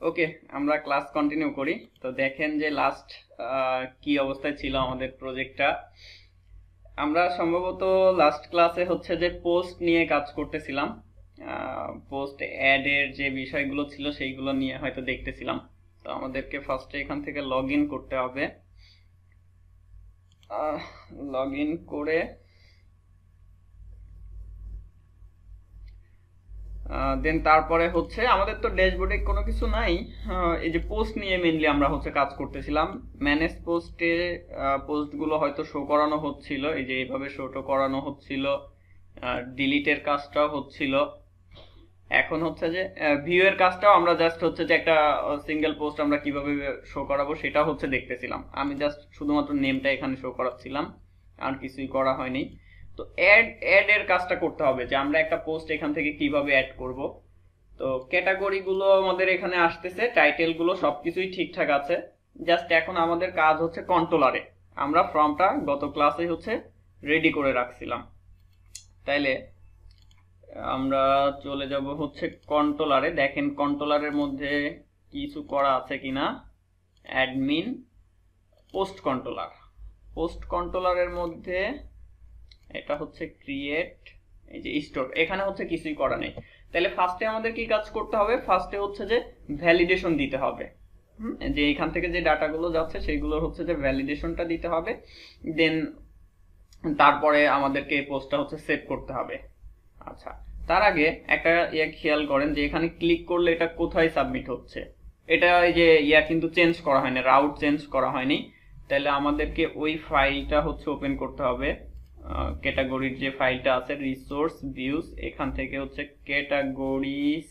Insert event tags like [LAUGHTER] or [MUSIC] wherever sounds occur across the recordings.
ওকে আমরা class continue করি। তো দেখেন যে লাস্ট কি অবস্থায় ছিল আমাদের প্রজেক্টটা আমরা সম্ভবত লাস্ট ক্লাসে হচ্ছে যে পোস্ট নিয়ে কাজ করতেছিলাম। পোস্ট অ্যাডের যে বিষয়গুলো ছিল সেইগুলো নিয়ে হয়তো দেখতেছিলাম। তো আমাদেরকে ফার্স্টে এখান থেকে লগ করতে হবে। লগ করে দেন তারপরে হচ্ছে আমাদের তো ড্যাশবোর্ডে কোনো কিছু নাই। এই যে পোস্ট নিয়ে মেনলি আমরা হচ্ছে কাজ করতেছিলাম। ম্যানেজ পোস্টে পোস্টগুলো হয়তো শো করানো হচ্ছিল। এই যে এইভাবে শোটো করানো হচ্ছিল। ডিলিটের কাজটাও হচ্ছিল। এখন হচ্ছে যে ভিউ এর কাজটাও আমরা জাস্ট হচ্ছে যে একটা সিঙ্গেল পোস্ট আমরা কীভাবে শো করাবো সেটা হচ্ছে দেখতেছিলাম। আমি জাস্ট শুধুমাত্র নেমটা এখানে শো করাচ্ছিলাম। আর কিছুই করা হয়নি। তো অ্যাড অ্যাড এর কাজটা করতে হবে যে আমরা একটা পোস্ট এখান থেকে কীভাবে অ্যাড করব। তো ক্যাটাগরি গুলো আমাদের এখানে আসতেছে টাইটেলগুলো সবকিছুই ঠিকঠাক আছে। জাস্ট এখন আমাদের কাজ হচ্ছে কন্ট্রোলারে আমরা ফর্মটা গত ক্লাসে হচ্ছে রেডি করে রাখছিলাম। তাইলে আমরা চলে যাব হচ্ছে কন্ট্রোলারে দেখেন কন্ট্রোলারের মধ্যে কিছু করা আছে কিনা? অ্যাডমিন পোস্ট কন্ট্রোলার পোস্ট কন্ট্রোলারের মধ্যে এটা হচ্ছে ক্রিয়েট এই যে স্টোর এখানে হচ্ছে কিছুই করা নেই। তাহলে ফার্স্টে আমাদের কি কাজ করতে হবে? ফার্স্টে হচ্ছে যে ভ্যালিডেশন দিতে হবে। যে এখান থেকে যে ডাটাগুলো যাচ্ছে সেগুলো হচ্ছে যে ভ্যালিডেশনটা দিতে হবে। দেন তারপরে আমাদেরকে এই পোস্টটা হচ্ছে সেভ করতে হবে। আচ্ছা তার আগে একটা ইয়ে খেয়াল করেন যে এখানে ক্লিক করলে এটা কোথায় সাবমিট হচ্ছে? এটা এই যে ইয়া কিন্তু চেঞ্জ করা হয়নি রাউট চেঞ্জ করা হয়নি। তাহলে আমাদেরকে ওই ফাইলটা হচ্ছে ওপেন করতে হবে। ক্যাটাগরির যে ফাইলটা আছে রিসোর্স ভিউজ এখান থেকে হচ্ছে ক্যাটাগরিজ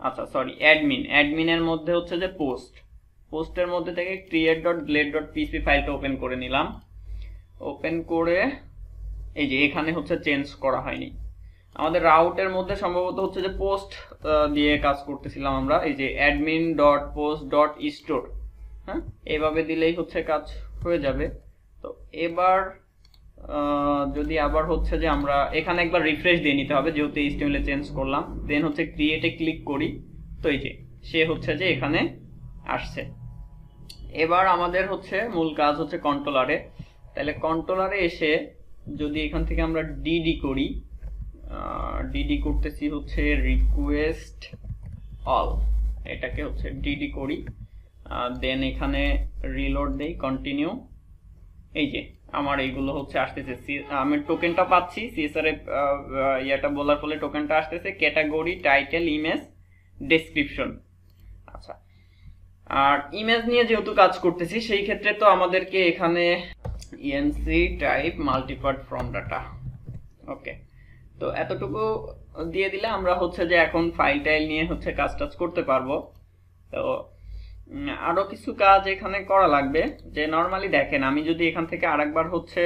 আচ্ছা সরি অ্যাডমিন অ্যাডমিনের মধ্যে হচ্ছে যে পোস্ট পোস্টের মধ্যে থেকে create dot blade dot PC ফাইলটা ওপেন করে নিলাম। ওপেন করে, এই যে এখানে হচ্ছে চেঞ্জ করা হয়নি। আমাদের রাউটের মধ্যে সম্ভবত হচ্ছে যে পোস্ট দিয়ে কাজ করতেছিলাম আমরা। এই যে admin dot post dot store হ্যাঁ? এইভাবে দিলেই হচ্ছে কাজ হয়ে যাবে। তো এবার যদি আবার হচ্ছে যে আমরা এখানে একবার রিফ্রেশ দিয়ে নিতে হবে, যেহেতু এইচটিএমএল চেঞ্জ করলাম। দেন হচ্ছে ক্রিয়েটে ক্লিক করি। তো এই যে, সে হচ্ছে যে এখানে আসছে। এবার আমাদের হচ্ছে মূল কাজ হচ্ছে কন্ট্রোলারে তাহলে কন্ট্রোলারে এসে যদি এখান থেকে আমরা ডিডি করি ডিডি করতেছি হচ্ছে রিকোয়েস্ট অল এটাকে হচ্ছে ডিডি করি। দেন এখানে রিলোড দেই কন্টিনিউ এই যে আমার এইগুলো হচ্ছে আসতেছে। আমি টোকেনটা পাচ্ছি সিএসআর ইয়েটা বলার ফলে টোকেনটা আসতেছে। ক্যাটাগরি টাইটেল ইমেজ ডেসক্রিপশন আচ্ছা। আর ইমেজ নিয়ে যেহেতু কাজ করতেছি, সেই ক্ষেত্রে তো আমাদেরকে এখানে enctype multipart form data okay তো এতটুকু দিয়ে দিলে আমরা হচ্ছে যে এখন ফাইল টাইল নিয়ে হচ্ছে কাজ টাজ করতে পারব। তো উম, আরও কিছু কাজ এখানে করা লাগবে যে নর্মালি দেখেন আমি যদি এখান থেকে আরেকবার হচ্ছে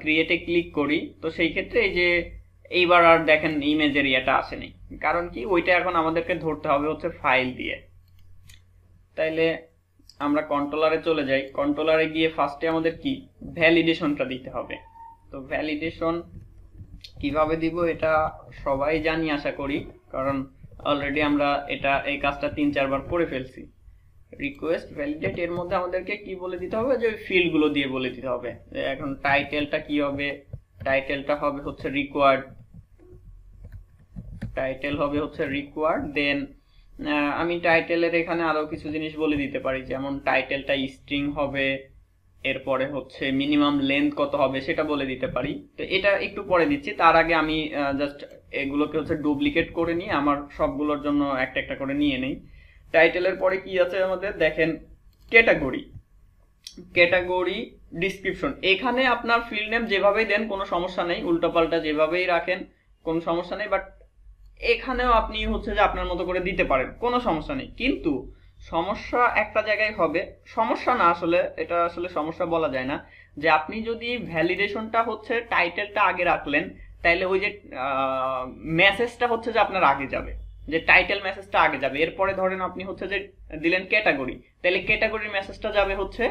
ক্রিয়েটে ক্লিক করি তো সেই ক্ষেত্রে এই যে এইবার আর দেখেন ইমেজের ইয়েটা আসেনি। কারণ কি ওইটা এখন আমাদেরকে ধরতে হবে হচ্ছে ফাইল দিয়ে। তাইলে আমরা কন্ট্রোলারে চলে যাই। কন্ট্রোলারে গিয়ে ফার্স্টে আমাদের কি? ভ্যালিডেশনটা দিতে হবে। তো ভ্যালিডেশন কীভাবে দিব এটা সবাই জানি আশা করি। কারণ অলরেডি আমরা এটা এই কাজটা তিন চারবার করে ফেলছি। রিকোয়েস্ট ভ্যালিডেট এর মধ্যে আমাদেরকে কি বলে দিতে হবে? যে ফিল্ডগুলো দিয়ে বলে দিতে হবে। এখন টাইটেলটা কি হবে? টাইটেলটা হবে হচ্ছে রিকোয়ার্ড টাইটেল হবে হচ্ছে রিকোয়ার্ড দেন আমি টাইটেলের এখানে আরও কিছু জিনিস বলে দিতে পারি। যেমন টাইটেলটা স্ট্রিং হবে, এরপরে হচ্ছে মিনিমাম লেন্থ কত হবে সেটা বলে দিতে পারি। তো এটা একটু পরে দিচ্ছি। তার আগে আমি জাস্ট এগুলোকে হচ্ছে ডুপ্লিকেট করে নিয়ে আমার সবগুলোর জন্য একটা একটা করে নিয়ে নেই। টাইটেলের পরে কি আছে আমাদের? দেখেন ক্যাটাগরি ক্যাটাগরি ডিসক্রিপশন এখানে আপনার ফিল্ড নেম যেভাবেই দেন, কোনো সমস্যা নেই। উল্টোপাল্টা যেভাবেই রাখেন, কোনো সমস্যা নেই। বাট এখানেও আপনি হচ্ছে যে আপনার মতো করে দিতে পারেন। কোনো সমস্যা নেই। কিন্তু সমস্যা একটা জায়গায় হবে। সমস্যা না আসলে, এটা আসলে সমস্যা বলা যায় না। যে আপনি যদি ভ্যালিডেশনটা হচ্ছে টাইটেলটা আগে রাখলেন তাহলে ওই যে মেসেজটা হচ্ছে যে আপনার আগে যাবে। যে টাইটেল মেসেজটা আগে যাবে। এরপরে ধরেন আপনি হচ্ছে যে দিলেন ক্যাটাগরি তাহলে ক্যাটাগরির মেসেজটা যাবে হচ্ছে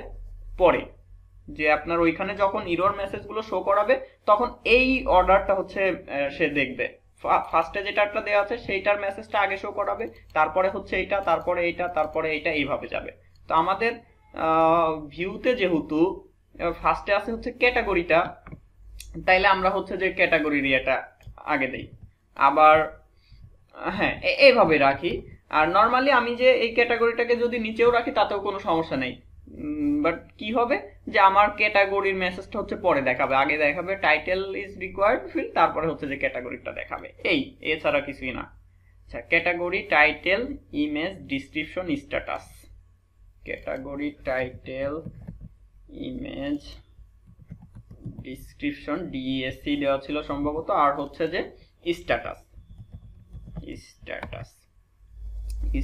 পরে। যে আপনার ওইখানে যখন ইরোর মেসেজগুলো শো করাবে, তখন এই অর্ডারটা হচ্ছে সে দেখবে। ফার্স্টে যেটাটা দেওয়া আছে, সেইটার মেসেজটা আগে শো করাবে, তারপরে হচ্ছে এইটা, তারপরে এইটা তারপরে এইটা এইভাবে যাবে। তো আমাদের ভিউতে যেহেতু ফার্স্টে আছে হচ্ছে ক্যাটাগরিটা তাইলে আমরা হচ্ছে যে ক্যাটাগরির এটা আগে দেই। আবার হ্যাঁ এইভাবে রাখি। আর নর্মালি আমি যে এই ক্যাটাগরিটাকে যদি নিচেও রাখি, তাতেও কোনো সমস্যা নেই। বাট কি হবে? যে আমার ক্যাটাগরির মেসেজটা হচ্ছে পরে দেখাবে। আগে দেখাবে টাইটেল ইজ রিকোয়ার্ড ফিল তারপরে হচ্ছে যে ক্যাটাগরিটা দেখাবে। এই, এছাড়া কিছুই না। আচ্ছা category title image description status category title image description DSC দেওয়া ছিল সম্ভবত। আর হচ্ছে যে স্ট্যাটাস স্ট্যাটাস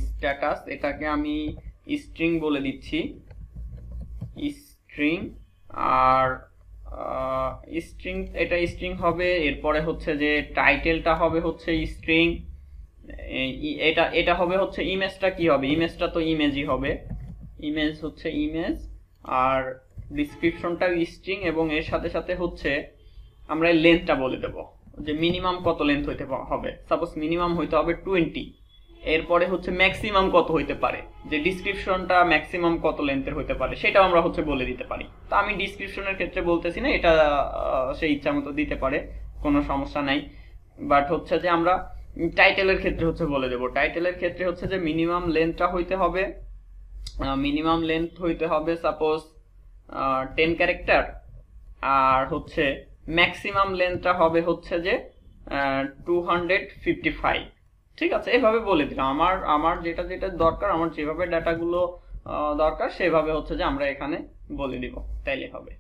স্ট্যাটাস এটাকে আমি স্ট্রিং বলে দিচ্ছি। স্ট্রিং আর স্ট্রিং এটা স্ট্রিং হবে, এরপরে হচ্ছে যে টাইটেলটা হবে হচ্ছে স্ট্রিং এটা এটা হবে হচ্ছে ইমেজটা কি হবে? ইমেজটা তো ইমেজই হবে। ইমেজ হচ্ছে ইমেজ আর ডিসক্রিপশনটা স্ট্রিং এবং এর সাথে সাথে হচ্ছে আমরা লেন্থটা বলে দেব। যে মিনিমাম কত লেন্থ হইতে হবে? সাপোজ মিনিমাম হইতে হবে টোয়েন্টি এরপরে হচ্ছে ম্যাক্সিমাম কত হইতে পারে? যে ডিসক্রিপশনটা ম্যাক্সিমাম কত লেন্থের হইতে পারে, সেটাও আমরা হচ্ছে বলে দিতে পারি। তো আমি ডিসক্রিপশনের ক্ষেত্রে বলতেছি না, এটা সে ইচ্ছা মতো দিতে পারে, কোনো সমস্যা নাই। বাট হচ্ছে যে আমরা টাইটেলের ক্ষেত্রে হচ্ছে বলে দেব। টাইটেলের ক্ষেত্রে হচ্ছে যে মিনিমাম লেন্থটা হইতে হবে মিনিমাম লেন্থ হইতে হবে সাপোজ টেন ক্যারেক্টার আর হচ্ছে ম্যাক্সিমাম লেন্থটা হবে হচ্ছে যে টু হান্ড্রেড ফিফটি ফাইভ ঠিক আছে, এভাবে বলে দিলাম। আমার আমার যেটা যেটা দরকার, আমার যেভাবে ডাটাগুলো দরকার, সেভাবে হচ্ছে যে আমরা এখানে বলে দিব, তাইলে হবে।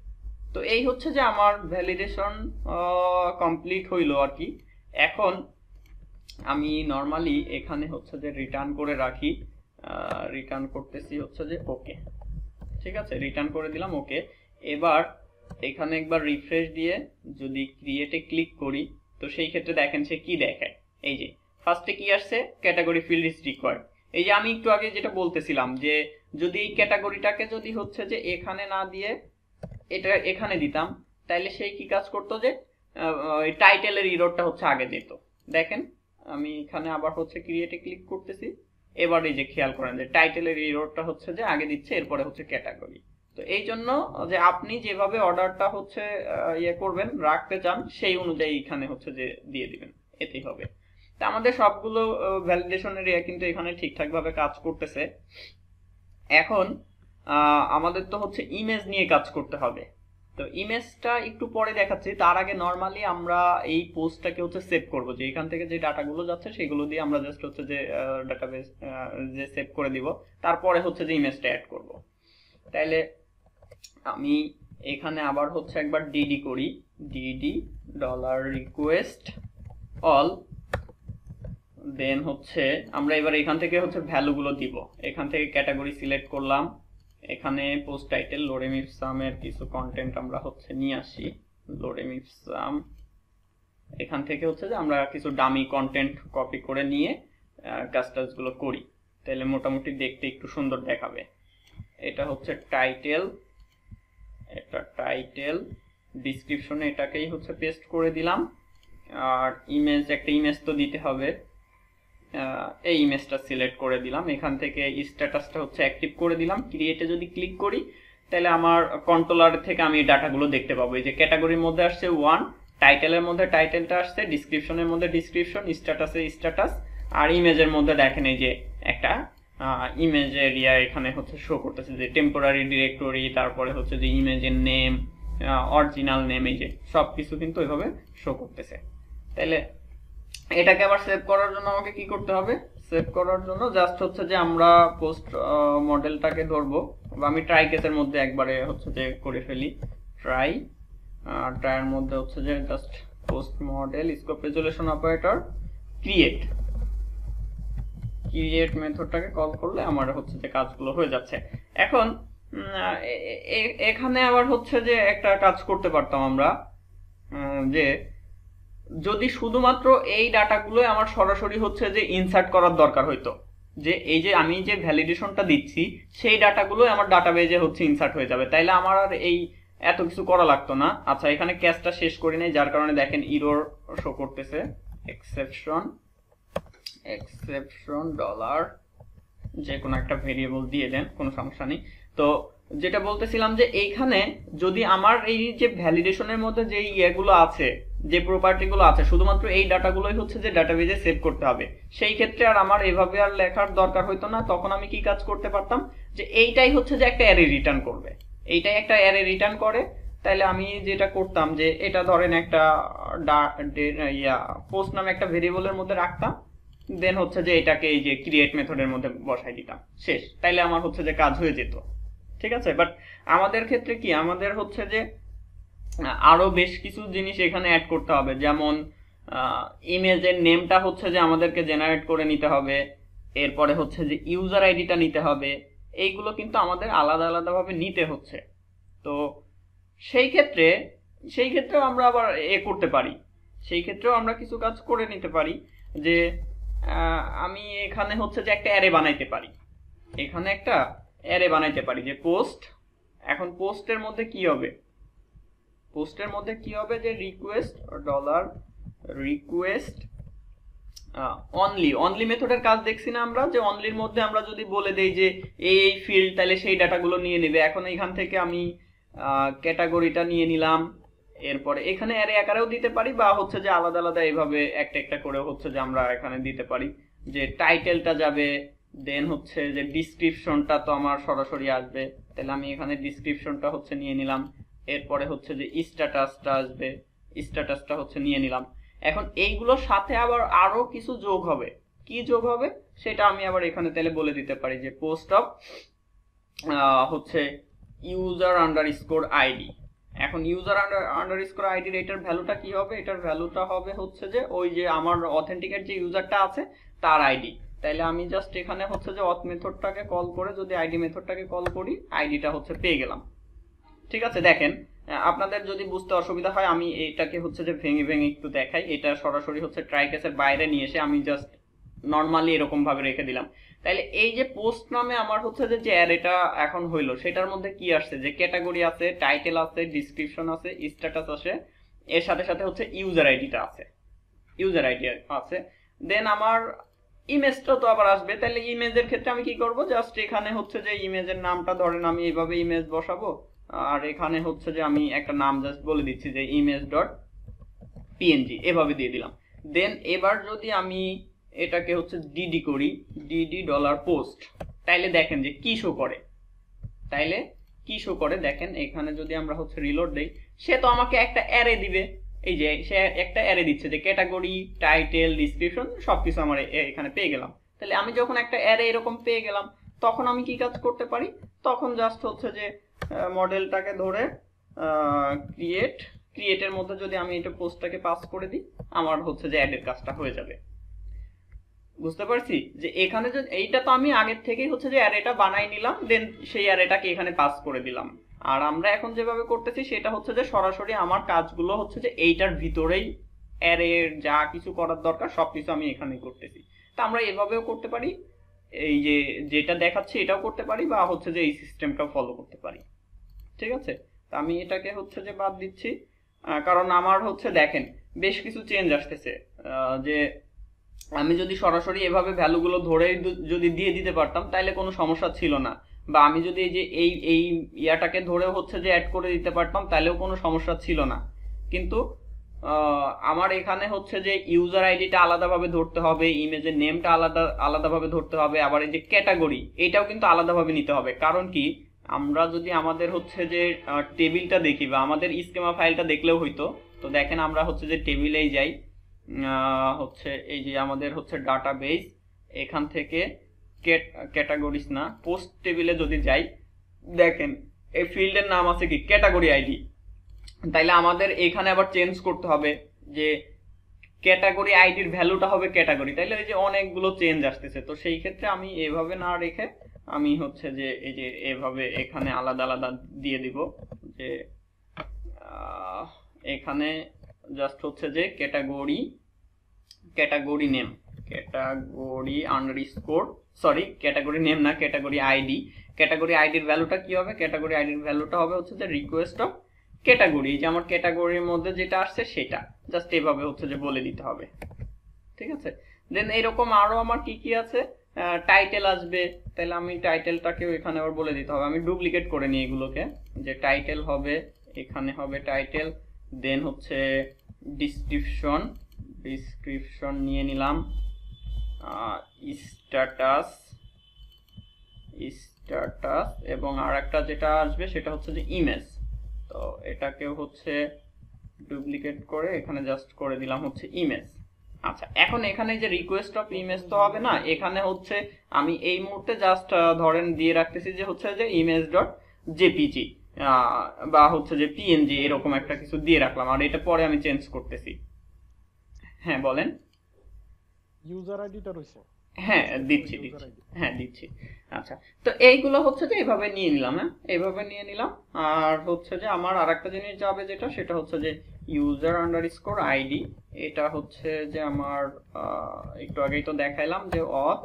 তো এই হচ্ছে যে আমার ভ্যালিডেশন কমপ্লিট হইল আর কি। এখন আমি নর্মালি এখানে হচ্ছে যে রিটার্ন করে রাখি রিটার্ন করতেছি হচ্ছে যে ওকে ঠিক আছে রিটার্ন করে দিলাম ওকে এবার এখানে একবার রিফ্রেশ দিয়ে যদি ক্রিয়েটে ক্লিক করি, তো সেই ক্ষেত্রে দেখেন সে কি দেখায়। এই যে ফার্স্টে কি আসছে? ক্যাটাগরি ফিল্ড ইজ রিকোয়ার্ড এই যে আমি একটু আগে যেটা বলতেছিলাম যে, যদি এই ক্যাটাগরিটাকে যদি হচ্ছে যে এখানে না দিয়ে এটা এখানে দিতাম, তাইলে সেই কি কাজ করতো যে টাইটেলের ইরোডটা হচ্ছে আগে দিত। দেখেন, আমি এখানে আবার হচ্ছে ক্রিয়েটে ক্লিক করতেছি। এবার এই যে খেয়াল করেন যে টাইটেলের ইরোডটা হচ্ছে যে আগে দিচ্ছে, এরপরে হচ্ছে ক্যাটাগরি তো এই জন্য যে আপনি যেভাবে অর্ডারটা হচ্ছে ইয়ে করবেন, রাখতে চান, সেই অনুযায়ী এখানে হচ্ছে যে দিয়ে দিবেন। এতেই হবে। তা আমাদের সবগুলো ভ্যালিডেশনের ইয়ে কিন্তু এখানে ঠিকঠাকভাবে কাজ করতেছে। এখন আমাদের তো হচ্ছে ইমেজ নিয়ে কাজ করতে হবে। তো ইমেজটা একটু পরে দেখাচ্ছি। তার আগে নর্মালি আমরা এই পোস্টটাকে হচ্ছে সেভ করব। যে এখান থেকে যে ডাটাগুলো যাচ্ছে, সেগুলো দিয়ে আমরা জাস্ট হচ্ছে যে ডাটাবেস যে সেভ করে দিব। তারপরে হচ্ছে যে ইমেজটা অ্যাড করব। তাইলে আমি এখানে আবার হচ্ছে একবার ডিডি করি। DD dollar request all then হচ্ছে আমরা এবার এখান থেকে হচ্ছে ভ্যালুগুলো দিব। এখান থেকে ক্যাটাগরি সিলেক্ট করলাম। এখানে পোস্ট টাইটেল লোরেম ইপসামের কিছু কন্টেন্ট আমরা হচ্ছে নিয়ে আসি। লোরেম ইপসাম এখান থেকে হচ্ছে যে আমরা কিছু ডামি কন্টেন্ট কপি করে নিয়ে কাজ টাজগুলো করি। তাহলে মোটামুটি দেখতে একটু সুন্দর দেখাবে। এটা হচ্ছে টাইটেল এটা টাইটেল ডিসক্রিপশনে এটাকেই হচ্ছে পেস্ট করে দিলাম। আর ইমেজ একটা ইমেজ তো দিতে হবে। এই ইমেজটা সিলেক্ট করে দিলাম। এখান থেকে স্ট্যাটাসটা হচ্ছে অ্যাক্টিভ করে দিলাম। ক্রিয়েটে যদি ক্লিক করি, তাহলে আমার কন্ট্রোলার থেকে আমি ডাটাগুলো দেখতে পাবো। এই যে ক্যাটাগরির মধ্যে আসছে ওয়ান টাইটেলের মধ্যে টাইটেলটা আসছে ডিসক্রিপশনের মধ্যে ডিসক্রিপশন স্ট্যাটাসে স্ট্যাটাস আর ইমেজের মধ্যে দেখেন এই যে একটা ইমেজ এরিয়া এখানে হচ্ছে শো করতেছে যে টেম্পোরারি ডিরেক্টরি তারপরে হচ্ছে যে ইমেজের নেম অরিজিনাল নেম এই যে সব কিছু কিন্তু এভাবে শো করতেছে। তাহলে এটাকে আবার সেভ করার জন্য আমাকে কি করতে হবে? সেভ করার জন্য জাস্ট হচ্ছে যে আমরা পোস্ট মডেলটাকে ধরবো। বা আমি ট্রাই কেসের মধ্যে একবারে হচ্ছে যে করে ফেলি। ট্রাই ট্রাইয়ের মধ্যে হচ্ছে যে just post model scope resolution operator create create মেথডটাকে call করলে আমার হচ্ছে যে কাজগুলো হয়ে যাচ্ছে। এখন এখানে আবার হচ্ছে যে একটা কাজ করতে পারতাম আমরা যে যদি শুধুমাত্র এই ডাটাগুলো আমার সরাসরি হচ্ছে যে ইনসার্ট করার দরকার হইতো, যে এই যে আমি যে ভ্যালিডেশনটা দিচ্ছি, সেই ডাটাগুলো আমার ডাটাবেজে হচ্ছে ইনসার্ট হয়ে যাবে। তাইলে আমার আর এই এত কিছু করা লাগতো না। আচ্ছা এখানে ক্যাশটা শেষ করি নাই, যার কারণে দেখেন ইরোর শো করতেছে এক্সেপশন এক্সেপশন ডলার যে কোনো একটা ভেরিয়েবল দিয়ে দেন, কোনো সমস্যা নেই। তো যেটা বলতেছিলাম যে এইখানে যদি আমার এই যে ভ্যালিডেশনের মধ্যে যে ইয়েগুলো আছে, যে প্রপার্টিগুলো আছে, শুধুমাত্র এই ডাটাগুলোই হচ্ছে যে ডাটাবেজে সেভ করতে হবে। সেই ক্ষেত্রে আর আমার এভাবে আর লেখার দরকার হইতো না। তখন আমি কি কাজ করতে পারতাম? যে এইটাই হচ্ছে যে একটা অ্যারে রিটার্ন করবে। এইটাই একটা অ্যারে রিটার্ন করে। তাহলে আমি যেটা করতাম যে এটা ধরেন একটা ইয়া পোস্ট নামে একটা ভেরিয়েবলের মধ্যে রাখতাম। দেন হচ্ছে যে এটাকে এই যে ক্রিয়েট মেথডের মধ্যে বসাই দিতাম। শেষ। তাইলে আমার হচ্ছে যে কাজ হয়ে যেত। ঠিক আছে? বাট আমাদের ক্ষেত্রে কি? আমাদের হচ্ছে যে, আরও বেশ কিছু জিনিস এখানে অ্যাড করতে হবে। যেমন ইমেজের নেমটা হচ্ছে যে আমাদেরকে জেনারেট করে নিতে হবে। এরপরে হচ্ছে যে ইউজার আইডিটা নিতে হবে। এইগুলো কিন্তু আমাদের আলাদা আলাদাভাবে নিতে হচ্ছে। তো সেই ক্ষেত্রে, সেই ক্ষেত্রেও আমরা আবার এ করতে পারি। সেই ক্ষেত্রেও আমরা কিছু কাজ করে নিতে পারি। যে আমি এখানে হচ্ছে যে একটা অ্যারে বানাইতে পারি। এখানে একটা অ্যারে বানাইতে পারি যে পোস্ট এখন পোস্টের মধ্যে কি হবে? পোস্টের মধ্যে কি হবে যে request dollar request only only মেথডের কাজ দেখছি না আমরা, যে অনলির মধ্যে আমরা যদি বলে দেই যে এই ফিল্ড তাহলে সেই ডাটাগুলো নিয়ে নেবে। এখন এখান থেকে আমি ক্যাটাগরিটা নিয়ে নিলাম। এরপরে এখানে অ্যারে আকারেও দিতে পারি বা হচ্ছে যে আলাদা আলাদা এইভাবে একটা একটা করে হচ্ছে যে আমরা এখানে দিতে পারি। যে টাইটেলটা যাবে দেন হচ্ছে যে ডিসক্রিপশনটা তো আমার সরাসরি আসবে। তাহলে আমি এখানে ডিসক্রিপশনটা হচ্ছে নিয়ে নিলাম। এরপরে হচ্ছে যে স্ট্যাটাসটা আসবে স্ট্যাটাসটা হচ্ছে নিয়ে নিলাম। এখন এইগুলোর সাথে আবার আরও কিছু যোগ হবে। কি যোগ হবে? সেটা আমি আবার এখানে তাহলে বলে দিতে পারি যে পোস্ট অফ হচ্ছে ইউজার আন্ডার স্কোর আইডি এখন ইউজার আন্ডার স্কোর আইডির এটার ভ্যালুটা কি হবে? এটার ভ্যালুটা হবে হচ্ছে যে ওই যে আমার অথেন্টিকেট যে ইউজারটা আছে, তার আইডি তাইলে আমি জাস্ট এখানে হচ্ছে যে অথ মেথডটাকে কল করে যদি আইডি মেথডটাকে কল করি আইডিটা হচ্ছে পেয়ে গেলাম। ঠিক আছে? দেখেন আপনাদের যদি বুঝতে অসুবিধা হয়, আমি এটাকে হচ্ছে যে ভেঙে ভেঙে একটু দেখাই। এটা সরাসরি হচ্ছে ট্রাইকেসের বাইরে নিয়ে এসে আমি জাস্ট নর্মালি এরকমভাবে রেখে দিলাম। তাইলে এই যে পোস্ট নামে আমার হচ্ছে যে যে অ্যারেটা এখন হইল, সেটার মধ্যে কি আসছে? যে ক্যাটাগরি আছে টাইটেল আছে ডিসক্রিপশন আছে স্ট্যাটাস আছে, এর সাথে সাথে হচ্ছে ইউজার আইডিটা আছে। ইউজার আইডি আছে। দেন আমার ইমেজটা তো আবার আসবে। তাহলে ইমেজের ক্ষেত্রে আমি কি করব? জাস্ট এখানে হচ্ছে যে ইমেজের নামটা ধরেন আমি এইভাবে ইমেজ বসাবো, আর এখানে হচ্ছে যে আমি একটা নাম জাস্ট বলে দিচ্ছি যে ইমেজ ডট পিএনজি এভাবে দিয়ে দিলাম। দেন এবার যদি আমি এটাকে হচ্ছে ডিডি করি ডিডি ডলার পোস্ট তাইলে দেখেন যে কি শো করে। তাইলে কি শো করে? দেখেন এখানে যদি আমরা হচ্ছে রিলোড দেই, সে তো আমাকে একটা অ্যারে দিবে। এই যে সে একটা অ্যারে দিচ্ছে যে ক্যাটাগরি টাইটেল ডিসক্রিপশন সবকিছু আমার এখানে পেয়ে গেলাম। তাহলে আমি যখন একটা অ্যারে এরকম পেয়ে গেলাম, তখন আমি কি কাজ করতে পারি? তখন জাস্ট হচ্ছে যে মডেলটাকে ধরে ক্রিয়েট ক্রিয়েটের মধ্যে যদি আমি এটা পোস্টটাকে পাস করে দিই, আমার হচ্ছে যে অ্যাডের কাজটা হয়ে যাবে। বুঝতে পারছি? যে এখানে যে, এইটা তো আমি আগের থেকেই হচ্ছে যে অ্যারেটা বানাই নিলাম, দেন সেই অ্যারেটাকে এখানে পাস করে দিলাম। আর আমরা এখন যেভাবে করতেছি, সেটা হচ্ছে যে সরাসরি আমার কাজগুলো হচ্ছে যে এইটার ভিতরেই অ্যারের যা কিছু করার দরকার সব কিছু আমি এখানে করতেছি। তা আমরা এভাবেও করতে পারি, এই যে যেটা দেখাচ্ছে এটাও করতে পারি, বা হচ্ছে যে এই সিস্টেমটাও ফলো করতে পারি। ঠিক আছে? তা আমি এটাকে হচ্ছে যে বাদ দিচ্ছি কারণ আমার হচ্ছে দেখেন, বেশ কিছু চেঞ্জ আসতেছে যে আমি যদি সরাসরি এভাবে ভ্যালুগুলো ধরে যদি দিয়ে দিতে পারতাম তাহলে কোনো সমস্যা ছিল না। বা আমি যদি যে, এই এই ইয়াটাকে ধরে হচ্ছে যে অ্যাড করে দিতে পারতাম তাহলেও কোনো সমস্যা ছিল না। কিন্তু আমার এখানে হচ্ছে যে ইউজার আইডিটা আলাদাভাবে ধরতে হবে ইমেজের নেমটা আলাদা, আলাদাভাবে ধরতে হবে, আবার এই যে ক্যাটাগরি এটাও কিন্তু আলাদাভাবে নিতে হবে। কারণ কি, আমরা যদি আমাদের হচ্ছে যে টেবিলটা দেখি বা আমাদের স্কেমা ফাইলটা দেখলেও হইতো, তো দেখেন আমরা হচ্ছে যে টেবিলেই যাই। হচ্ছে এই যে আমাদের হচ্ছে ডাটা বেস এখান থেকে ক্যাটাগরিজ না পোস্ট টেবিলে যদি যাই, দেখেন, এই ফিল্ডের নাম আছে কি? ক্যাটাগরি আইডি তাইলে আমাদের এখানে আবার চেঞ্জ করতে হবে যে ক্যাটাগরি আইডির ভ্যালুটা হবে ক্যাটাগরি তাইলে এই যে অনেকগুলো চেঞ্জ আসতেছে। তো সেই ক্ষেত্রে আমি এভাবে না রেখে আমি হচ্ছে যে এই যে এভাবে এখানে আলাদা আলাদা দিয়ে দিব যে এখানে জাস্ট হচ্ছে যে category category name category underscore sorry category name না ক্যাটাগরি আইডি ক্যাটাগরি আইডির ভ্যালুটা কি হবে? ক্যাটাগরি আইডির ভ্যালুটা হবে হচ্ছে যে রিকোয়েস্ট অফ ক্যাটাগরি যে আমার ক্যাটাগরির মধ্যে যেটা আসছে সেটা জাস্ট এভাবে হচ্ছে যে বলে দিতে হবে। ঠিক আছে? দেন এরকম আরও আমার কি কি আছে? টাইটেল আসবে, তাহলে আমি টাইটেলটাকেও এখানে আবার বলে দিতে হবে। আমি ডুপ্লিকেট করে নিই এগুলোকে, যে টাইটেল হবে, এখানে হবে টাইটেল দেন হচ্ছে ডিসক্রিপশন ডিসক্রিপশন নিয়ে নিলাম। স্ট্যাটাস স্ট্যাটাস এবং আর একটা যেটা আসবে সেটা হচ্ছে যে ইমেজ তো এটাকে হচ্ছে ডুপ্লিকেট করে এখানে জাস্ট করে দিলাম হচ্ছে ইমেজ আচ্ছা এখন এখানে যে রিকোয়েস্ট অফ ইমেজ তো হবে না, এখানে হচ্ছে আমি এই মুহূর্তে জাস্ট ধরেন দিয়ে রাখতেছি যে হচ্ছে যে ইমেজ ডট জেপিজি বা হচ্ছে যে পিএনজি এরকম একটা কিছু দিয়ে রাখলাম, আর এটা পরে আমি চেঞ্জ করতেছি। হ্যাঁ বলেন। ইউজার আইডিটা রয়েছে। হ্যাঁ দিচ্ছি দিচ্ছি। হ্যাঁ দিচ্ছি। আচ্ছা তো এইগুলো হচ্ছে যে এইভাবে নিয়ে নিলাম হ্যাঁ? এইভাবে নিয়ে নিলাম। আর হচ্ছে যে আমার আর একটা জিনিস যাবে যেটা সেটা হচ্ছে যে ইউজার আন্ডার স্কোর আইডি এটা হচ্ছে যে আমার একটু আগেই তো দেখাইলাম যে অথ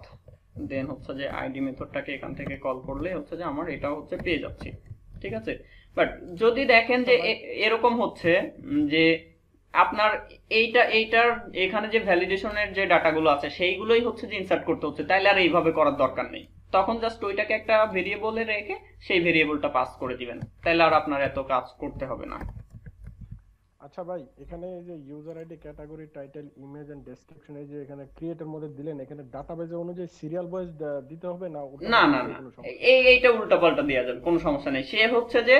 দেন হচ্ছে যে আইডি মেথডটাকে এখান থেকে কল করলে হচ্ছে যে আমার এটা হচ্ছে পেয়ে যাচ্ছি। ঠিক আছে? বাট যদি দেখেন যে এরকম হচ্ছে যে আপনার এইটা এইটার এখানে যে ভ্যালিডেশনের যে ডাটাগুলো আছে সেইগুলোই হচ্ছে যে ইনসার্ট করতে হচ্ছে। তাইলে আর এইভাবে করার দরকার নেই। তখন জাস্ট ওইটাকে একটা ভেরিয়েবলে রেখে সেই ভেরিয়েবলটা পাস করে দিবেন। তাইলে আর আপনার এত কাজ করতে হবে না। আচ্ছা ভাই এখানে যে user ID category title image and description এই যে এখানে ক্রিয়েটের মধ্যে দিলেন এখানে ডাটাবেজে অনুযায়ী সিরিয়াল ওয়াইজ দিতে হবে না না না না। এই এইটা উল্টা পাল্টা দেওয়া যাবে কোনো সমস্যা নেই। সে হচ্ছে যে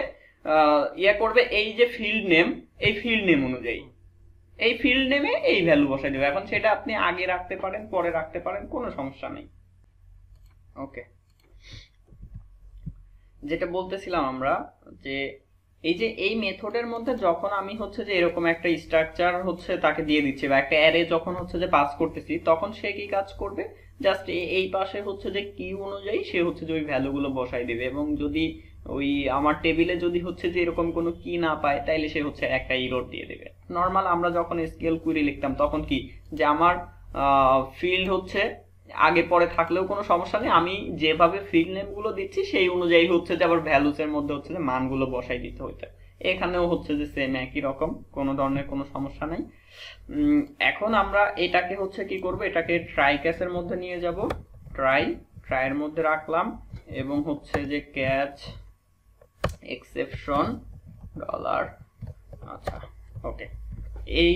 ইয়ে করবে এই যে ফিল্ড নেম এই ফিল্ড নেম অনুযায়ী। এই ফিল্ড নেমে এই ভ্যালু বসাই দেবে। এখন সেটা আপনি আগে রাখতে পারেন, পরে রাখতে পারেন, কোনো সমস্যা নেই। ওকে যেটা বলতেছিলাম আমরা, যে এই যে এই মেথডের মধ্যে যখন আমি হচ্ছে যে এরকম একটা স্ট্রাকচার হচ্ছে তাকে দিয়ে দিচ্ছি বা একটা অ্যারে যখন হচ্ছে যে পাস করতেছি, তখন সে কি কাজ করবে? জাস্ট এই পাশে হচ্ছে যে কি অনুযায়ী সে হচ্ছে যে ওই ভ্যালুগুলো বসাই দেবে এবং যদি ওই আমার টেবিলে যদি হচ্ছে যে এরকম কোনো কি না পায়, তাইলে সে হচ্ছে একটা ইরোর দিয়ে দেবে। নর্মাল আমরা যখন স্কেল কুইরি লিখতাম, তখন কি? যে আমার ফিল্ড হচ্ছে আগে পরে থাকলেও কোনো সমস্যা নেই, আমি যেভাবে ফিল্ড নেমগুলো দিচ্ছি, সেই অনুযায়ী হচ্ছে যে আবার ভ্যালুসের মধ্যে হচ্ছে যে মানগুলো বসাই দিতে হইতে। এখানেও হচ্ছে যে সেম একই রকম, কোনো ধরনের কোনো সমস্যা নেই। এখন আমরা এটাকে হচ্ছে কি করব? এটাকে ট্রাই ক্যাসের মধ্যে নিয়ে যাব। ট্রাই ট্রাইয়ের মধ্যে রাখলাম এবং হচ্ছে যে ক্যাচ এক্সেপশন ডলার আচ্ছা ওকে এই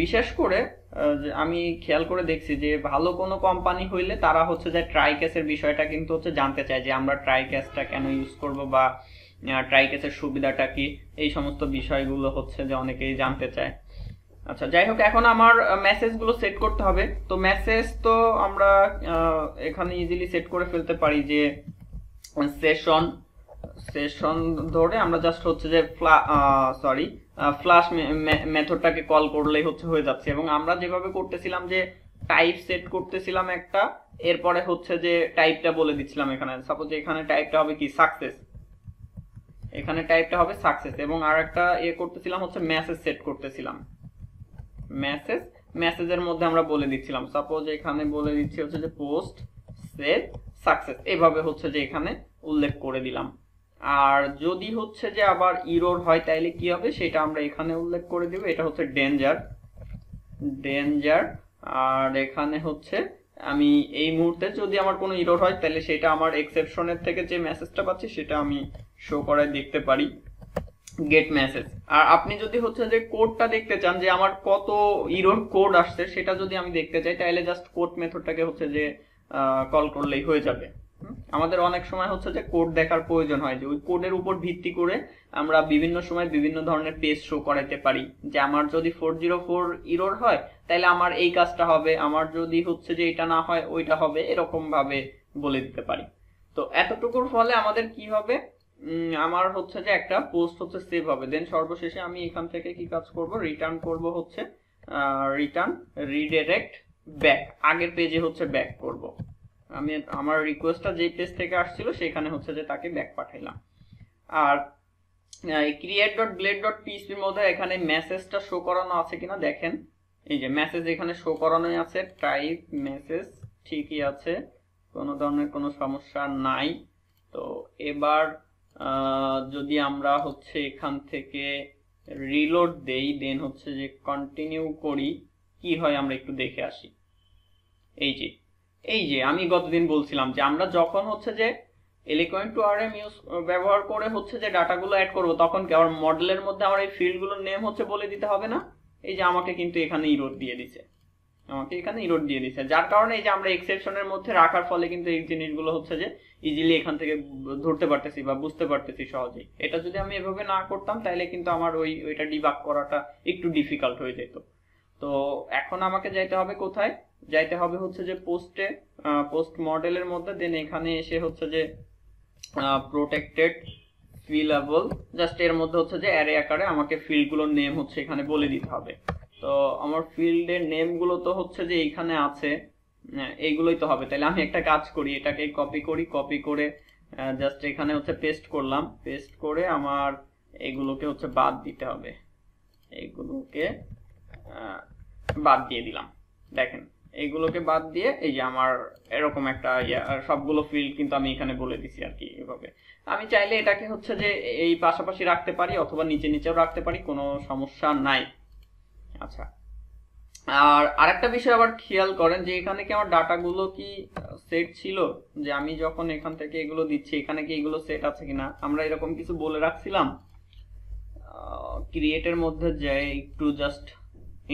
বিশেষ করে আমি খেয়াল করে দেখছি যে ভালো কোনো কোম্পানি হইলে তারা হচ্ছে যে ট্রাই ক্যাসের বিষয়টা কিন্তু হচ্ছে জানতে চায় যে আমরা ট্রাই ক্যাসটা কেন ইউজ করব বা ট্রাই ক্যাসের সুবিধাটা কি? এই সমস্ত বিষয়গুলো হচ্ছে যে অনেকেই জানতে চায়। আচ্ছা যাই হোক, এখন আমার মেসেজগুলো সেট করতে হবে। তো মেসেজ তো আমরা এখানে ইজিলি সেট করে ফেলতে পারি যে সেশন সেশন ধরে আমরা জাস্ট হচ্ছে যে সরি ফ্লাশ মেথডটাকে কল করলেই হচ্ছে হয়ে যাচ্ছে। এবং আমরা যেভাবে করতেছিলাম যে টাইপ সেট করতেছিলাম একটা, এরপরে হচ্ছে যে টাইপটা বলে দিচ্ছিলাম এখানে। সাপোজ এখানে টাইপটা হবে কি? সাকসেস এখানে টাইপটা হবে সাকসেস এবং আর একটা এ করতেছিলাম হচ্ছে মেসেজ সেট করতেছিলাম। মেসেজ মেসেজের মধ্যে আমরা বলে দিচ্ছিলাম। সাপোজ এখানে বলে দিচ্ছি হচ্ছে যে পোস্ট সেট সাকসেস এভাবে হচ্ছে যে এখানে উল্লেখ করে দিলাম। আর যদি হচ্ছে যে আবার ইরোর হয়, তাইলে কি হবে? সেটা আমরা এখানে উল্লেখ করে দিব। এটা হচ্ছে ডেঞ্জার ডেঞ্জার আর এখানে হচ্ছে আমি এই মুহূর্তে যদি আমার কোনো ইরোর হয় তাহলে সেটা আমার এক্সেপশনের থেকে যে মেসেজটা পাচ্ছি, সেটা আমি শো করায় দেখতে পারি। গেট মেসেজ আর আপনি যদি হচ্ছে যে কোডটা দেখতে চান, যে আমার কত ইরোর কোড আসছে, সেটা যদি আমি দেখতে চাই তাহলে জাস্ট কোড মেথডটাকে হচ্ছে যে কল করলেই হয়ে যাবে। আমাদের অনেক সময় হচ্ছে যে কোড দেখার প্রয়োজন হয় যে ওই কোডের উপর ভিত্তি করে আমরা বিভিন্ন সময় বিভিন্ন ধরনের পেজ শো করাইতে পারি। যে আমার যদি ফোর জিরো ফোর ইরোর হয় তাহলে আমার এই কাজটা হবে, আমার যদি হচ্ছে যে এটা না হয়, ওইটা হবে এরকম ভাবে বলে দিতে পারি। তো এতটুকুর ফলে আমাদের কি হবে? আমার হচ্ছে যে একটা পোস্ট হচ্ছে সেভ হবে। দেন সর্বশেষে আমি এখান থেকে কি কাজ করব? রিটার্ন করব হচ্ছে রিটার্ন রিডাইরেক্ট ব্যাক আগের পেজে হচ্ছে ব্যাক করব। আমি, আমার রিকোয়েস্টটা যে পেজ থেকে আসছিল, সেখানে হচ্ছে যে তাকে ব্যাক পাঠাইলাম। আর ক্রিয়েট ডট ব্লেড ডট পিএসপির মধ্যে এখানে মেসেজটা শো করানো আছে কিনা দেখেন। এই যে মেসেজ এখানে শো করানোই আছে টাইপ মেসেজ ঠিকই আছে, কোনো ধরনের কোনো সমস্যা নাই। তো এবার যদি আমরা হচ্ছে এখান থেকে রিলোড দেই দেন হচ্ছে যে কন্টিনিউ করি, কি হয় আমরা একটু দেখে আসি। এই যে এই যে, আমি গতদিন বলছিলাম যে, আমরা যখন হচ্ছে যে eloquent to R M use ব্যবহার করে হচ্ছে যে ডাটাগুলো অ্যাড করব, তখন কি আমার মডেলের মধ্যে আমার এই ফিল্ডগুলোর নেম হচ্ছে বলে দিতে হবে না? এই যে, আমাকে কিন্তু এখানে ইরোড দিয়ে দিছে। আমাকে এখানে ইরোড দিয়ে দিছে। যার কারণে এই যে, আমরা এক্সেপশনের মধ্যে রাখার ফলে কিন্তু এই জিনিসগুলো হচ্ছে যে ইজিলি এখান থেকে ধরতে পারতেছি বা বুঝতে পারতেছি সহজেই। এটা যদি আমি এভাবে না করতাম, তাহলে কিন্তু আমার ওই, ওইটা ডিবাক করাটা একটু ডিফিকাল্ট হয়ে যেত। তো এখন আমাকে যাইতে হবে কোথায়? যাইতে হবে হচ্ছে যে পোস্টে পোস্ট মডেলের মধ্যে দেন এখানে এসে হচ্ছে যে প্রোটেক্টেড ফিলেবল জাস্ট এর মধ্যে হচ্ছে যে অ্যারে আকারে আমাকে ফিল্ডগুলোর নেম হচ্ছে এখানে বলে দিতে হবে। তো আমার ফিল্ডের নেমগুলো তো হচ্ছে যে এইখানে আছে এইগুলোই তো হবে। তাহলে আমি একটা কাজ করি এটাকে কপি করি কপি করে জাস্ট এখানে হচ্ছে পেস্ট করলাম। পেস্ট করে আমার এগুলোকে হচ্ছে বাদ দিতে হবে। এইগুলোকে আহ, বাদ দিয়ে দিলাম। দেখেন। এইগুলোকে বাদ দিয়ে এই যে আমার এরকম একটা সবগুলো ফিল্ড কিন্তু আমি এখানে বলে দিছি আর কি এভাবে। আমি চাইলে এটাকে হচ্ছে যে এই পাশাপাশি রাখতে পারি অথবা নিচে নিচেও রাখতে পারি, কোনো সমস্যা নাই। আচ্ছা। আর আরেকটা বিষয় আবার খেয়াল করেন যে এখানে কি আমার ডাটাগুলো কি সেট ছিল? যে আমি যখন এখান থেকে এগুলো দিচ্ছি, এখানে কি এগুলো সেট আছে কিনা? আমরা এরকম কিছু বলে রাখছিলাম। ক্রিয়েটের মধ্যে যে একটু জাস্ট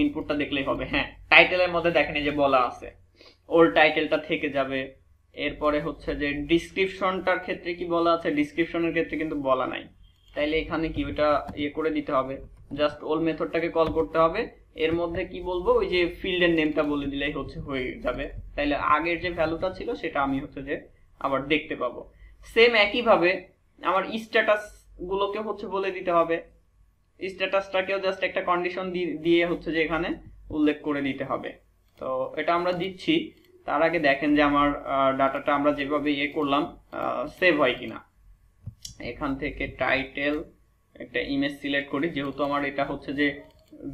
ইনপুটটা দেখলেই হবে হ্যাঁ। টাইটেলের মধ্যে দেখেন এই যে বলা আছে। ওর টাইটেলটা থেকে যাবে। এরপরে হচ্ছে যে ডিসক্রিপশনটার ক্ষেত্রে কি বলা আছে? ডিসক্রিপশনের ক্ষেত্রে কিন্তু বলা নাই। তাইলে এখানে কি ওটা ইয়ে করে দিতে হবে? জাস্ট ওল মেথডটাকে কল করতে হবে। এর মধ্যে কি বলব? ওই যে ফিল্ডের নেমটা বলে দিলেই হচ্ছে হয়ে যাবে। তাইলে আগের যে ভ্যালুটা ছিল সেটা আমি হচ্ছে যে আবার দেখতে পাবো। সেম একইভাবে আমার স্ট্যাটাস গুলোকে হচ্ছে বলে দিতে হবে। স্ট্যাটাসটাকেও জাস্ট একটা কন্ডিশন দিয়ে হচ্ছে যে এখানে উল্লেখ করে নিতে হবে। তো এটা আমরা দিচ্ছি। তার আগে দেখেন যে আমার ডাটাটা আমরা যেভাবে ইয়ে করলাম সেভ হয় কিনা। এখান থেকে টাইটেল একটা ইমেজ সিলেক্ট করি। যেহেতু আমার এটা হচ্ছে যে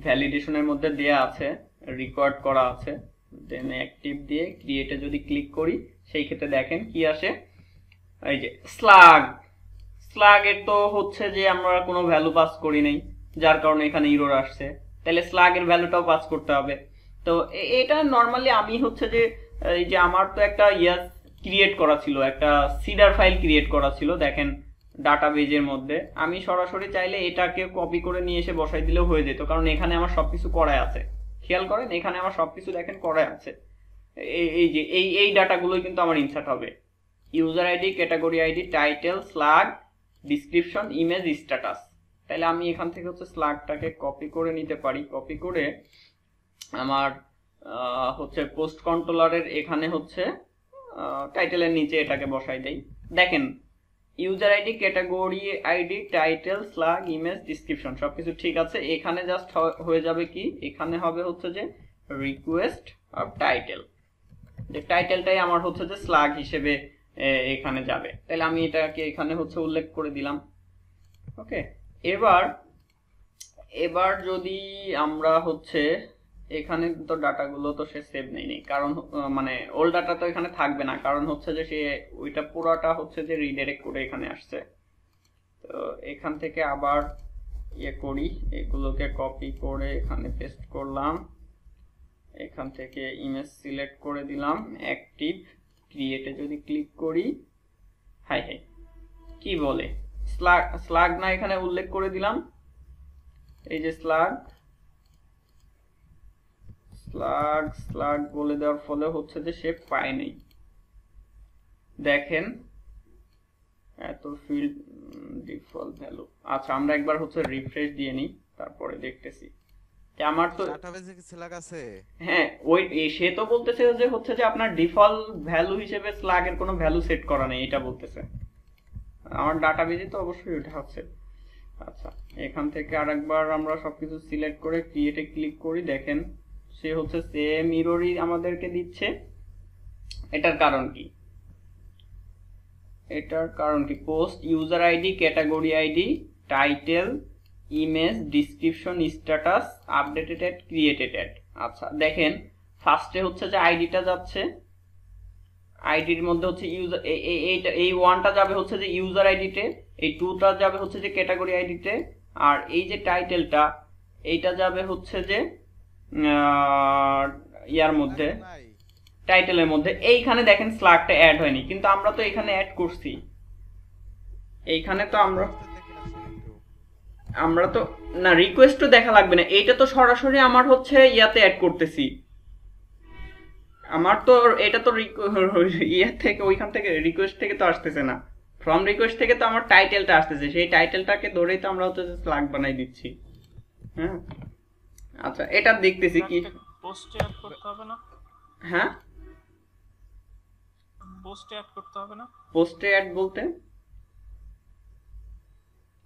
ভ্যালিডেশনের মধ্যে দেয়া আছে রেকর্ড করা আছে দেন অ্যাক্টিভ দিয়ে ক্রিয়েটে যদি ক্লিক করি, সেই ক্ষেত্রে দেখেন কি আসে? এই যে স্লাগ স্লাগের তো হচ্ছে যে আমরা কোনো ভ্যালু পাস করি নাই, যার কারণে এখানে ইরোর আসছে। তাহলে স্লাগের ভ্যালুটাও পাস করতে হবে। তো এটা নর্মালি আমি হচ্ছে যে, এই যে আমার তো একটা ইয়াস ক্রিয়েট করা ছিল, একটা সিডার ফাইল ক্রিয়েট করা ছিল, দেখেন ডাটাবেজের মধ্যে। আমি সরাসরি চাইলে এটাকে কপি করে নিয়ে এসে বসাই দিলেও হয়ে যেত, কারণ এখানে আমার সব কিছু করাই আছে। খেয়াল করেন, এখানে আমার সব কিছু দেখেন করাই আছে। এই যে, এই এই ডাটাগুলোই কিন্তু আমার ইনসার্ট হবে। User ID category ID title slug description image status তাহলে আমি এখান থেকে হচ্ছে স্লাগটাকে কপি করে নিতে পারি। কপি করে আমার হচ্ছে পোস্ট কন্ট্রোলারের এখানে হচ্ছে টাইটেলের নিচে এটাকে বসাই দেই। দেখেন user ID category ID title slug image description সব কিছু ঠিক আছে। এখানে জাস্ট হয়ে যাবে কি? এখানে হবে হচ্ছে যে রিকোয়েস্ট অফ টাইটেল যে টাইটেলটাই আমার হচ্ছে যে স্লাগ হিসেবে এখানে যাবে। তাহলে আমি এটাকে এখানে হচ্ছে উল্লেখ করে দিলাম। ওকে এবার এবার যদি আমরা হচ্ছে, এখানে তো ডাটাগুলো তো সে সেভ নেই নেই কারণ মানে ওল্ড ডাটা তো এখানে থাকবে না। কারণ হচ্ছে যে সে, ওইটা পুরোটা হচ্ছে যে রিডাইরেক্ট করে এখানে আসছে। তো এখান থেকে আবার ইয়ে করি। এগুলোকে কপি করে এখানে পেস্ট করলাম। এখান থেকে ইমেজ সিলেক্ট করে দিলাম। অ্যাক্টিভ ক্রিয়েটে যদি ক্লিক করি, হাই হাই, কি বলে? স্লাগ স্লাগ না এখানে উল্লেখ করে দিলাম। এই যে স্লাগ স্লাগ স্লাগ বলে দেওয়ার ফলে হচ্ছে যে সে পায় নেই। দেখেন এত ফিল্ড ডিফল্ট ভ্যালু আচ্ছা আমরা একবার হচ্ছে রিফ্রেশ দিয়ে নিই তারপরে দেখতেছি। আমার তো ডাটাবেজে কি সিলাক আছে? হ্যাঁ ওই সে তো বলতেছে যে হচ্ছে যে আপনার ডিফল্ট ভ্যালু হিসেবে স্লাগের কোনো ভ্যালু সেট করা নেই এটা বলতেছে। আমার ডাটাবেজে তো অবশ্যই ওটা হচ্ছে আচ্ছা এখান থেকে আরেকবার আমরা সবকিছু সিলেক্ট করে ক্রিয়েটে ক্লিক করি, দেখেন, সে হচ্ছে সেম ইরোরই আমাদেরকে দিচ্ছে। এটার কারণ কি? এটার কারণ কি? Post user ID category ID title image description status updated at created আচ্ছা দেখেন ফার্স্টে হচ্ছে যে আইডিটা যাচ্ছে। আইডির মধ্যে হচ্ছে ইউজার এইটা, এই ওয়ানটা যাবে হচ্ছে যে ইউজার আইডিতে এই টুটা যাবে হচ্ছে যে ক্যাটাগরি আইডিতে আর এই যে টাইটেলটা এইটা যাবে হচ্ছে যে ইয়ার মধ্যে টাইটেলের মধ্যে। এইখানে দেখেন স্লাগটা অ্যাড হয়নি, কিন্তু আমরা তো এখানে অ্যাড করছি। এইখানে তো আমরা আমরা তো, না রিকোয়েস্টও দেখা লাগবে না। এইটা তো সরাসরি আমার হচ্ছে ইয়াতে অ্যাড করতেছি। আমার তো এটা তো [LAUGHS] ইয়ে থেকে ওইখান থেকে রিকোয়েস্ট থেকে তো আসতেছে না। ফ্রম রিকোয়েস্ট থেকে তো আমার টাইটেলটা আসতেছে। সেই টাইটেলটাকে ধরেই তো আমরা হচ্ছে স্লাগ বানাই দিচ্ছি। হ্যাঁ? আচ্ছা এটা দেখতেছি কি? পোস্টে অ্যাড করতে হবে না? হ্যাঁ? পোস্টে অ্যাড করতে হবে না? পোস্টে অ্যাড বলতে?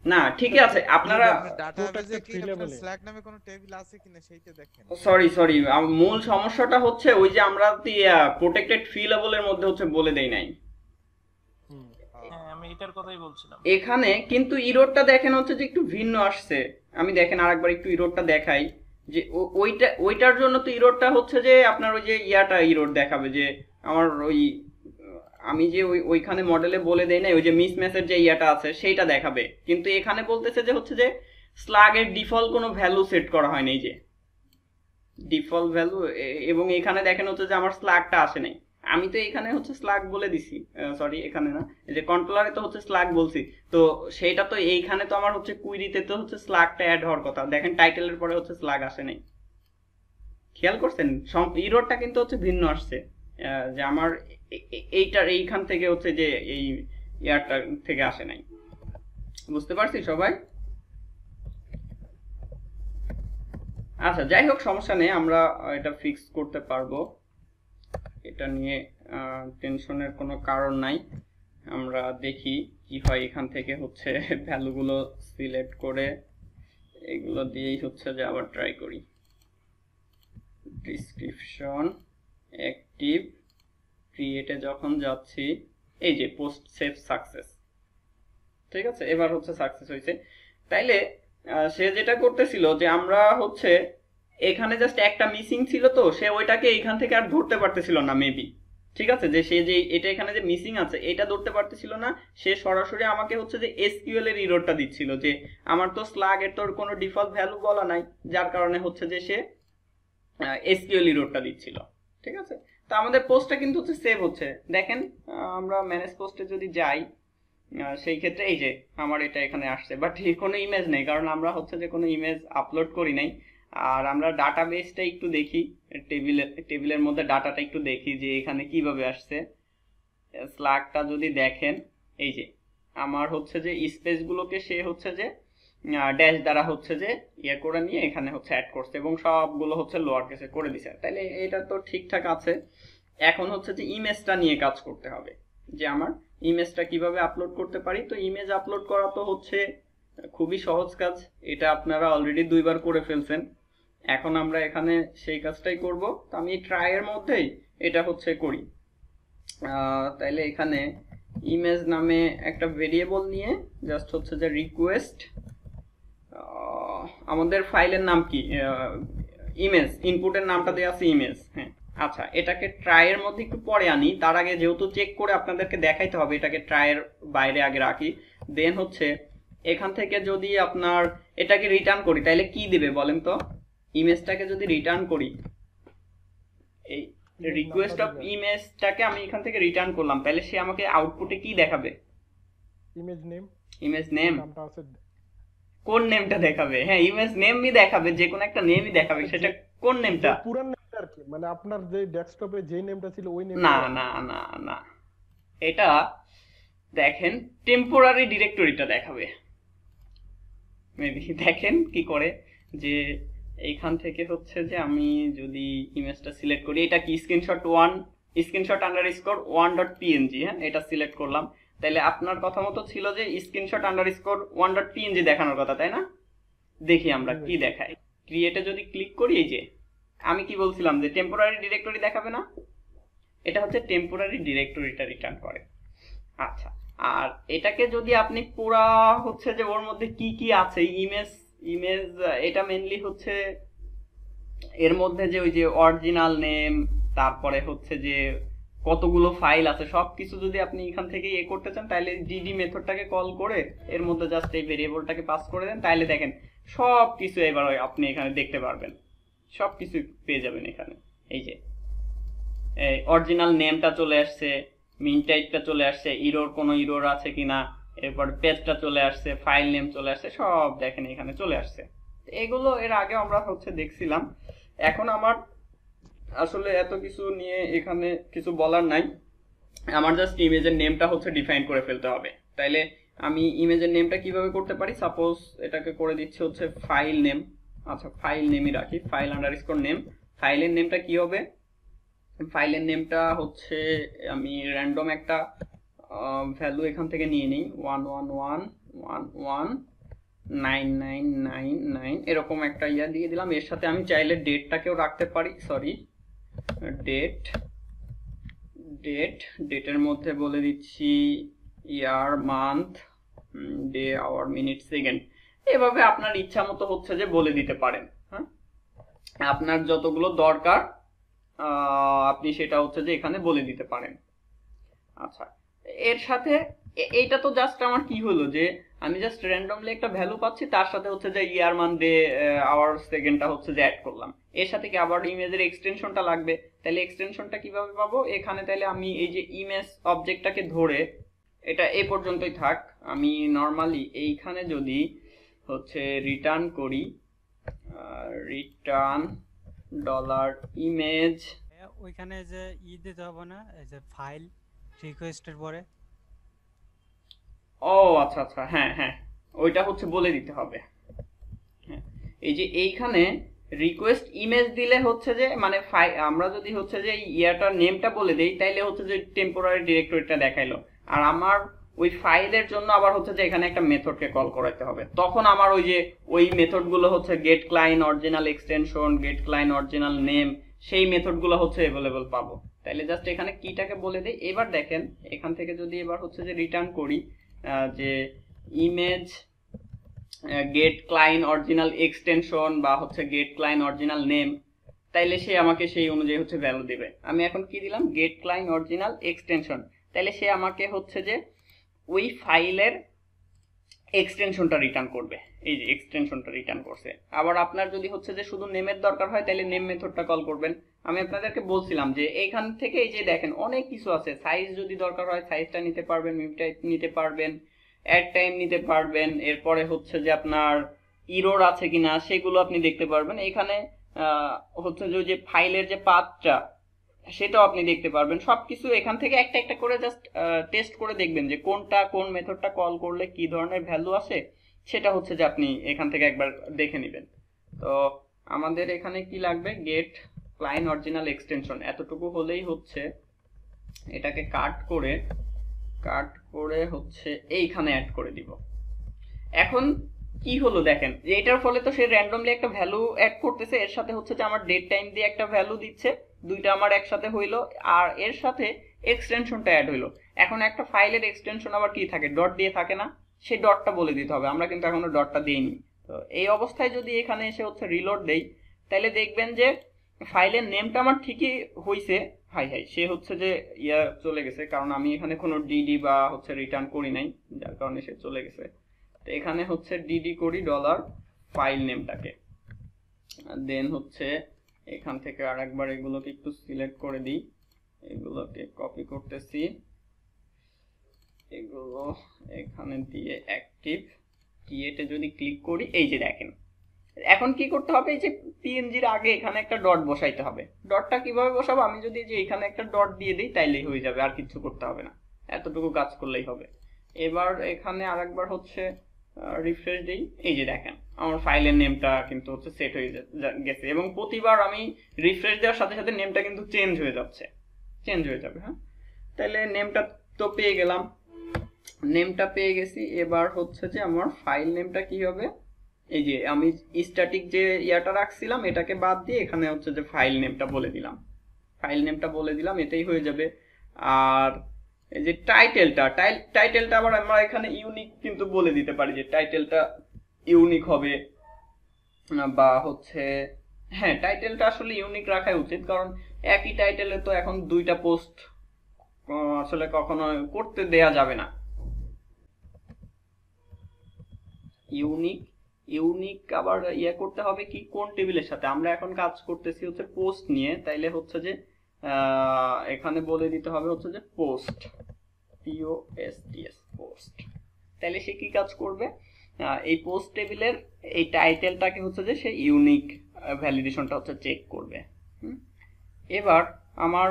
না ঠিকই আছে আপনারা ডাটাবেজে কি আপনার স্ল্যাক নামে কোনো টেবিল আছে কিনা সেইটা দেখেন। সরি সরি মূল সমস্যাটা হচ্ছে ওই যে আমরা প্রোটেক্টেড ফি লেভেলের মধ্যে হচ্ছে বলে দেই নাই। হ্যাঁ আমি এটার কথাই বলছিলাম। এখানে কিন্তু ইরোডটা দেখেন হচ্ছে যে একটু ভিন্ন আসছে। আমি দেখেন আরেকবার একটু ইরোডটা দেখাই। যে ওইটা ওইটার জন্য তো ইরোডটা হচ্ছে যে আপনার ওই যে ইয়াটা ইরোড দেখাবে যে আমার ওই আমি যে ওই, ওইখানে মডেলে বলে দেই না ওই যে মিস ম্যাচের যে ইয়াটা আছে, সেইটা দেখাবে। কিন্তু এখানে বলতেছে যে হচ্ছে যে স্লাগের ডিফল্ট কোনো ভ্যালু সেট করা হয়নি যে। ডিফল্ট ভ্যালু এবং এখানে দেখেন হচ্ছে যে আমার স্লাগটা আসে নাই। আমি তো এখানে হচ্ছে স্লাগ বলে দিছি সরি এখানে না। যে কন্ট্রোলারে তো হচ্ছে স্লাগ বলছি। তো সেইটা তো এইখানে তো আমার হচ্ছে কুইরিতে তো হচ্ছে স্লাগটা অ্যাড হওয়ার কথা। দেখেন টাইটেলের পরে হচ্ছে স্লাগ আসে নাই। খেয়াল করছেন? ইরোডটা কিন্তু হচ্ছে ভিন্ন আসছে। যে আমার এইটার এইখান থেকে হচ্ছে যে এই ইয়ারটা থেকে আসে নাই। বুঝতে পারছি সবাই? আচ্ছা যাই হোক, সমস্যা নেই, আমরা এটা ফিক্স করতে পারব। এটা নিয়ে টেনশনের কোনো কারণ নাই। আমরা দেখি কি হয় এখান থেকে হচ্ছে [LAUGHS] ভ্যালুগুলো সিলেক্ট করে। এগুলো দিয়েই হচ্ছে যে আবার ট্রাই করি। ডিসক্রিপশন অ্যাক্টিভ ক্রিয়েটে যখন যাচ্ছি, এই যে পোস্ট সেভ সাকসেস ঠিক আছে? এবার হচ্ছে সাকসেস হয়েছে তাইলে সে যেটা করতেছিল যে আমরা হচ্ছে এখানে জাস্ট একটা মিসিং ছিল তো, সে ওইটাকে এখান থেকে আর ধরতে পারতেছিল না মেবি ঠিক আছে? যে সে যে এটা এখানে যে মিসিং আছে, এটা ধরতে পারতেছিল না, সে সরাসরি আমাকে হচ্ছে যে এসকিউএল এর ইরোরটা দিচ্ছিল যে আমার তো স্লাগ এর তোর কোনো ডিফল্ট ভ্যালু বলা নাই, যার কারণে হচ্ছে যে সে এসকিউএল ইরোরটা দিচ্ছিল, ঠিক আছে? তো আমাদের পোস্টটা কিন্তু হচ্ছে সেভ হচ্ছে। দেখেন আমরা ম্যানেজ পোস্টে যদি যাই সেই ক্ষেত্রে এই যে আমার এটা এখানে আসছে। বাট কোনো ইমেজ নেই, কারণ আমরা হচ্ছে যে কোনো ইমেজ আপলোড করি নাই। আর আমরা ডাটা বেসটা একটু দেখি টেবিলের টেবিলের মধ্যে ডাটাটা একটু দেখি যে এখানে কীভাবে আসছে। স্লাগটা যদি দেখেন, এই যে, আমার হচ্ছে যে স্পেসগুলোকে সে হচ্ছে যে ড্যাশ দ্বারা হচ্ছে যে ইয়ে করে নিয়ে এখানে হচ্ছে অ্যাড করছে এবং সবগুলো হচ্ছে লোয়ার কেসে করে দিছে। তাহলে এটা তো ঠিকঠাক আছে। এখন হচ্ছে যে ইমেজটা নিয়ে কাজ করতে হবে। যে আমার ইমেজটা কীভাবে আপলোড করতে পারি? তো ইমেজ আপলোড করা তো হচ্ছে খুবই সহজ কাজ। এটা আপনারা অলরেডি দুইবার করে ফেলছেন। এখন আমরা এখানে সেই কাজটাই করব। তো আমি ট্রাইয়ের মধ্যেই এটা হচ্ছে করি। তাইলে এখানে ইমেজ নামে একটা ভেরিয়েবল নিয়ে জাস্ট হচ্ছে যে রিকোয়েস্ট আমাদের ফাইলের নাম কি? ইমেজ ইনপুটের নামটা দেওয়া আছে ইমেজ হ্যাঁ। আচ্ছা এটাকে ট্রাইয়ের মধ্যে একটু পরে আনি তার আগে যেহেতু চেক করে আপনাদেরকে দেখাইতে হবে এটাকে ট্রাইয়ের বাইরে আগে রাখি। দেন হচ্ছে এখান থেকে যদি আপনার এটাকে রিটার্ন করি তাহলে কি দিবে বলেন তো? ইমেজটাকে যদি রিটার্ন করি এই রিকোয়েস্ট অফ ইমেজটাকে আমি এখান থেকে রিটার্ন করলাম তাহলে সে আমাকে আউটপুটে কি দেখাবে? ইমেজ নেম ইমেজ নেম নামটা আছে কোন নেমটা দেখাবে? হ্যাঁ ইমেজ নেমই দেখাবে যে কোনো একটা নেমই দেখাবে সেটা কোন নেমটা পুরান নেমটা আর কি মানে আপনার যে ডেস্কটপে যে নেমটা ছিল ওই নেম না না না না। এটা দেখেন টেম্পোরারি ডিরেক্টরিটা দেখাবে। মেবি দেখেন কি করে যে এইখান থেকে হচ্ছে যে আমি যদি ইমেজটা সিলেক্ট করি এটা কি screenshot one screenshot underscore one dot PNG হ্যাঁ এটা সিলেক্ট করলাম। তাহলে আপনার কথা মতো ছিল যে screenshot underscore one dot PNG দেখানোর কথা তাই না? দেখি আমরা কি দেখাই ক্রিয়েটে যদি ক্লিক করি এই যে আমি কি বলছিলাম যে টেম্পোরারি ডিরেক্টরি দেখাবে না? এটা হচ্ছে টেম্পোরারি ডিরেক্টরিটা রিটার্ন করে। আচ্ছা আর এটাকে যদি আপনি পুরা হচ্ছে যে ওর মধ্যে কি কি আছে ইমেজ ইমেজ এটা মেনলি হচ্ছে এর মধ্যে যে ওই যে অরিজিনাল নেম তারপরে হচ্ছে যে কতগুলো ফাইল আছে সব কিছু যদি আপনি এখান থেকে ইয়ে করতে চান, তাহলে ডিডি মেথডটাকে কল করে এর মধ্যে জাস্ট এই ভেরিয়েবলটাকে পাস করে দেন, তাহলে দেখেন সব কিছু এবার আপনি এখানে দেখতে পারবেন। সব কিছু পেয়ে যাবেন এখানে। এই যে, এই অরিজিনাল নেমটা চলে আসছে মিন টাইপটা চলে আসছে ইরোর কোনো ইরোর আছে কিনা, এরপর পেজটা চলে আসছে ফাইল নেম চলে আসছে, সব দেখেন এখানে চলে আসছে। এগুলো এর আগে আমরা হচ্ছে দেখছিলাম। এখন আমার আসলে এত কিছু নিয়ে এখানে কিছু বলার নাই। আমার জাস্ট ইমেজের নেমটা হচ্ছে ডিফাইন করে ফেলতে হবে। তাইলে আমি ইমেজের নেমটা কীভাবে করতে পারি? সাপোজ এটাকে করে দিচ্ছি হচ্ছে ফাইল নেম আচ্ছা ফাইল নেমই রাখি। ফাইল আন্ডারস্কোর নেম ফাইলের নেমটা কি হবে? ফাইলের নেমটা হচ্ছে আমি র্যান্ডম একটা ভ্যালু এখান থেকে নিয়ে নিই। One one one one one nine nine nine nine এরকম একটা ইয়া দিয়ে দিলাম। এর সাথে আমি চাইলে ডেটটাকেও রাখতে পারি। সরি ডেট ডেট ডেটের মধ্যে বলে দিচ্ছি year month day hour minute second এভাবে আপনার ইচ্ছা মতো হচ্ছে যে বলে দিতে পারেন হ্যাঁ? আপনার যতগুলো দরকার আপনি সেটা হচ্ছে যে এখানে বলে দিতে পারেন। আচ্ছা এর সাথে এইটা তো জাস্ট আমার কি হলো যে আমি জাস্ট র্যান্ডমলি একটা ভ্যালু পাচ্ছি, তার সাথে হচ্ছে যে ইয়ার মান আওয়ার সেকেন্ডটা হচ্ছে যে অ্যাড করলাম। এর সাথে কি আবার ইমেজের এক্সটেনশনটা লাগবে? তাহলে এক্সটেনশনটা কীভাবে পাবো? এখানে তাহলে আমি এই যে ইমেজ অবজেক্টটাকে ধরে, এটা এ পর্যন্তই থাক। আমি নর্মালি এইখানে যদি হচ্ছে রিটার্ন করি রিটার্ন ডলার ইমেজ ওইখানে যে ই দিতে হবে না, এই যে ফাইল রিকোয়েস্টের পরে। ও আচ্ছা আচ্ছা হ্যাঁ হ্যাঁ। ওইটা হচ্ছে বলে দিতে হবে। হ্যাঁ। এই যে এইখানে রিকোয়েস্ট ইমেজ দিলে হচ্ছে যে মানে আমরা যদি হচ্ছে যে ইয়াটার নেমটা বলে দেই, তাইলে হচ্ছে যে টেম্পোরারি ডিরেক্টরিটা দেখাইলো। আর আমার ওই ফাইলের জন্য আবার হচ্ছে যে এখানে একটা মেথডকে কল করাতে হবে। তখন আমার ওই যে ওই মেথডগুলো হচ্ছে get client original extension get client original name সেই মেথডগুলো হচ্ছে অ্যাভেলেবল পাবো। তাইলে জাস্ট এখানে কিটাকে বলে দেই। এবার দেখেন, এখান থেকে যদি এবার হচ্ছে যে রিটার্ন করি যে image get client original extension বা হচ্ছে গেট ক্লাইন অরিজিনাল নেম তাইলে সে আমাকে সেই অনুযায়ী হচ্ছে ভ্যালু দেবে। আমি এখন কি দিলাম? গেট ক্লাইন অরিজিনাল এক্সটেনশন তাইলে সে আমাকে হচ্ছে যে ওই ফাইলের এক্সটেনশনটা রিটার্ন করবে। এই যে এক্সটেনশনটা রিটার্ন করছে। আবার আপনার যদি হচ্ছে যে শুধু নেমের দরকার হয়, তাহলে নেম মেথডটা কল করবেন। আমি আপনাদেরকে বলছিলাম যে এইখান থেকে এই যে দেখেন, অনেক কিছু আছে। সাইজ যদি দরকার হয় সাইজটা নিতে পারবেন মিমটা নিতে পারবেন অ্যাড টাইম নিতে পারবেন। এরপরে হচ্ছে যে আপনার ইরোর আছে কিনা, সেগুলো আপনি দেখতে পারবেন। এখানে হচ্ছে যে যে ফাইলের যে পাথটা সেটাও আপনি দেখতে পারবেন। সব কিছু এখান থেকে একটা একটা করে জাস্ট টেস্ট করে দেখবেন যে কোনটা কোন মেথডটা কল করলে কি ধরনের ভ্যালু আসে। সেটা হচ্ছে যে আপনি এখান থেকে একবার দেখে নেবেন। তো আমাদের এখানে কি লাগবে? গেট ক্লাইন অরিজিনাল এক্সটেনশন এতটুকু হলেই হচ্ছে এটাকে কাট করে কাট করে হচ্ছে এইখানে অ্যাড করে দিব। এখন কি হলো দেখেন, যে এটার ফলে তো সে র্যান্ডমলি একটা ভ্যালু অ্যাড করতেছে, এর সাথে হচ্ছে যে আমার ডেট টাইম দিয়ে একটা ভ্যালু দিচ্ছে, দুইটা আমার একসাথে হইল, আর এর সাথে এক্সটেনশনটা অ্যাড হইল। এখন একটা ফাইলের এক্সটেনশন আবার কি থাকে? ডট দিয়ে থাকে না। সেই ডটটা বলে দিতে হবে। আমরা কিন্তু এখনও ডটটা দিইনি। তো এই অবস্থায় যদি এখানে এসে হচ্ছে রিলোড দেই, তাহলে দেখবেন যে ফাইলের নেমটা আমার ঠিকই হয়েছে হাই হাই, সে হচ্ছে যে ইয়া চলে গেছে, কারণ আমি এখানে কোনো ডিডি বা হচ্ছে রিটার্ন করি নাই, যার কারণে সে চলে গেছে। তো এখানে হচ্ছে ডিডি করি ডলার ফাইল নেমটাকে দেন হচ্ছে এখান থেকে আরেকবার এগুলোকে একটু সিলেক্ট করে দিই। এগুলোকে কপি করতেছি। এগুলো এখানে দিয়ে অ্যাক্টিভ ক্রিয়েটে যদি ক্লিক করি, এই যে দেখেন। এখন কি করতে হবে? এই যে পিএনজির আগে এখানে একটা ডট বসাইতে হবে। ডটটা কীভাবে বসাবো? আমি যদি যে এখানে একটা ডট দিয়ে দিই, তাইলেই হয়ে যাবে, আর কিছু করতে হবে না। এতটুকু কাজ করলেই হবে। এবার এখানে আরেকবার হচ্ছে রিফ্রেশ দিই। এই যে দেখেন, আমার ফাইলের নেমটা কিন্তু হচ্ছে সেট হয়ে গেছে। এবং প্রতিবার আমি রিফ্রেশ দেওয়ার সাথে সাথে নেমটা কিন্তু চেঞ্জ হয়ে যাচ্ছে। চেঞ্জ হয়ে যাবে হ্যাঁ? তাহলে নেমটা তো পেয়ে গেলাম। নেমটা পেয়ে গেছি। এবার হচ্ছে যে আমার ফাইল নেমটা কি হবে? এই যে আমি স্ট্যাটিক যে ইয়াটা রাখছিলাম, এটাকে বাদ দিয়ে এখানে হচ্ছে যে ফাইল নেমটা বলে দিলাম। ফাইল নেমটা বলে দিলাম, এটাই হয়ে যাবে। আর এই যে টাইটেলটা টাইটেলটা আবার আমরা এখানে ইউনিক কিন্তু বলে দিতে পারি যে টাইটেলটা ইউনিক হবে। বা হচ্ছে হ্যাঁ টাইটেলটা আসলে ইউনিক রাখাই উচিত, কারণ একই টাইটেলে তো এখন দুইটা পোস্ট আসলে কখনো করতে দেয়া যাবে না। ইউনিক ইউনিক আবার ইয়ে করতে হবে কি? কোন টেবিলের সাথে? আমরা এখন কাজ করতেছি হচ্ছে পোস্ট নিয়ে। তাইলে হচ্ছে যে এখানে বলে দিতে হবে হচ্ছে যে পোস্ট পিও এস ডিএস পোস্ট তাইলে সে কি কাজ করবে? এই পোস্ট টেবিলের এই টাইটেলটাকে হচ্ছে যে সে ইউনিক ভ্যালিডেশনটা হচ্ছে চেক করবে? এবার আমার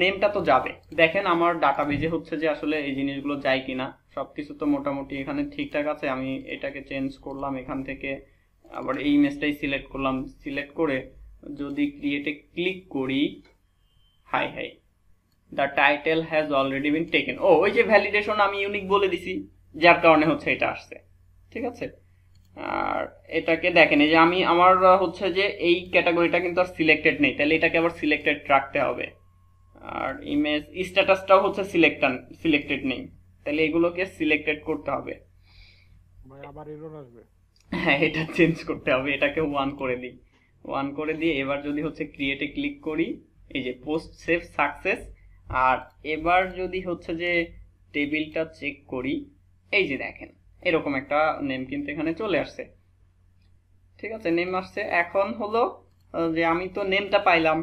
নেমটা তো যাবে। দেখেন আমার ডাটাবেজে হচ্ছে যে আসলে এই জিনিসগুলো যায় কিনা। সবকিছু তো মোটামুটি এখানে ঠিকঠাক আছে। আমি এটাকে চেঞ্জ করলাম এখান থেকে। আবার এই ইমেজটাই সিলেক্ট করলাম। সিলেক্ট করে যদি ক্রিয়েটে ক্লিক করি hi hi the title has already been taken ও, ওই যে ভ্যালিডেশন আমি ইউনিক বলে দিছি, যার কারণে হচ্ছে এটা আসছে। ঠিক আছে? আর এটাকে দেখেন, এই যে আমি, আমার হচ্ছে যে এই ক্যাটাগরিটা কিন্তু আর সিলেক্টেড নেই। তাহলে এটাকে আবার সিলেক্টেড রাখতে হবে। আর ইমেজ স্ট্যাটাসটাও হচ্ছে সিলেক্টান সিলেক্টেড নেই। তাহলে এগুলোকে সিলেক্টেড করতে হবে। ভাই আবার এরর আসবে। হ্যাঁ এটা চেঞ্জ করতে হবে এটাকে ওয়ান করে দিই। ওয়ান করে দিয়ে এবার যদি হচ্ছে ক্রিয়েটে ক্লিক করি এই যে পোস্ট সেভ সাকসেস আর এবার যদি হচ্ছে যে টেবিলটা চেক করি এই যে দেখেন এরকম একটা নেম কিন্তু এখানে চলে আসছে। ঠিক আছে নেম আসছে। এখন হলো যে আমি তো নেমটা পাইলাম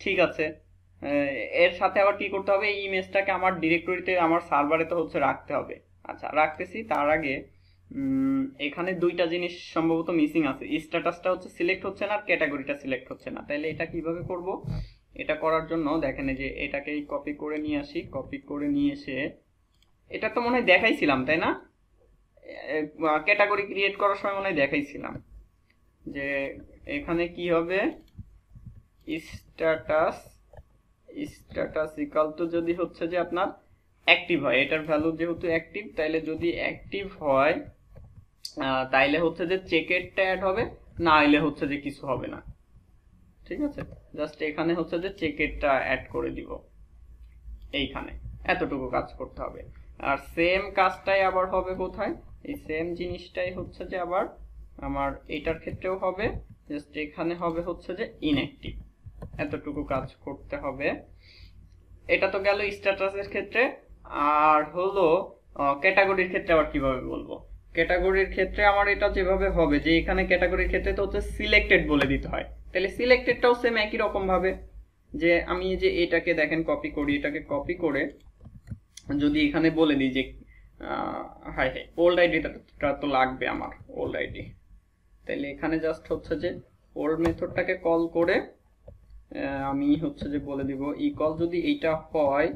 ঠিক আছে। এর সাথে আবার কি করতে হবে? এই ইমেজটাকে আমার ডিরেক্টরিতে, আমার সার্ভারে তো হচ্ছে রাখতে হবে। আচ্ছা রাখতেছি। তার আগে এখানে দুইটা জিনিস সম্ভবত মিসিং আছে। স্ট্যাটাসটা হচ্ছে সিলেক্ট হচ্ছে না আর ক্যাটাগরিটা সিলেক্ট হচ্ছে না। তাহলে এটা কীভাবে করব? এটা করার জন্য দেখেন যে, এটাকেই কপি করে নিয়ে আসি। কপি করে নিয়ে এসে, এটা তো মনে হয় দেখাইছিলাম, তাই না? ক্যাটাগরি ক্রিয়েট করার সময় মনে হয় দেখাইছিলাম। যে, এখানে কি হবে? স্ট্যাটাস স্ট্যাটাস ইকাল টু যদি হচ্ছে যে আপনার অ্যাক্টিভ হয়, এটার ভ্যালু যেহেতু অ্যাক্টিভ তাইলে যদি অ্যাক্টিভ হয় তাইলে হচ্ছে যে চেকেরটা অ্যাড হবে, না হলে হচ্ছে যে কিছু হবে না। ঠিক আছে? জাস্ট এখানে হচ্ছে যে চেকেরটা অ্যাড করে দিব। এইখানে। এতটুকু কাজ করতে হবে। আর সেম কাজটাই আবার হবে কোথায়? এই সেম জিনিসটাই হচ্ছে যে আবার আমার এটার ক্ষেত্রেও হবে। জাস্ট এখানে হবে হচ্ছে যে ইনঅ্যাক্টিভ এতটুকু কাজ করতে হবে। এটা তো গেল স্ট্যাটাসের ক্ষেত্রে। আর হলো ক্যাটাগরির ক্ষেত্রে আবার কীভাবে বলব? ক্যাটাগরির ক্ষেত্রে আমার এটা যেভাবে হবে যে, এখানে ক্যাটাগরির ক্ষেত্রে তো হচ্ছে সিলেক্টেড বলে দিতে হয়। তাহলে সিলেক্টেডটাও সেম একই রকম ভাবে যে, আমি যে এটাকে দেখেন কপি করি, এটাকে কপি করে যদি এখানে বলে দিই যে হাই হাই ওল্ড আইডিটা তো লাগবে আমার ওল্ড আইডি তাহলে এখানে জাস্ট হচ্ছে যে ওল্ড মেথডটাকে কল করে আমি হচ্ছে যে বলে দিব ইকল যদি এইটা হয়,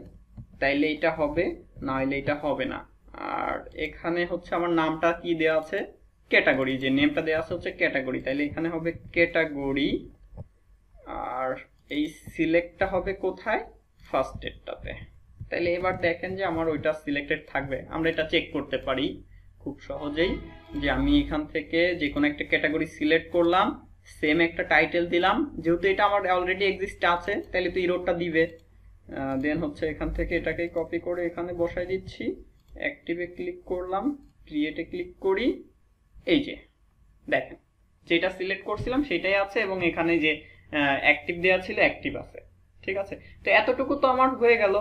তাইলে এটা হবে না হলে এটা হবে না। আর এখানে হচ্ছে আমার নামটা কি দেওয়া আছে? ক্যাটাগরি যে নেমটা দেওয়া আছে হচ্ছে ক্যাটাগরি তাইলে এখানে হবে ক্যাটাগরি আর এই সিলেক্টটা হবে কোথায়? ফার্স্ট এডটাতে তাইলে এবার দেখেন যে আমার ওইটা সিলেক্টেড থাকবে। আমরা এটা চেক করতে পারি খুব সহজেই যে আমি এখান থেকে যে কোনো একটা ক্যাটাগরি সিলেক্ট করলাম সেম একটা টাইটেল দিলাম। যেহেতু এটা আমার অলরেডি এক্সিস্ট আছে, তাহলে তো ইরোডটা দিবে। দেন হচ্ছে এখান থেকে এটাকে কপি করে এখানে বসাই দিচ্ছি। অ্যাক্টিভে ক্লিক করলাম ক্রিয়েটে ক্লিক করি। এই যে, দেখেন, যেটা সিলেক্ট করছিলাম সেটাই আছে এবং এখানে যে অ্যাক্টিভ দেওয়া ছিল অ্যাক্টিভ আছে। ঠিক আছে? তো এতটুকু তো আমার হয়ে গেল।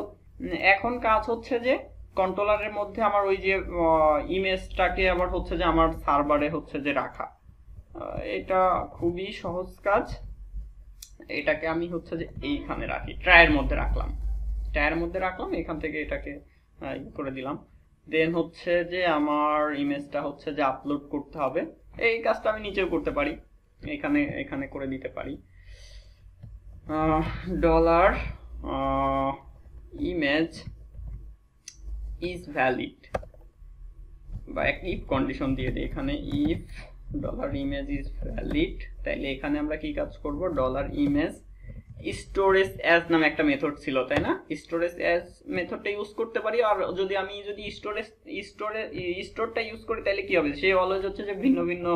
এখন কাজ হচ্ছে যে কন্ট্রোলারের মধ্যে আমার ওই যে ইমেজটাকে আবার হচ্ছে যে আমার সার্ভারে হচ্ছে যে রাখা। এটা খুবই সহজ কাজ। এটাকে আমি হচ্ছে যে এইখানে রাখি। ট্রায়ের মধ্যে রাখলাম। ট্রায়ের মধ্যে রাখলাম, এখান থেকে এটাকে করে দিলাম। দেন হচ্ছে যে আমার ইমেজটা হচ্ছে যে আপলোড করতে হবে। এই কাজটা আমি নিচেও করতে পারি। এখানে এখানে করে দিতে পারি। ডলার ইমেজ ইজ ভ্যালিড বা একটা ইফ কন্ডিশন দিয়ে দিই। এখানে if dollar image is valid তাইলে এখানে আমরা কি কাজ করব? ডলার ইমেজ স্টোরেজ অ্যাজ নামে একটা মেথড ছিল, তাই না? স্টোরেজ অ্যাজ মেথডটা ইউজ করতে পারি, আর যদি আমি যদি স্টোরেজ স্টোরেজ স্টোরটা ইউজ করি তাহলে কি হবে? সে অলওয়েজ হচ্ছে যে ভিন্ন ভিন্ন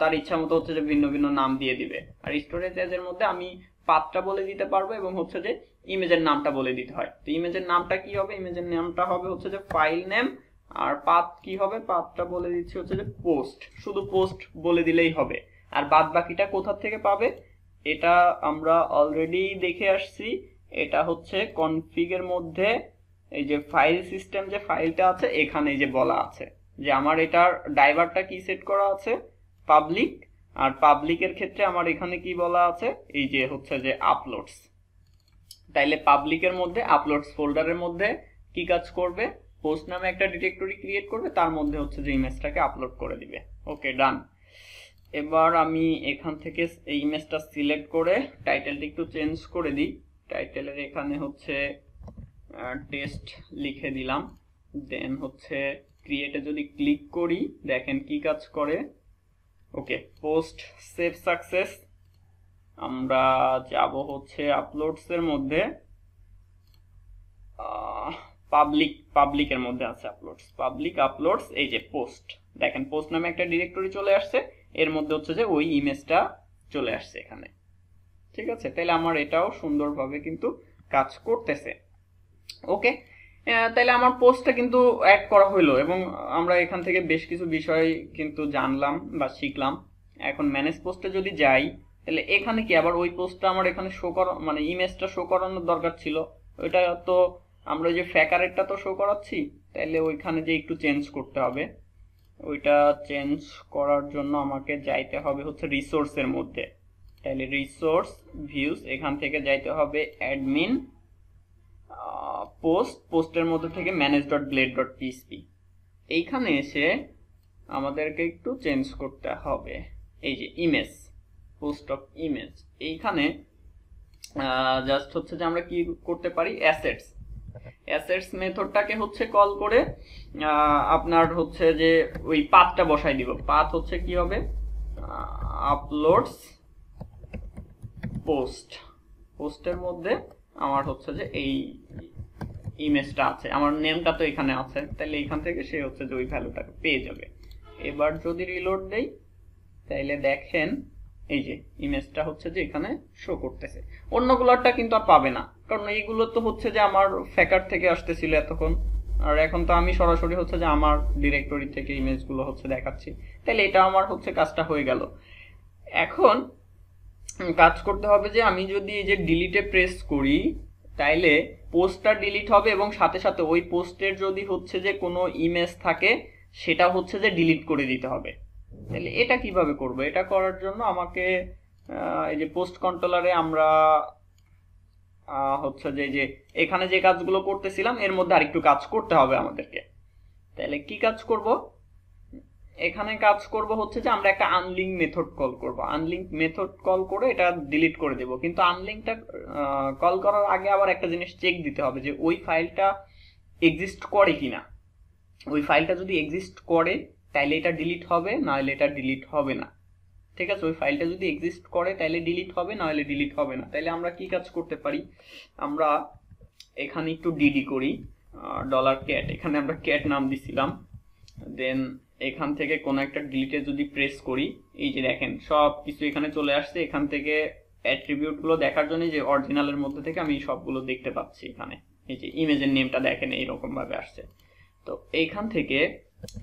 তার ইচ্ছা মতো হচ্ছে যে ভিন্ন ভিন্ন নাম দিয়ে দিবে। আর স্টোরেজ অ্যাজের মধ্যে আমি পাথটা বলে দিতে পারব এবং হচ্ছে যে ইমেজের নামটা বলে দিতে হয়। তো ইমেজের নামটা কি হবে? ইমেজের নামটা হবে হচ্ছে যে ফাইল নেম আর পাথ কি হবে? পাতটা বলে দিচ্ছি হচ্ছে যে পোস্ট শুধু পোস্ট বলে দিলেই হবে। আর বাদ বাকিটা কোথা থেকে পাবে? এটা আমরা অলরেডি দেখে আসছি। এটা হচ্ছে কনফিগের মধ্যে এই যে ফাইল সিস্টেম যে ফাইলটা আছে, এখানে যে বলা আছে। যে আমার এটার ড্রাইভারটা কি সেট করা আছে? পাবলিক আর পাবলিকের ক্ষেত্রে আমার এখানে কি বলা আছে? এই যে হচ্ছে যে আপলোডস তাইলে পাবলিকের মধ্যে আপলোডস ফোল্ডারের মধ্যে কি কাজ করবে? পোস্ট নামে একটা ডিরেক্টরি ক্রিয়েট করবে, তার মধ্যে হচ্ছে যে ইমেজটাকে আপলোড করে দিবে। ওকে ডান এবার আমি এখান থেকে এই ইমেজটা সিলেক্ট করে টাইটেলটা একটু চেঞ্জ করে দিই। টাইটেলের এখানে হচ্ছে টেস্ট লিখে দিলাম। দেন হচ্ছে ক্রিয়েটে যদি ক্লিক করি, দেখেন কি কাজ করে? ওকে পোস্ট সেভ সাকসেস আমরা যাব হচ্ছে আপলোডসের মধ্যে। পাবলিক পাবলিকের মধ্যে আছে আপলোডস পাবলিক আপলোডস এই যে পোস্ট দেখেন পোস্ট নামে একটা ডিরেক্টরি চলে আসছে। এর মধ্যে হচ্ছে যে ওই ইমেজটা চলে আসছে এখানে। ঠিক আছে? তাহলে আমার এটাও সুন্দরভাবে কিন্তু কাজ করতেছে। ওকে তাহলে আমার পোস্টটা কিন্তু অ্যাড করা হলো এবং আমরা এখান থেকে বেশ কিছু বিষয় কিন্তু জানলাম বা শিখলাম। এখন ম্যানেজ পোস্টে যদি যাই তাহলে এখানে কি আবার ওই পোস্টটা আমার এখানে শো করা মানে ইমেজটা শো করানোর দরকার ছিল? ওইটা তো আমরা যে ফ্যাকারেরটা তো শো করাচ্ছি তাহলে ওইখানে যে একটু চেঞ্জ করতে হবে। ওইটা চেঞ্জ করার জন্য আমাকে যাইতে হবে হচ্ছে রিসোর্সের মধ্যে। তাহলে রিসোর্স ভিউস এখান থেকে যাইতে হবে অ্যাডমিন পোস্ট পোস্টের মধ্যে থেকে manage dot blade dot PHP এইখানে এসে আমাদেরকে একটু চেঞ্জ করতে হবে। এই যে ইমেজ পোস্ট অফ ইমেজ এইখানে জাস্ট হচ্ছে যে আমরা কি করতে পারি? অ্যাসেটস অ্যাসেটস মেথডটাকে হচ্ছে কল করে আপনার হচ্ছে যে ওই পাথটা বসাই দিব। পাথ হচ্ছে কি হবে? আপলোডস পোস্ট পোস্টের মধ্যে আমার হচ্ছে যে এই ইমেজটা আছে। আমার নেমটা তো এখানে আছে। তাহলে এখান থেকে সে হচ্ছে যে ওই ভ্যালুটাকে পেয়ে যাবে। এবার যদি রিলোড দেই, তাইলে দেখেন, এই যে ইমেজটা হচ্ছে যে এখানে শো করতেছে। অন্যগুলোরটা কিন্তু আর পাবে না। কারণ এইগুলো তো হচ্ছে যে আমার ফ্যাকার থেকে আসতেছিল এতক্ষণ। আর এখন তো আমি সরাসরি হচ্ছে যে আমার ডিরেক্টরি থেকে ইমেজগুলো হচ্ছে দেখাচ্ছি। তাহলে এটা আমার হচ্ছে কাজটা হয়ে গেল। এখন কাজ করতে হবে যে আমি যদি এই যে ডিলিটে প্রেস করি, তাইলে পোস্টটা ডিলিট হবে এবং সাথে সাথে ওই পোস্টের যদি হচ্ছে যে কোনো ইমেজ থাকে, সেটা হচ্ছে যে ডিলিট করে দিতে হবে। তাহলে এটা কীভাবে করব? এটা করার জন্য আমাকে এই যে পোস্ট কন্ট্রোলারে আমরা হচ্ছে যে যে এখানে যে কাজগুলো করতেছিলাম, এর মধ্যে আরেকটু কাজ করতে হবে আমাদেরকে। তাহলে কি কাজ করব? এখানে কাজ করব হচ্ছে যে, আমরা একটা আনলিঙ্ক মেথড কল করব। আনলিঙ্ক মেথড কল করে এটা ডিলিট করে দেব। কিন্তু আনলিঙ্কটা কল করার আগে আবার একটা জিনিস চেক দিতে হবে যে, ওই ফাইলটা এক্সিস্ট করে কিনা। ওই ফাইলটা যদি এক্সিস্ট করে তাহলে এটা ডিলিট হবে নাহলে এটা ডিলিট হবে না। ঠিক আছে, ওই ফাইলটা যদি এক্সিস্ট করে, তাহলে ডিলিট হবে, নাহলে ডিলিট হবে না। তাহলে আমরা কি কাজ করতে পারি? আমরা এখানে একটু ডিডি করি ডলার ক্যাট এখানে আমরা ক্যাট নাম দিছিলাম। দেন এখান থেকে কোনো একটা ডিলিটে যদি প্রেস করি, এই যে দেখেন, সব কিছু এখানে চলে আসছে। এখান থেকে অ্যাট্রিবিউটগুলো দেখার জন্য যে অরিজিনালের মধ্যে থেকে আমি সবগুলো দেখতে পাচ্ছি এখানে। এই যে ইমেজের নেমটা দেখেন এইরকম ভাবে আসছে। তো এইখান থেকে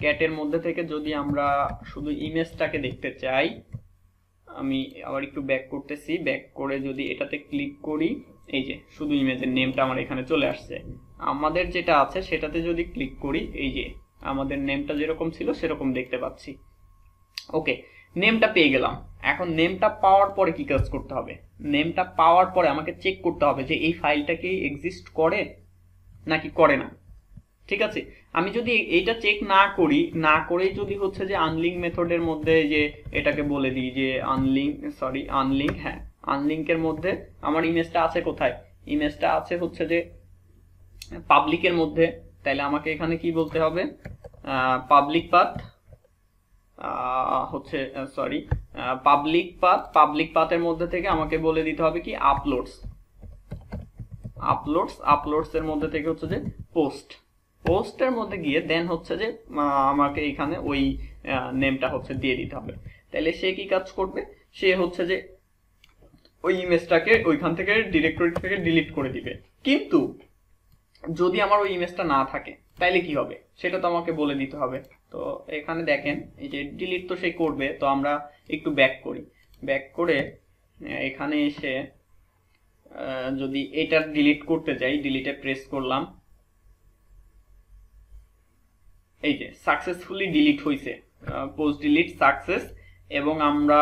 ক্যাটের মধ্যে থেকে যদি আমরা শুধু ইমেজটাকে দেখতে চাই আমি আবার একটু ব্যাক করতেছি। ব্যাক করে যদি এটাতে ক্লিক করি, এই যে, শুধু ইমেজের নেমটা আমার এখানে চলে আসছে। আমাদের যেটা আছে, সেটাতে যদি ক্লিক করি, এই যে, আমাদের নেমটা যেরকম ছিল, সেরকম দেখতে পাচ্ছি। ওকে নেমটা পেয়ে গেলাম। এখন নেমটা পাওয়ার পরে কি কাজ করতে হবে? নেমটা পাওয়ার পরে আমাকে চেক করতে হবে যে এই ফাইলটা কি এক্সিস্ট করে নাকি করে না। ঠিক আছে? আমি যদি এইটা চেক না করি, না করেই যদি হচ্ছে যে আনলিঙ্ক মেথডের মধ্যে যে এটাকে বলে দিই যে আনলিঙ্ক সরি আনলিঙ্ক হ্যাঁ আনলিঙ্কের মধ্যে আমার ইমেজটা আছে কোথায়? ইমেজটা আছে হচ্ছে যে পাবলিকের মধ্যে। তাহলে আমাকে এখানে কি বলতে হবে? পাবলিক পাথ হচ্ছে সরি পাবলিক পাথ পাবলিক পাথের মধ্যে থেকে আমাকে বলে দিতে হবে কি আপলোডস আপলোডস আপলোডস এর মধ্যে থেকে হচ্ছে যে পোস্ট পোস্টের মধ্যে গিয়ে দেন হচ্ছে যে আমাকে এখানে ওই নেমটা হচ্ছে দিয়ে দিতে হবে। তাহলে সে কি কাজ করবে? সে হচ্ছে যে ওই ইমেজটাকে ওইখান থেকে ডিরেক্টরি থেকে ডিলিট করে দিবে। কিন্তু যদি আমার ওই ইমেজটা না থাকে, তাইলে কি হবে? সেটা তো আমাকে বলে দিতে হবে। তো এখানে দেখেন, এই যে ডিলিট তো সে করবে, তো আমরা একটু ব্যাক করি। ব্যাক করে এখানে এসে যদি এটা ডিলিট করতে যাই ডিলিটে প্রেস করলাম এই যে সাকসেসফুলি ডিলিট হয়েছে পোস্ট ডিলিট সাকসেস এবং আমরা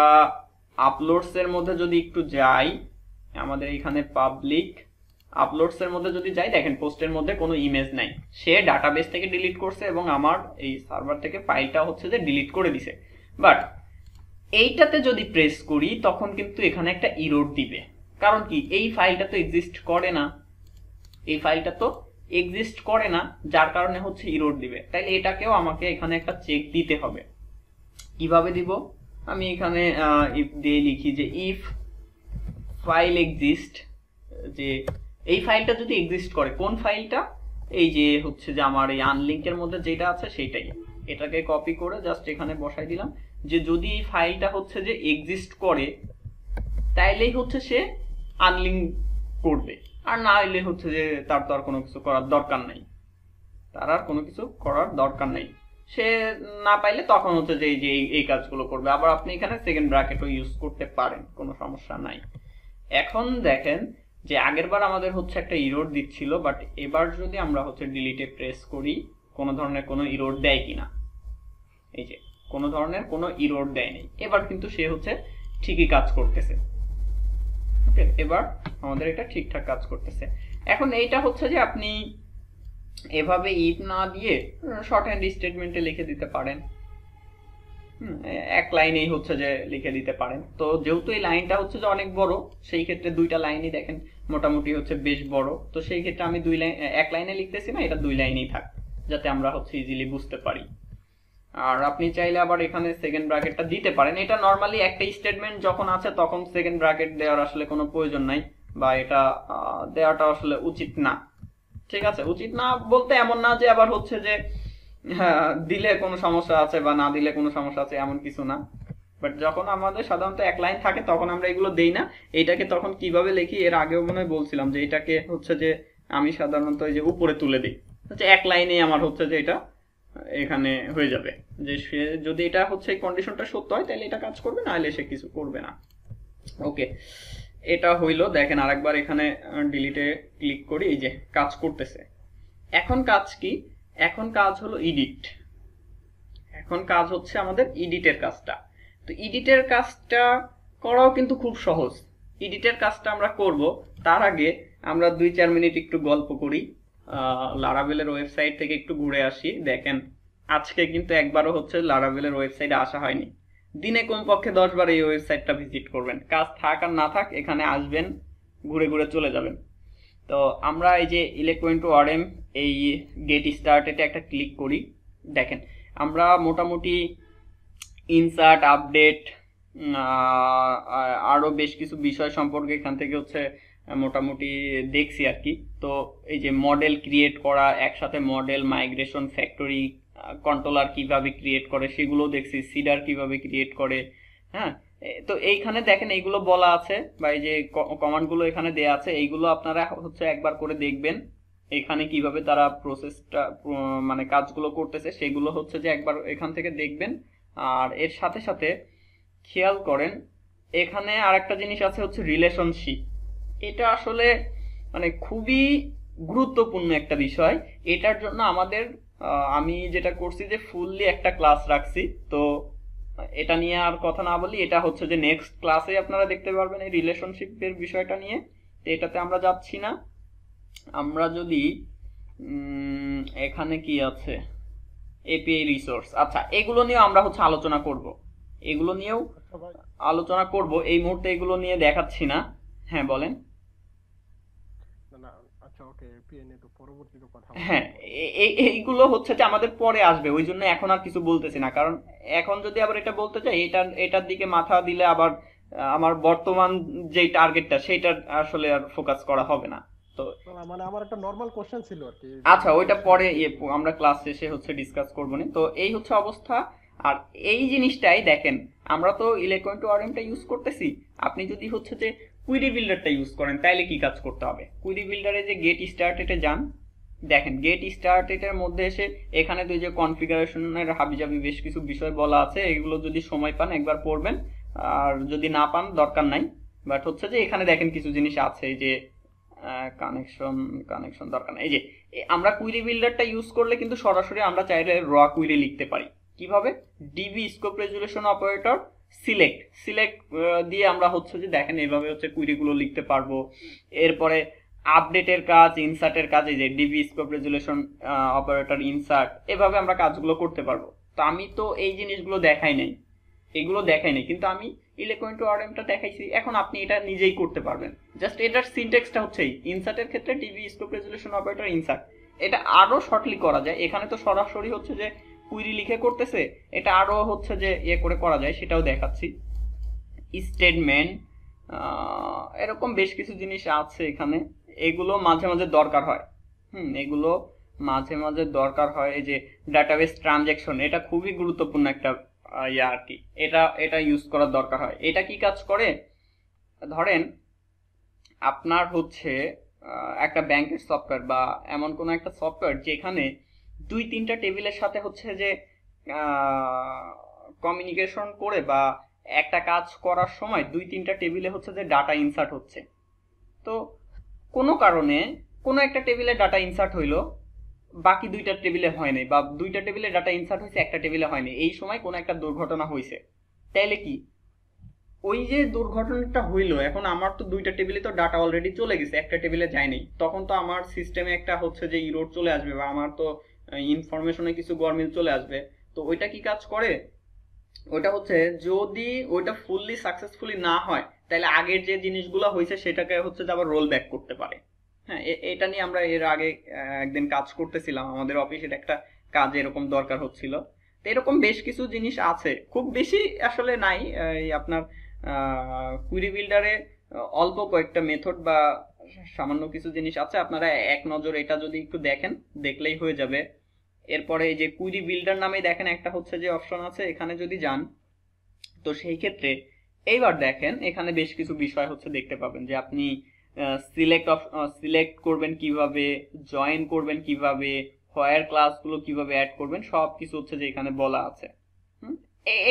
আপলোডস এর মধ্যে যদি একটু যাই, আমাদের এখানে পাবলিক আপলোডস এর মধ্যে যদি যাই, দেখেন পোস্টের মধ্যে কোনো ইমেজ নাই। সে ডাটাবেস থেকে ডিলিট করছে এবং আমার এই সার্ভার থেকে ফাইলটা হচ্ছে যে ডিলিট করে দিছে। বাট এইটাতে যদি প্রেস করি, তখন কিন্তু এখানে একটা ইরোড দিবে। কারণ কি? এই ফাইলটা তো এক্সিস্ট করে না। এই ফাইলটা তো এক্সিস্ট করে না, যার কারণে হচ্ছে ইরোড দিবে। তাইলে এটাকেও আমাকে এখানে একটা চেক দিতে হবে। কীভাবে দিব? আমি এখানে ইফ দিয়ে লিখি যে ইফ ফাইল এক্সিস্ট যে এই ফাইলটা যদি এক্সিস্ট করে, কোন ফাইলটা এই যে হচ্ছে যে আমার এই আনলিঙ্কের মধ্যে যেটা আছে সেটাই। এটাকে কপি করে জাস্ট এখানে বসাই দিলাম। যে যদি এই ফাইলটা হচ্ছে যে এক্সিস্ট করে, তাইলেই হচ্ছে সে আনলিঙ্ক করবে। আর না হলে হচ্ছে যে তার তো আর কোনো কিছু করার দরকার নাই। তার আর কোনো কিছু করার দরকার নেই। সে না পাইলে তখন হচ্ছে যে এই যে এই- এই কাজগুলো করবে। আবার আপনি এখানে সেকেন্ড ব্র্যাকেটও ইউজ করতে পারেন, কোনো সমস্যা নাই। এখন দেখেন যে আগেরবার আমাদের হচ্ছে একটা ইরোড দিচ্ছিল বাট এবার যদি আমরা হচ্ছে ডিলিটে প্রেস করি, কোনো ধরনের কোনো ইরোড দেয় কিনা? এই যে, কোনো ধরনের কোনো ইরোড দেয় নেই। এবার কিন্তু সে হচ্ছে ঠিকই কাজ করতেছে। ওকে এবার আমাদের এটা ঠিকঠাক কাজ করতেছে। এখন এইটা হচ্ছে যে আপনি এভাবে ইফ না দিয়ে শর্ট হ্যান্ড স্টেটমেন্টে লিখে দিতে পারেন। এক লাইনেই হচ্ছে যে লিখে দিতে পারেন। তো যেহেতু এই লাইনটা হচ্ছে যে অনেক বড়, সেই ক্ষেত্রে দুইটা লাইনই দেখেন মোটামুটি হচ্ছে বেশ বড়। তো সেই ক্ষেত্রে আমি দুই লাইন এক লাইনে লিখতেছি না, এটা দুই লাইনেই থাক, যাতে আমরা হচ্ছে ইজিলি বুঝতে পারি। আর আপনি চাইলে আবার এখানে সেকেন্ড ব্র্যাকেটটা দিতে পারেন। এটা নর্মালি একটা স্টেটমেন্ট যখন আছে তখন সেকেন্ড ব্র্যাকেট দেওয়ার আসলে কোনো প্রয়োজন নাই বা এটা দেওয়াটা আসলে উচিত না। ঠিক আছে? উচিত না বলতে এমন না যে আবার হচ্ছে যে হ্যাঁ, দিলে কোনো সমস্যা আছে বা না দিলে কোনো সমস্যা আছে এমন কিছু না। বাট যখন আমাদের সাধারণত এক লাইন থাকে তখন আমরা এগুলো দেই না। এটাকে তখন কীভাবে লিখি? এর আগেও মনে বলছিলাম যে এটাকে হচ্ছে যে আমি সাধারণত এই যে উপরে তুলে দিই। হচ্ছে এক লাইনে আমার হচ্ছে যে এটা এখানে হয়ে যাবে। যে সে যদি এটা হচ্ছে কন্ডিশনটা সত্য হয়, তাহলে এটা কাজ করবে না হলে সে কিছু করবে না। ওকে এটা হইল, দেখেন আরেকবার এখানে ডিলিটে ক্লিক করি, এই যে কাজ করতেছে। এখন কাজ কি? এখন কাজ হলো এডিট এখন কাজ হচ্ছে আমাদের এডিটের কাজটা। তো এডিটের কাজটা করাও কিন্তু খুব সহজ। এডিটের কাজটা আমরা করব, তার আগে আমরা দুই, চার মিনিট একটু গল্প করি। লারাবেলের ওয়েবসাইট থেকে একটু ঘুরে আসি। দেখেন, আজকে কিন্তু একবারও হচ্ছে লারাবেলের ওয়েবসাইটে আসা হয়নি। দিনে কমপক্ষে দশ বার এই ওয়েবসাইটটা ভিজিট করবেন। কাজ থাক আর না থাক, এখানে আসবেন, ঘুরে ঘুরে চলে যাবেন। তো আমরা এই যে ইলেকট্রন টু আরএম এই গেট স্টার্টেটে একটা ক্লিক করি। দেখেন, আমরা মোটামুটি ইনসার্ট আপডেট আরও বেশ কিছু বিষয় সম্পর্কে এখান থেকে হচ্ছে মোটামুটি দেখছি আর কি। তো এই যে মডেল ক্রিয়েট করা, একসাথে মডেল মাইগ্রেশন ফ্যাক্টরি কন্ট্রোলার কীভাবে ক্রিয়েট করে সেগুলো দেখছি সিডার কীভাবে ক্রিয়েট করে হ্যাঁ? তো এইখানে দেখেন এইগুলো বলা আছে বা এই যে কমান্ডগুলো এখানে দেয়া আছে, এইগুলো আপনারা হচ্ছে একবার করে দেখবেন এখানে কীভাবে তারা প্রসেসটা মানে কাজগুলো করতেছে, সেগুলো হচ্ছে যে একবার এখান থেকে দেখবেন। আর এর সাথে সাথে খেয়াল করেন, এখানে আরেকটা জিনিস আছে হচ্ছে রিলেশনশিপ এটা আসলে মানে খুবই গুরুত্বপূর্ণ একটা বিষয়। এটার জন্য আমাদের আমি যেটা করছি যে ফুললি একটা ক্লাস রাখছি। তো এটা নিয়ে আর কথা না বলি এটা হচ্ছে যে নেক্সট ক্লাসে আপনারা দেখতে পারবেন এই রিলেশনশিপের বিষয়টা নিয়ে। তো এটাতে আমরা যাচ্ছি না। আমরা যদি এখানে কি আছে? এপিআই রিসোর্স আচ্ছা এগুলো নিয়েও আমরা হচ্ছে আলোচনা করব। এগুলো নিয়েও আলোচনা করব। এই মুহূর্তে এগুলো নিয়ে দেখাচ্ছি না। হ্যাঁ বলেন না না আচ্ছা ওকে এপিএন এ তো পরবর্তীতে কথা হ্যাঁ এইগুলো হচ্ছে যে আমাদের পরে আসবে ওই জন্য এখন আর কিছু বলতেছি না। কারণ এখন যদি আবার এটা বলতে চাই এটা এটার দিকে মাথা দিলে আবার আমার বর্তমান যে টার্গেটটা সেইটার আসলে আর ফোকাস করা হবে না। তো মানে আমার একটা নর্মাল কোশ্চেন ছিল আর কি। আচ্ছা ওইটা পরে ইয়ে আমরা ক্লাস শেষে হচ্ছে ডিসকাস করব না। তো এই হচ্ছে অবস্থা। আর এই জিনিসটাই দেখেন আমরা তো ইলেকট্রন টু আরএমটা ইউজ করতেছি। আপনি যদি হচ্ছে যে কুইরি বিল্ডারটা ইউজ করেন তাইলে কি কাজ করতে হবে? কুইরি বিল্ডারে যে গেট স্টার্টেটে যান দেখেন গেট স্টার্টেটের মধ্যে এসে এখানে তো যে কনফিগারেশনের হাবিজাবি বেশ কিছু বিষয় বলা আছে, এগুলো যদি সময় পান একবার পড়বেন। আর যদি না পান, দরকার নাই। বাট হচ্ছে যে এখানে দেখেন কিছু জিনিস আছে, এই যে কানেকশন কানেকশন দরকার নাই। এই যে আমরা কুইরি বিল্ডারটা ইউজ করলে কিন্তু সরাসরি আমরা চাইলে র কুইরি লিখতে পারি। কীভাবে? DB scope resolution operator select select দিয়ে আমরা হচ্ছে যে দেখেন এইভাবে হচ্ছে কুইরিগুলো লিখতে পারব। এরপরে আপডেটের কাজ ইনসার্টের কাজ, এই যে DB scope resolution operator insert এভাবে আমরা কাজগুলো করতে পারব। তো আমি তো এই জিনিসগুলো দেখাই নাই। এগুলো দেখাই নাই, কিন্তু আমি ইলেকট্রন টু আরএমটা দেখাইছি। এখন আপনি এটা নিজেই করতে পারবেন। জাস্ট এটার সিনটেক্সটা হচ্ছে ইনসার্টের ক্ষেত্রে DB scope resolution operator insert এটা আরও শর্টলি করা যায়। এখানে তো সরাসরি হচ্ছে যে কুইরি লিখে করতেছে। এটা আরও হচ্ছে যে ইয়ে করে করা যায়, সেটাও দেখাচ্ছি। স্টেটমেন্ট এরকম বেশ কিছু জিনিস আছে এখানে। এগুলো মাঝে মাঝে দরকার হয়। হুম, এগুলো মাঝে মাঝে দরকার হয় এই যে ডাটাবেস ট্রানজ্যাকশন এটা খুবই গুরুত্বপূর্ণ একটা ইয়ে আর কি। এটা এটা ইউজ করার দরকার হয়। এটা কি কাজ করে? ধরেন, আপনার হচ্ছে একটা ব্যাংকের সফটওয়্যার বা এমন কোনো একটা সফটওয়্যার যেখানে দুই, তিনটা টেবিলের সাথে হচ্ছে যে কমিউনিকেশন করে বা একটা কাজ করার সময় দুই, তিনটা টেবিলে হচ্ছে যে ডাটা ইনসার্ট হচ্ছে। তো কোনো কারণে কোনো একটা টেবিলে ডাটা ইনসার্ট হইল, বাকি দুইটা টেবিলে হয় নাই বা দুইটা টেবিলে ডাটা ইনসার্ট হয়েছে, একটা টেবিলে হয়নি এই সময় কোনো একটা দুর্ঘটনা হয়েছে তাইলে কি? ওই যে দুর্ঘটনাটা হইল, এখন আমার তো দুইটা টেবিলে তো ডাটা অলরেডি চলে গেছে, একটা টেবিলে যায়নি তখন তো আমার সিস্টেমে একটা হচ্ছে যে ইরোড চলে আসবে বা আমার তো ইনফরমেশনে কিছু গরমিল চলে আসবে। তো ওইটা কি কাজ করে? ওইটা হচ্ছে যদি ওইটা ফুললি সাকসেসফুলি না হয় তাহলে আগের যে জিনিসগুলো হয়েছে সেটাকে হচ্ছে যে আবার রোল ব্যাক করতে পারে। হ্যাঁ এটা নিয়ে আমরা এর আগে একদিন কাজ করতেছিলাম। আমাদের অফিসের একটা কাজ এরকম দরকার হচ্ছিল। তো এরকম বেশ কিছু জিনিস আছে। খুব বেশি আসলে নাই। এই আপনার কুইরি বিল্ডারে অল্প কয়েকটা মেথড বা সামান্য কিছু জিনিস আছে। আপনারা এক নজর এটা যদি একটু দেখেন, দেখলেই হয়ে যাবে। এরপরে এই যে কুইরি বিল্ডার নামে দেখেন, একটা হচ্ছে যে অপশন আছে। এখানে যদি যান, তো সেই ক্ষেত্রে এইবার দেখেন, এখানে বেশ কিছু বিষয় হচ্ছে দেখতে পাবেন যে আপনি সিলেক্ট সিলেক্ট করবেন কীভাবে জয়েন করবেন কীভাবে হোয়ার ক্লাসগুলো কীভাবে অ্যাড করবেন সব কিছু হচ্ছে যে এখানে বলা আছে?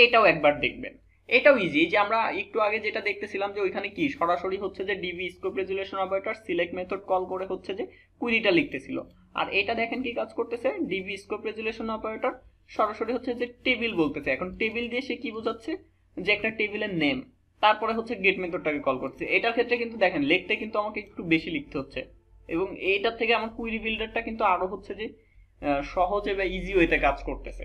এটাও একবার দেখবেন। এটাও ইজি যে আমরা একটু আগে যেটা দেখতেছিলাম যে ওইখানে কি, সরাসরি হচ্ছে যে DB scope resolution operator select method call করে হচ্ছে যে কুইরিটা লিখতেছিল। আর এটা দেখেন কি কাজ করতেছে? ডিবি স্কোপ রেজুলেশন অপারেটর সরাসরি হচ্ছে যে টেবিল বলতেছে। এখন টেবিল দিয়ে সে কি বোঝাচ্ছে? যে একটা টেবিলের নেম তারপরে হচ্ছে গেট মেথডটাকে কল করছে। এটার ক্ষেত্রে কিন্তু দেখেন লিখতে কিন্তু আমাকে একটু বেশি লিখতে হচ্ছে। এবং এইটার থেকে আমার কুইরি বিল্ডারটা কিন্তু আরও হচ্ছে যে সহজে বা ইজি ওয়েতে কাজ করতেছে।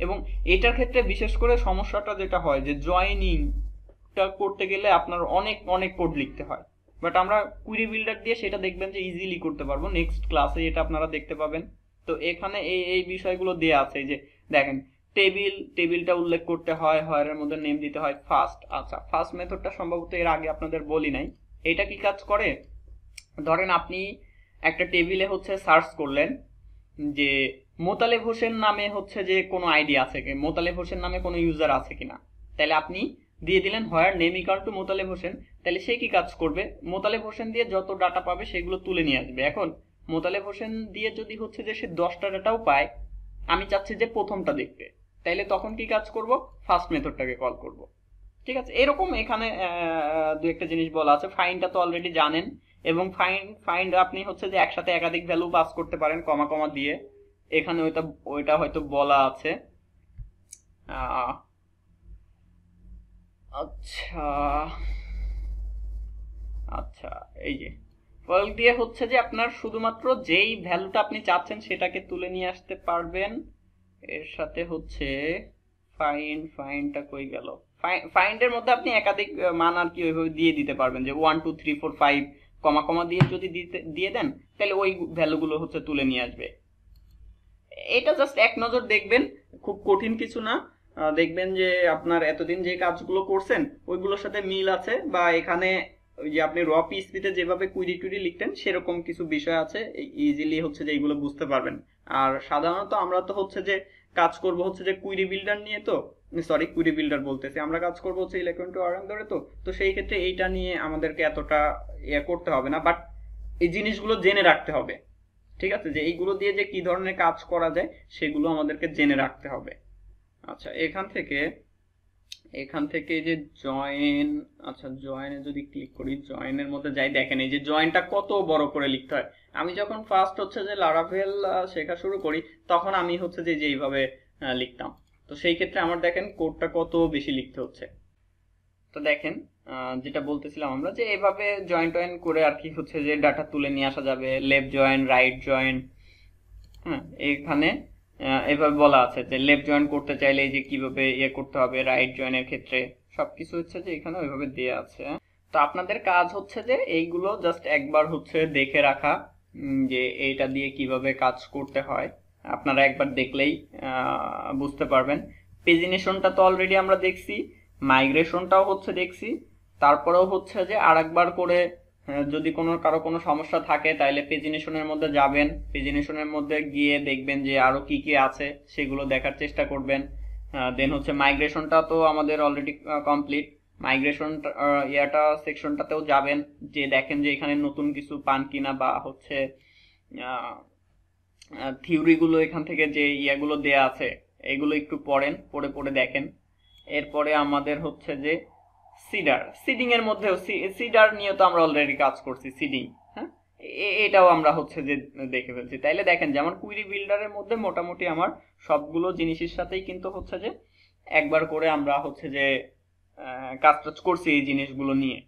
এবং এটার ক্ষেত্রে বিশেষ করে সমস্যাটা যেটা হয় যে জয়নিংটা করতে গেলে আপনার অনেক অনেক কোড লিখতে হয়। বাট আমরা কুইরি বিল্ডার দিয়ে সেটা দেখবেন যে ইজিলি করতে পারব। নেক্সট ক্লাসে এটা আপনারা দেখতে পাবেন। তো এখানে এই এই বিষয়গুলো দেয়া আছে যে, দেখেন টেবিল, টেবিলটা উল্লেখ করতে হয়, হয়ারের মধ্যে নেম দিতে হয় ফার্স্ট আচ্ছা ফার্স্ট মেথডটা সম্ভবত এর আগে আপনাদের বলি নাই। এটা কি কাজ করে? ধরেন আপনি একটা টেবিলে হচ্ছে সার্চ করলেন যে মোতালেব হোসেন নামে হচ্ছে যে কোনো আইডি আছে কি? মোতালেব হোসেন নামে কোনো ইউজার আছে কিনা? তাহলে আপনি দিয়ে দিলেন where name equal to Motaleb Hossain. তাহলে সে কি কাজ করবে? মোতালেব হোসেন দিয়ে যত ডাটা পাবে সেগুলো তুলে নিয়ে আসবে। এখন মোতালেব হোসেন দিয়ে যদি হচ্ছে যে সে দশটা ডাটাও পায়, আমি চাচ্ছি যে প্রথমটা দেখতে। তাইলে তখন কি কাজ করব? ফার্স্ট মেথডটাকে কল করব। ঠিক আছে? এরকম এখানে দু একটা জিনিস বলা আছে। ফাইনটা তো অলরেডি জানেন। এবং ফাইন ফাইন্ড আপনি হচ্ছে যে একসাথে একাধিক ভ্যালু পাস করতে পারেন কমা কমা দিয়ে। এখানে ওইটা ওইটা হয়তো বলা আছে। আচ্ছা। আচ্ছা এই যে। ফল দিয়ে হচ্ছে যে আপনার শুধুমাত্র যেই ভ্যালুটা আপনি চাচ্ছেন সেটাকে তুলে নিয়ে আসতে পারবেন। এর সাথে হচ্ছে ফাইন্ড ফাইন্ডটা কই গেল? ফাইন্ডের মধ্যে আপনি একাধিক মান আর কি ওইভাবে দিয়ে দিতে পারবেন। যে one two three four five comma comma দিয়ে যদি দিতে, দিয়ে দেন, তাহলে ওই ভ্যালুগুলো হচ্ছে তুলে নিয়ে আসবে। এটা জাস্ট এক নজর দেখবেন, খুব কঠিন কিছু না। দেখবেন যে আপনার এতদিন যে কাজগুলো করছেন, ওইগুলোর সাথে মিল আছে বা এখানে ওই যে আপনি র পিএসপিতে যেভাবে কুইরি টুইরি লিখতেন, সেরকম কিছু বিষয় আছে ইজিলি হচ্ছে যে এইগুলো বুঝতে পারবেন। আর সাধারণত আমরা তো হচ্ছে যে কাজ করব হচ্ছে যে কুইরি বিল্ডার নিয়ে তো সরি কুইরি বিল্ডার বলতেছি। আমরা কাজ করব হচ্ছে ইলেকট্রন টু আরাম ধরে তো তো সেই ক্ষেত্রে এইটা নিয়ে আমাদেরকে এতটা ইয়ে করতে হবে না বাট এই জিনিসগুলো জেনে রাখতে হবে। ঠিক আছে? যে এইগুলো দিয়ে যে কি ধরনের কাজ করা যায়, সেগুলো আমাদেরকে জেনে রাখতে হবে। আচ্ছা এখান থেকে এখান থেকে যে জয়েন আচ্ছা জয়েনে যদি ক্লিক করি জয়েনের মধ্যে যাই, দেখেন এই যে জয়েনটা কত বড় করে লিখতে হয়। আমি যখন ফার্স্ট হচ্ছে যে লারাভেল শেখা শুরু করি, তখন আমি হচ্ছে যে যেইভাবে লিখতাম। তো সেই ক্ষেত্রে আমার দেখেন কোডটা কত বেশি লিখতে হচ্ছে। তো দেখেন যেটা বলতেছিলাম আমরা যে এভাবে জয়েন্ট টয়েন্ট করে আর কি হচ্ছে যে ডাটা তুলে নিয়ে আসা যাবে লেফট জয়েন্ট রাইট জয়েন হ্যাঁ এখানে এভাবে বলা আছে যে লেফট জয়েন করতে চাইলে যে কীভাবে ইয়ে করতে হবে রাইট জয়েনের ক্ষেত্রে সবকিছু হচ্ছে যে এখানে ওইভাবে দেওয়া আছে। তো আপনাদের কাজ হচ্ছে যে এইগুলো জাস্ট একবার হচ্ছে দেখে রাখা যে এইটা দিয়ে কীভাবে কাজ করতে হয়। আপনারা একবার দেখলেই বুঝতে পারবেন। পেজিনেশনটা তো অলরেডি আমরা দেখছি মাইগ্রেশনটাও হচ্ছে দেখছি। তারপরেও হচ্ছে যে আরেকবার করে আহ, যদি কোনো, কারও কোনো সমস্যা থাকে তাহলে পেজিনেশনের মধ্যে যাবেন। পেজিনেশনের মধ্যে গিয়ে দেখবেন যে আরও কি কি আছে, সেগুলো দেখার চেষ্টা করবেন। দেন হচ্ছে মাইগ্রেশনটা তো আমাদের অলরেডি কমপ্লিট মাইগ্রেশন ইয়াটা সেকশনটাতেও যাবেন। যে দেখেন যে এখানে নতুন কিছু পান কিনা বা হচ্ছে থিওরিগুলো এখান থেকে যে ইয়াগুলো দেয়া আছে, এগুলো একটু পড়েন, পড়ে পড়ে দেখেন। এরপরে আমাদের হচ্ছে যে সিডার সিডিং এর মধ্যেও সিডার নিয়ে তো আমরা অলরেডি কাজ করছি সিডিং হ্যাঁ? এটাও আমরা হচ্ছে যে দেখে ফেলছি। তাইলে দেখেন যেমন কুইরি বিল্ডারের মধ্যে মোটামুটি আমার সবগুলো জিনিসের সাথেই কিন্তু হচ্ছে যে একবার করে আমরা হচ্ছে যে কাজ টাজ করছি এই জিনিসগুলো নিয়ে।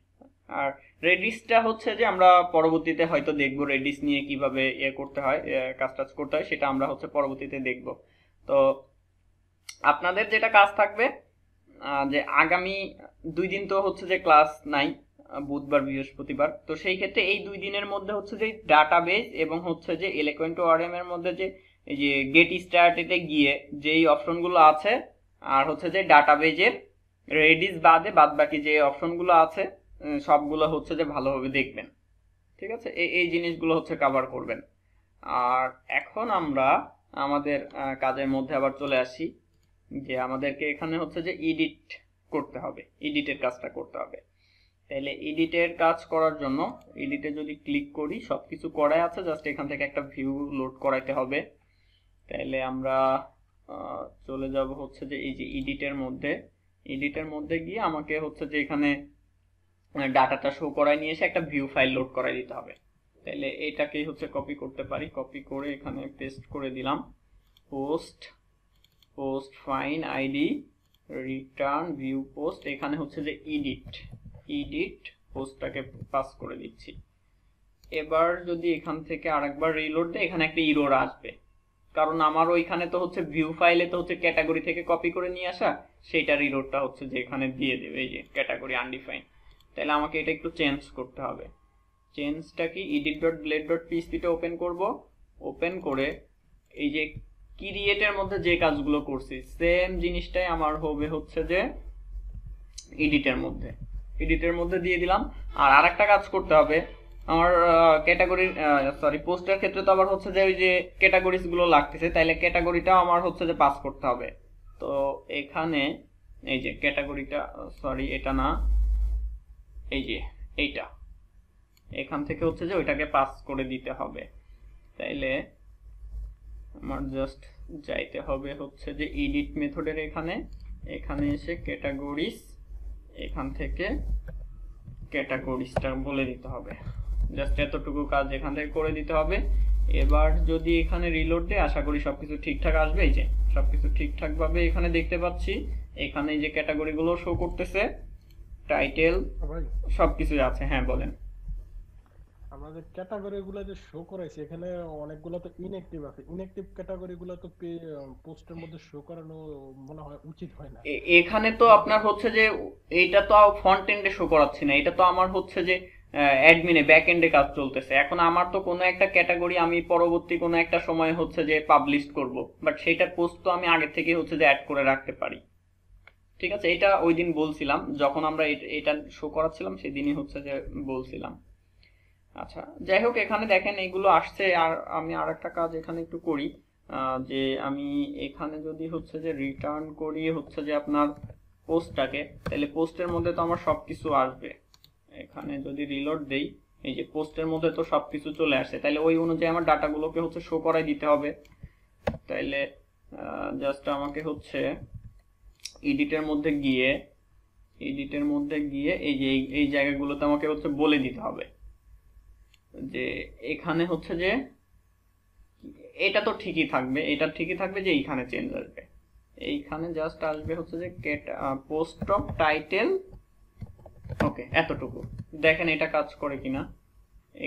আর রেডিসটা হচ্ছে যে আমরা পরবর্তীতে হয়তো দেখব রেডিস নিয়ে কীভাবে ইয়ে করতে হয় কাজ টাজ করতে হয়, সেটা আমরা হচ্ছে পরবর্তীতে দেখব। তো আপনাদের যেটা কাজ থাকবে যে আগামী দুই দিন তো হচ্ছে যে ক্লাস নাই বুধবার, বৃহস্পতিবার। তো সেই ক্ষেত্রে এই দুই দিনের মধ্যে হচ্ছে যে ডাটাবেজ এবং হচ্ছে যে এলেকোয়েন্ট ওয়ারএম এর মধ্যে যে, এই যে গেট স্টার্টেতে গিয়ে যেই অপশনগুলো আছে, আর হচ্ছে যে ডাটাবেজের রেডিস বাদে বাদ বাকি যে অপশনগুলো আছে সবগুলো হচ্ছে যে ভালোভাবে দেখবেন। ঠিক আছে? এই এই জিনিসগুলো হচ্ছে কভার করবেন। আর এখন আমরা আমাদের কাজের মধ্যে আবার চলে আসি। যে আমাদেরকে এখানে হচ্ছে যে এডিট করতে হবে এডিটের কাজটা করতে হবে। তাহলে এডিটের কাজ করার জন্য এডিটে যদি ক্লিক করি সব কিছু করাই আছে জাস্ট এখান থেকে একটা ভিউ লোড করাইতে হবে। তাহলে আমরা চলে যাব হচ্ছে যে এই যে এডিটের মধ্যে। এডিটের মধ্যে গিয়ে আমাকে হচ্ছে যে এখানে ডাটাটা শো করায় নিয়ে এসে একটা ভিউ ফাইল লোড করাই দিতে হবে। তাহলে এটাকেই হচ্ছে কপি করতে পারি। কপি করে এখানে পেস্ট করে দিলাম। Post post find id return view post এখানে হচ্ছে যে এডিট এডিট পোস্টটাকে পাস করে দিচ্ছি। এবার যদি এখান থেকে আরেকবার রিলোড দেয়, এখানে একটা ইরোর আসবে। কারণ আমার ওইখানে তো হচ্ছে ভিউ ফাইলে তো হচ্ছে ক্যাটাগরি থেকে কপি করে নিয়ে আসা সেইটার রিলোডটা হচ্ছে যে এখানে দিয়ে দেবে, এই যে ক্যাটাগরি আনডিফাইন তাহলে আমাকে এটা একটু চেঞ্জ করতে হবে। চেঞ্জটা কি? এডিট ডট ব্লেড ডট পিএসপিটা ওপেন করব। ওপেন করে এই যে ক্রিয়েটের মধ্যে যে কাজগুলো করছি সেম জিনিসটাই আমার হবে হচ্ছে যে এডিটের মধ্যে। এডিটের মধ্যে দিয়ে দিলাম। আর আরেকটা কাজ করতে হবে, আমার ক্যাটাগরি সরি পোস্টের ক্ষেত্রে তো আবার হচ্ছে যে ওই যে ক্যাটাগরিজগুলো লাগতেছে, তাইলে ক্যাটাগরিটাও আমার হচ্ছে যে পাস করতে হবে। তো এখানে, এই যে ক্যাটাগরিটা সরি এটা না, এই যে এইটা। এখান থেকে হচ্ছে যে ওইটাকে পাস করে দিতে হবে। তাইলে আমার জাস্ট যাইতে হবে হচ্ছে যে এডিট মেথডের এখানে। এখানে এসে ক্যাটাগরিজ এখান থেকে ক্যাটাগরিজটা বলে দিতে হবে। জাস্ট এতটুকু কাজ এখান থেকে করে দিতে হবে। এবার যদি এখানে রিলোড দেয় আশা করি সবকিছু ঠিকঠাক আসবে। এই যে সবকিছু ঠিকঠাক ভাবে এখানে দেখতে পাচ্ছি। এখানে যে ক্যাটাগরিগুলো শো করতেছে টাইটেল ভাই সবকিছু আছে। হ্যাঁ বলেন। আমাদের ক্যাটাগরি গুলো যে শো করেছে এখানে অনেকগুলো তো ইনঅ্যাক্টিভ আছে। ইনঅ্যাক্টিভ ক্যাটাগরি গুলো তো পোস্টের মধ্যে শো করানো মনে হয় উচিত হয় না। এখানে তো আপনার হচ্ছে যে এটা তো ফ্রন্ট এন্ডে শো করাচ্ছি না। এটা তো আমার হচ্ছে যে অ্যাডমিনে ব্যাক এন্ডে কাজ চলতেছে। এখন আমার তো কোনো একটা ক্যাটাগরি আমি পরবর্তী কোনো একটা সময় হচ্ছে যে পাবলিশ করব। বাট সেইটার পোস্ট তো আমি আগে থেকে হচ্ছে যে অ্যাড করে রাখতে পারি। ঠিক আছে? এটা ওই দিন বলছিলাম। যখন আমরা এটা শো করাচ্ছিলাম, সেদিনই হচ্ছে যে বলছিলাম। আচ্ছা যাই হোক এখানে দেখেন এগুলো আসছে, আর আমি আর একটা কাজ এখানে একটু করি যে আমি এখানে যদি হচ্ছে যে রিটার্ন করি হচ্ছে যে আপনার পোস্টটাকে তাহলে পোস্টের মধ্যে তো আমার সব কিছু আসবে। এখানে যদি রিলোড দেই, এই যে পোস্টের মধ্যে তো সব কিছু চলে আসে তাহলে ওই অনুযায়ী আমার ডাটাগুলোকে হচ্ছে শো করাই দিতে হবে। তাইলে জাস্ট আমাকে হচ্ছে এডিটের মধ্যে গিয়ে এডিটের মধ্যে গিয়ে এই যে, এই জায়গাগুলোতে আমাকে হচ্ছে বলে দিতে হবে। যে এখানে হচ্ছে যে এটা তো ঠিকই থাকবে, এটা ঠিকই থাকবে যে এইখানে চেঞ্জ আসবে। এইখানে জাস্ট আসবে হচ্ছে যে পোস্ট অফ টাইটেল ওকে এতটুকু। দেখেন এটা কাজ করে কিনা।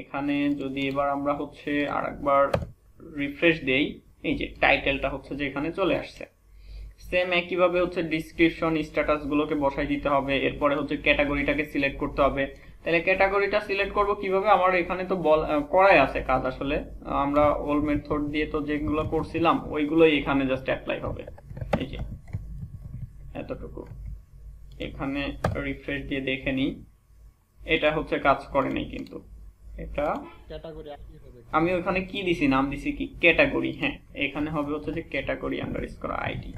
এখানে যদি এবার আমরা হচ্ছে আর একবার রিফ্রেশ দেই, এই যে টাইটেলটা হচ্ছে যে এখানে চলে আসছে। সেম একইভাবে হচ্ছে ডিসক্রিপশন স্ট্যাটাস গুলোকে বসাই দিতে হবে, এরপরে হচ্ছে ক্যাটাগরিটাকে সিলেক্ট করতে হবে। তাহলে ক্যাটাগরিটা সিলেক্ট করব কীভাবে? আমার এখানে তো বল করাই আছে কাজ আসলে। আমরা ওল মেথড দিয়ে তো যেগুলো করছিলাম ওইগুলোই এখানে জাস্ট অ্যাপ্লাই হবে। এই যে এতটুকু। এখানে রিফ্রেশ দিয়ে দেখে নিই। এটা হচ্ছে কাজ করে নাই কিন্তু। এটা ক্যাটাগরি আমি ওখানে কি দিছি? নাম দিছি কি? ক্যাটাগরি হ্যাঁ। এখানে হবে হচ্ছে যে ক্যাটাগরি আন্ডারস্কোর আইডি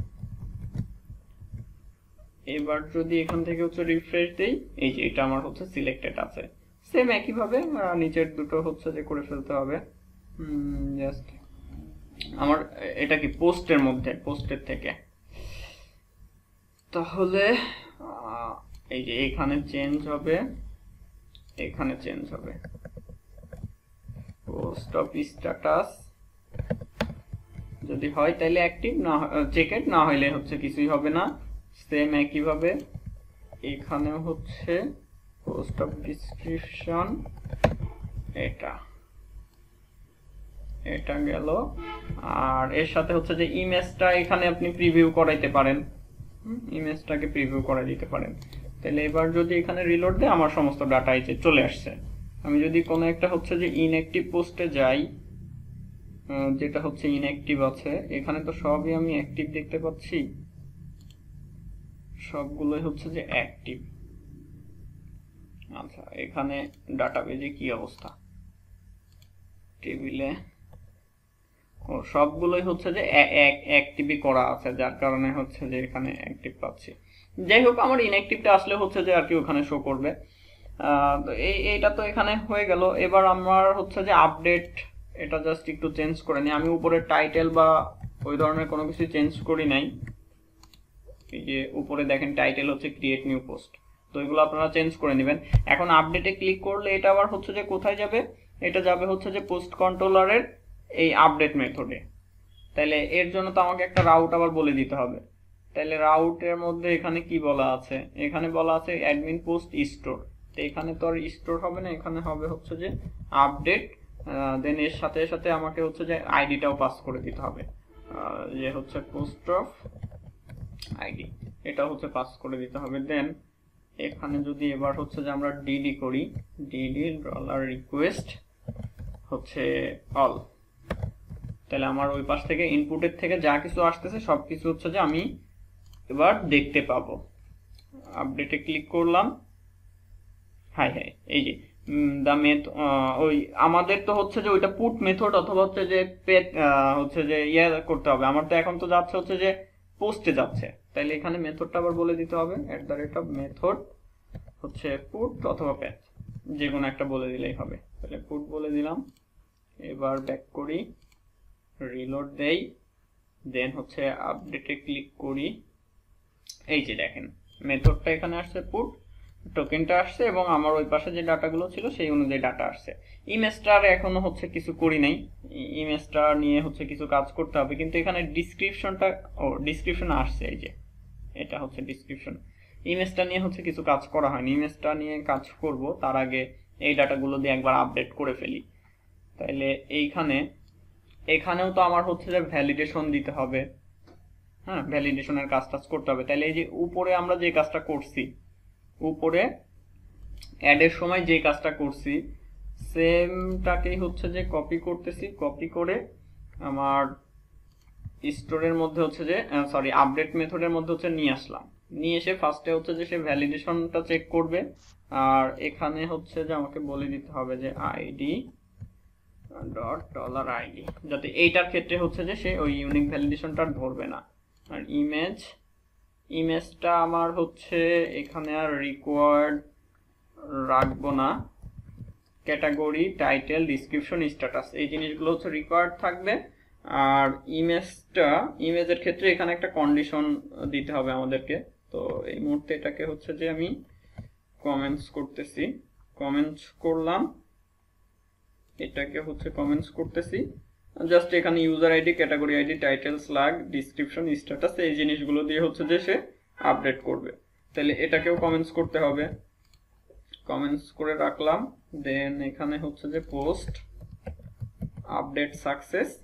এবার যদি এখান থেকে হচ্ছে রিফ্রেশ দেই, এই যে এটা আমার হচ্ছে সিলেক্টেড আছে। সেম একই ভাবে নিচের দুটো হচ্ছে যে করে ফেলতে হবে। জাস্ট আমার, এটা কি পোস্টের মধ্যে, পোস্টের থেকে? তাহলে এই যে এখানে চেঞ্জ হবে, এখানে চেঞ্জ হবে। পোস্ট অফ স্ট্যাটাস যদি হয় তাহলে অ্যাক্টিভ না চেকেড না হইলে হচ্ছে কিছুই হবে না। সেম একইভাবে। এখানেও হচ্ছে পোস্ট অফ ডিসক্রিপশন এটা। এটা গেল। আর এর সাথে হচ্ছে যে ইমেজটা এখানে আপনি প্রিভিউ করাইতে পারেন। ইমেজটাকে প্রিভিউ করা দিতে পারেন। তাহলে এবার যদি এখানে রিলোড দেয়, আমার সমস্ত ডাটা এই চলে আসছে। আমি যদি কোনো একটা হচ্ছে যে ইনঅ্যাক্টিভ পোস্টে যাই যেটা হচ্ছে ইনঅ্যাক্টিভ আছে, এখানে তো সবই আমি অ্যাক্টিভ দেখতে পাচ্ছি। সবগুলোই হচ্ছে যে অ্যাক্টিভ আচ্ছা এখানে ডাটাবেজে কি অবস্থা? টেবিলে ও, সবগুলোই হচ্ছে যে অ্যাক্টিভই করা আছে, যার কারণে হচ্ছে যে এখানে অ্যাক্টিভ পাচ্ছি। যাই হোক, আমার ইনঅ্যাক্টিভটা আসলে হচ্ছে যে আর কি ওখানে শো করবে। তো এই এইটা তো এখানে হয়ে গেল। এবার আমার হচ্ছে যে আপডেট এটা জাস্ট একটু চেঞ্জ করে নিই। আমি উপরে টাইটেল বা ওই ধরনের কোনো কিছু চেঞ্জ করি নাই। এই যে উপরে দেখেন টাইটেল হচ্ছে ক্রিয়েট নিউ পোস্ট তো এগুলো আপনারা চেঞ্জ করে নেবেন। এখন আপডেটে ক্লিক করলে এটা আবার হচ্ছে যে কোথায় যাবে? এটা যাবে হচ্ছে যে পোস্ট কন্ট্রোলারের এই আপডেট মেথডে তাহলে এর জন্য তো আমাকে একটা রাউট আবার বলে দিতে হবে। তাহলে রাউটের মধ্যে এখানে কি বলা আছে? এখানে বলা আছে অ্যাডমিন পোস্ট স্টোর তো এখানে তো আর স্টোর হবে না, এখানে হবে হচ্ছে যে আপডেট দেন এর সাথে সাথে আমাকে হচ্ছে যে আইডিটাও পাস করে দিতে হবে। যে হচ্ছে পোস্ট অফ আইডি। এটা হচ্ছে পাস করে দিতে হবে। দেন এখানে যদি এবার হচ্ছে যে আমরা ডিডি করি ডিডি ডলার রিকোয়েস্ট হচ্ছে অল তাহলে আমার ওই পাশ থেকে ইনপুটের থেকে যা কিছু আসতেছে সব কিছু হচ্ছে যে আমি এবার দেখতে পাবো। আপডেটে ক্লিক করলাম। হাই হাই এই যে দা মেথ ওই আমাদের তো হচ্ছে যে ওইটা পুট মেথড অথবা হচ্ছে যে পেট হচ্ছে যে ইয়ে করতে হবে। আমার তো এখন তো যাচ্ছে হচ্ছে যে পোস্টে যাচ্ছে। তাইলে এখানে মেথডটা আবার বলে দিতে হবে। At the rate of method হচ্ছে পুট অথবা প্যাথ যে কোনো একটা বলে দিলেই হবে। তাহলে পুট বলে দিলাম। এবার ব্যাক করি রিলোড দেই দেন হচ্ছে আপডেটে ক্লিক করি। এই যে দেখেন মেথডটা এখানে আসছে পুট টোকেনটা আসছে এবং আমার ওই পাশে যে ডাটাগুলো ছিল সেই অনুযায়ী ডাটা আসছে। ইমেজটার এখনও হচ্ছে কিছু করি নাই। ইমেজটা নিয়ে হচ্ছে কিছু কাজ করতে হবে, কিন্তু এখানে ডিসক্রিপশনটা ও ডিসক্রিপশন আসছে এই যে। এটা হচ্ছে ডিসক্রিপশন ইমেজটা নিয়ে হচ্ছে কিছু কাজ করা হয়নি। ইমেজটা নিয়ে কাজ করব, তার আগে এই ডাটাগুলো দিয়ে একবার আপডেট করে ফেলি। তাইলে এইখানে, এখানেও তো আমার হচ্ছে যে ভ্যালিডেশন দিতে হবে। হ্যাঁ ভ্যালিডেশনের কাজ টাজ করতে হবে। তাহলে এই যে উপরে আমরা যে কাজটা করছি উপরে অ্যাডের সময় যে কাজটা করছি সেমটাকেই হচ্ছে যে কপি করতেছি। কপি করে আমার স্টোরের মধ্যে হচ্ছে যে সরি আপডেট মেথডের মধ্যে হচ্ছে নিয়ে আসলাম। নিয়ে এসে ফার্স্টে হচ্ছে যে সে ভ্যালিডেশনটা চেক করবে। আর এখানে হচ্ছে যে আমাকে বলে দিতে হবে যে আইডি ডট ডলার আইডি যাতে এইটার ক্ষেত্রে হচ্ছে যে সে ওই ইউনিক ভ্যালিডেশনটা ধরবে না। আর ইমেজ ইমেজটা আমার হচ্ছে এখানে আর রিকোয়ার্ড রাখব না। ক্যাটাগরি টাইটেল ডিসক্রিপশন স্ট্যাটাস এই জিনিসগুলো হচ্ছে রিকোয়ার্ড থাকবে। আর ইমেজটা, ইমেজের ক্ষেত্রে এখানে একটা কন্ডিশন দিতে হবে আমাদেরকে। তো এই মুহূর্তে এটাকে হচ্ছে যে আমি কমেন্টস করতেছি। কমেন্টস করলাম। এটাকে হচ্ছে কমেন্টস করতেছি। জাস্ট এখানে user id category id title slug description status এই জিনিসগুলো দিয়ে হচ্ছে যে সে আপডেট করবে। তাহলে এটাকেও কমেন্টস করতে হবে। কমেন্টস করে রাখলাম। দেন এখানে হচ্ছে যে পোস্ট আপডেট সাকসেস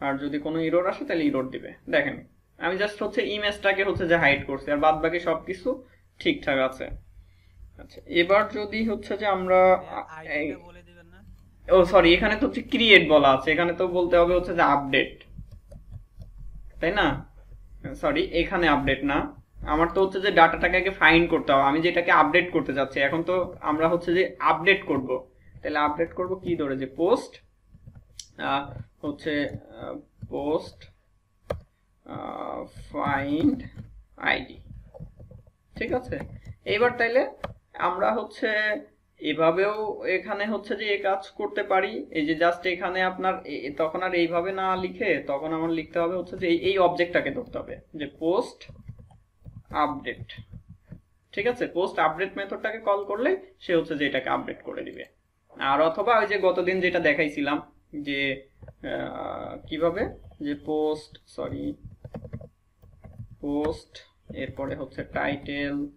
আর যদি কোনো ইরোর আসে তাহলে ইরোর দিবে। দেখেন আমি জাস্ট হচ্ছে ইমেজটাকে হচ্ছে যে হাইড করছি আর বাদ বাকি সবকিছু ঠিকঠাক আছে। আচ্ছা এবার যদি হচ্ছে যে আমরা এই- আইডিটা বলে দিবেন না ও সরি এখানে তো হচ্ছে ক্রিয়েট বলা আছে। এখানে তো বলতে হবে হচ্ছে যে আপডেট তাই না? সরি এখানে আপডেট না। আমার তো হচ্ছে যে ডাটাটাকে আগে ফাইন করতে হবে। আমি যেটাকে আপডেট করতে যাচ্ছি, এখন তো আমরা হচ্ছে যে আপডেট করব। তাহলে আপডেট করব কি ধরে? যে পোস্ট হচ্ছে পোস্ট ফাইন্ড আইডি ঠিক আছে? এইবার তাইলে আমরা হচ্ছে এভাবেও এখানে হচ্ছে যে এ কাজ করতে পারি। এই যে জাস্ট এখানে আপনার তখন আর এইভাবে না লিখে তখন আমার লিখতে হবে হচ্ছে যে এই- অবজেক্টটাকে ধরতে হবে। যে পোস্ট আপডেট ঠিক আছে? পোস্ট আপডেট মেথডটাকে কল করলে সে হচ্ছে যে এটাকে আপডেট করে দিবে। আর অথবা ওই যে গতদিন যেটা দেখাইছিলাম যে কীভাবে? যে পোস্ট সরি পোস্ট এরপরে হচ্ছে টাইটেল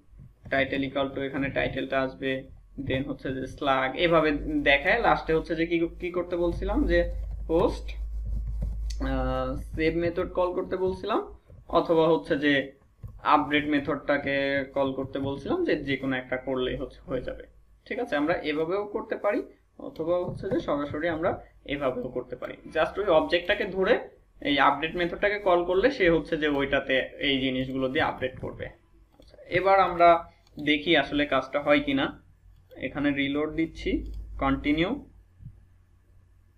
টাইটেল ইকাল টু এখানে টাইটেলটা আসবে। দেন হচ্ছে যে স্লাগ এভাবে দেখায়। লাস্টে হচ্ছে যে কি করতে বলছিলাম? যে পোস্ট সেভ মেথড কল করতে বলছিলাম অথবা হচ্ছে যে আপডেট মেথডটাকে কল করতে বলছিলাম যে যে কোনো একটা করলেই হচ্ছে হয়ে যাবে। ঠিক আছে? আমরা এভাবেও করতে পারি অথবা হচ্ছে যে সরাসরি আমরা এভাবেও করতে পারি। জাস্ট ওই অবজেক্টটাকে ধরে এই আপডেট মেথডটাকে কল করলে সে হচ্ছে যে ওইটাতে এই জিনিসগুলো দিয়ে আপডেট করবে। আচ্ছা, এবার আমরা দেখি আসলে কাজটা হয় কিনা। এখানে রিলোড দিচ্ছি কন্টিনিউ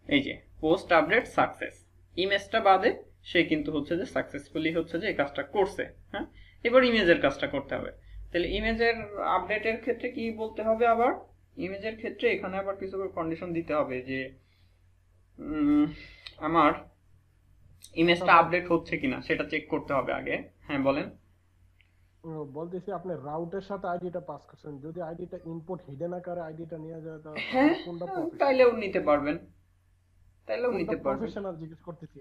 এই যে পোস্ট আপডেট সাকসেস ইমেজটা বাদে সে কিন্তু হচ্ছে যে সাকসেসফুলি হচ্ছে যে এই কাজটা করছে হ্যাঁ? এবার ইমেজের কাজটা করতে হবে। তাহলে ইমেজের আপডেটের ক্ষেত্রে কি বলতে হবে আবার? ইমেজের ক্ষেত্রে এখানে আবার কিছু কন্ডিশন দিতে হবে যে উম, আমার ইমেজটা আপডেট হচ্ছে কিনা সেটা চেক করতে হবে আগে। হ্যাঁ বলেন। বলতেছি আপনি রাউটের সাথে আইডিটা পাস করছেন। যদি আইডিটা ইনপুট হিডেন আকারে আইডিটা নিয়ে যায় তাহলে হ্যাঁ কোনটা তাইলেও নিতে পারবেন। তাইলেও নিতে পারবেন। প্রফেশনাল জিজ্ঞেস করতেছি।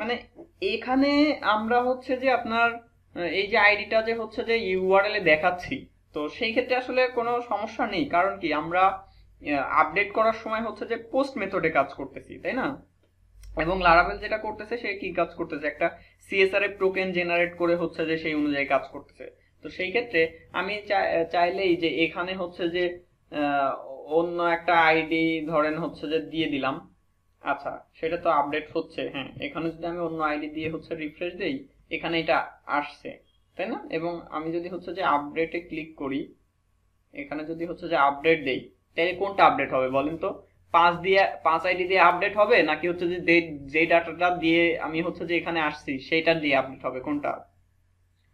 মানে এখানে আমরা হচ্ছে যে আপনার এই যে আইডিটা যে হচ্ছে যে ইউআরএল এ দেখাচ্ছি তো সেই ক্ষেত্রে আসলে কোনো সমস্যা নেই। কারণ কি আমরা আপডেট করার সময় হচ্ছে যে পোস্ট মেথডে কাজ করতেছি তাই না? এবং লারাভেল যেটা করতেছে সে কি কাজ করতেছে? একটা সিএসআর এ টোকেন জেনারেট করে হচ্ছে যে সেই অনুযায়ী কাজ করতেছে। তো সেই ক্ষেত্রে আমি চাই- চাইলেই যে এখানে হচ্ছে যে অন্য একটা আইডি ধরেন হচ্ছে যে দিয়ে দিলাম। আচ্ছা সেটা তো আপডেট হচ্ছে হ্যাঁ। এখানে যদি আমি অন্য আইডি দিয়ে হচ্ছে রিফ্রেশ দেই, এখানে এটা আসছে, তাই না? এবং আমি যদি হচ্ছে যে আপডেটে ক্লিক করি, এখানে যদি হচ্ছে যে আপডেট দেই, তাহলে কোনটা আপডেট হবে বলেন তো? পাঁচ দিয়ে, পাঁচ আইডি দিয়ে আপডেট হবে, নাকি হচ্ছে যে- যে ডাটাটা দিয়ে আমি হচ্ছে যে এখানে আসছি, সেইটা দিয়ে আপডেট হবে, কোনটা?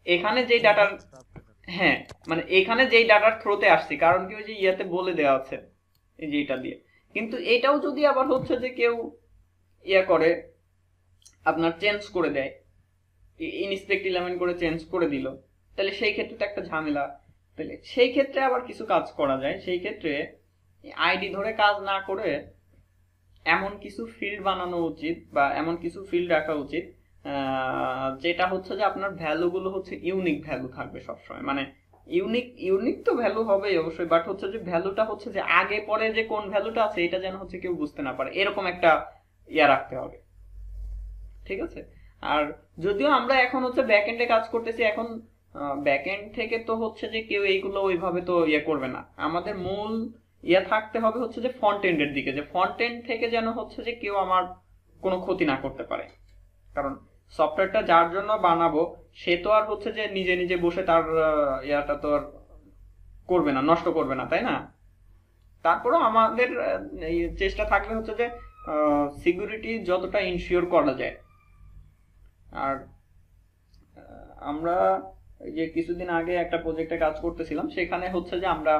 এখানে যেই ডাটার হ্যাঁ মানে এখানে যেই ডাটার থ্রোতে আসছি, কারণ কি ওই যে ইয়াতে বলে দেওয়া আছে, এই যে এটা দিয়ে। কিন্তু এটাও যদি আবার হচ্ছে যে কেউ ইয়া করে, আপনার চেঞ্জ করে দেয় ইনস্পেক্ট ইলেভেন করে চেঞ্জ করে দিল, তাহলে সেই ক্ষেত্রে তো একটা ঝামেলা। তাহলে সেই ক্ষেত্রে আবার কিছু কাজ করা যায়, সেই ক্ষেত্রে আইডি ধরে কাজ না করে এমন কিছু ফিল্ড বানানো উচিত বা এমন কিছু ফিল্ড রাখা উচিত যেটা হচ্ছে যে আপনার ভ্যালুগুলো হচ্ছে ইউনিক ভ্যালু থাকবে সবসময়। মানে ইউনিক ইউনিক তো ভ্যালু হবেই অবশ্যই বাট হচ্ছে যে ভ্যালুটা হচ্ছে যে আগে, পরে যে কোন ভ্যালুটা আছে, এটা যেন হচ্ছে কেউ বুঝতে না পারে। এরকম একটা ইয়া রাখতে হবে। ঠিক আছে? আর যদিও আমরা এখন হচ্ছে ব্যাকএন্ডে কাজ করতেছি, এখন ব্যাকএন্ড থেকে তো হচ্ছে যে কেউ এইগুলো ওইভাবে তো ইয়ে করবে না। আমাদের মূল ইয়ে থাকতে হবে হচ্ছে যে ফ্রন্ট এন্ডের দিকে, যে ফ্রন্ট এন্ড থেকে যেন হচ্ছে যে কেউ আমার কোনো ক্ষতি না করতে পারে। কারণ সফটওয়্যারটা যার জন্য বানাবো, সে তো আর হচ্ছে যে নিজে নিজে বসে তার ইয়াটা তো আর করবে না, নষ্ট করবে না, তাই না? তারপরেও আমাদের চেষ্টা থাকবে হচ্ছে যে সিকিউরিটি যতটা ইনশিওর করা যায়। আর আমরা যে কিছুদিন আগে একটা প্রজেক্টে কাজ করতেছিলাম, সেখানে হচ্ছে যে আমরা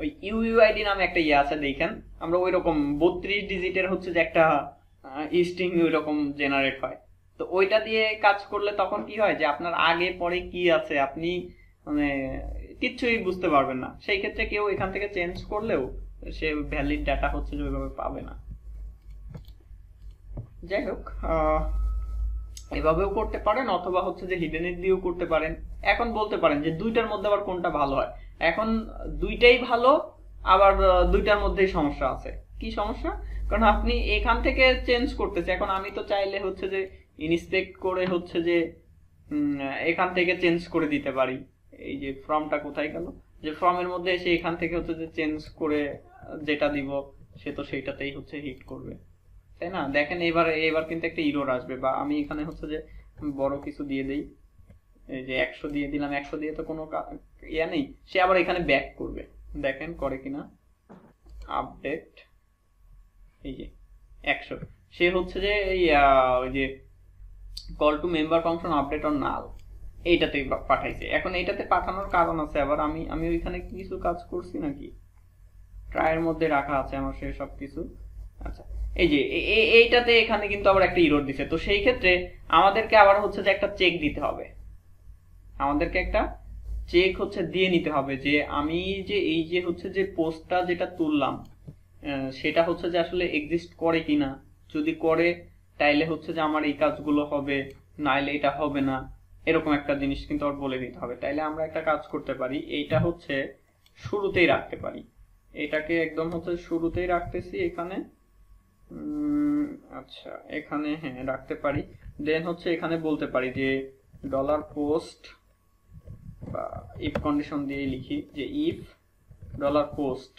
ওই ইউইউআইডি নামে একটা ইয়ে আছে, দেখেন? আমরা ওই রকম বত্রিশ ডিজিটের হচ্ছে যে একটা স্ট্রিং ওই রকম জেনারেট হয়। তো ওইটা দিয়ে কাজ করলে তখন কি হয় যে আপনার আগে, পরে কি আছে আপনি মানে কিচ্ছুই বুঝতে পারবেন না। সেই ক্ষেত্রে কেউ এখান থেকে চেঞ্জ করলেও সে ভ্যালিড ডাটা হচ্ছে যে ওইভাবে পাবে না। যাই হোক এভাবেও করতে পারেন অথবা হচ্ছে যে হিডেনের দিয়েও করতে পারেন। এখন বলতে পারেন যে দুইটার মধ্যে আবার কোনটা ভালো হয়? এখন দুইটাই ভালো, আবার দুইটার মধ্যেই সমস্যা আছে। কি সমস্যা? কারণ আপনি এখান থেকে চেঞ্জ করতেছে। এখন আমি তো চাইলে হচ্ছে যে ইনস্পেক্ট করে হচ্ছে যে এখান থেকে চেঞ্জ করে দিতে পারি। এই যে ফর্মটা কোথায় গেল? যে ফর্মের মধ্যে এসে এখান থেকে হচ্ছে যে চেঞ্জ করে যেটা দিব, সে তো সেইটাতেই হচ্ছে হিট করবে। তাই না? দেখেন এবার এবার কিন্তু একটা ইরোর আসবে বা আমি এখানে হচ্ছে যে বড় কিছু দিয়ে দেই। এই যে একশো দিয়ে দিলাম, একশো দিয়ে তো কোনো ইয়া নেই। সে আবার এখানে ব্যাক করবে। দেখেন করে কিনা। আপডেট এই যে একশো। সে হচ্ছে যে, এই ওই যে call to member function update on null এইটাতে পাঠাইছে। এখন এইটাতে পাঠানোর কারণ আছে, আবার আমি আমি ওইখানে কিছু কাজ করছি নাকি? ট্রায়ের মধ্যে রাখা আছে আমার সেই সব কিছু। আচ্ছা এই যে এইটাতে এখানে কিন্তু আবার একটা ইরোর দিছে। তো সেই ক্ষেত্রে আমাদেরকে আবার হচ্ছে যে একটা চেক দিতে হবে। আমাদেরকে একটা চেক হচ্ছে দিয়ে নিতে হবে যে, আমি যে এই যে হচ্ছে যে পোস্টটা যেটা তুললাম সেটা হচ্ছে যে আসলে এক্সিস্ট করে কিনা। যদি করে তাইলে হচ্ছে যে আমার এই কাজগুলো হবে, নাইলে এটা হবে না, এরকম একটা জিনিস কিন্তু আবার বলে দিতে হবে। তাইলে আমরা একটা কাজ করতে পারি, এইটা হচ্ছে শুরুতেই রাখতে পারি। এটাকে একদম হচ্ছে শুরুতেই রাখতেছি এখানে। আচ্ছা এখানে হ্যাঁ রাখতে পারি। দেন হচ্ছে এখানে বলতে পারি যে ডলার পোস্ট বা ইফ কন্ডিশন দিয়ে লিখি যে ইফ ডলার পোস্ট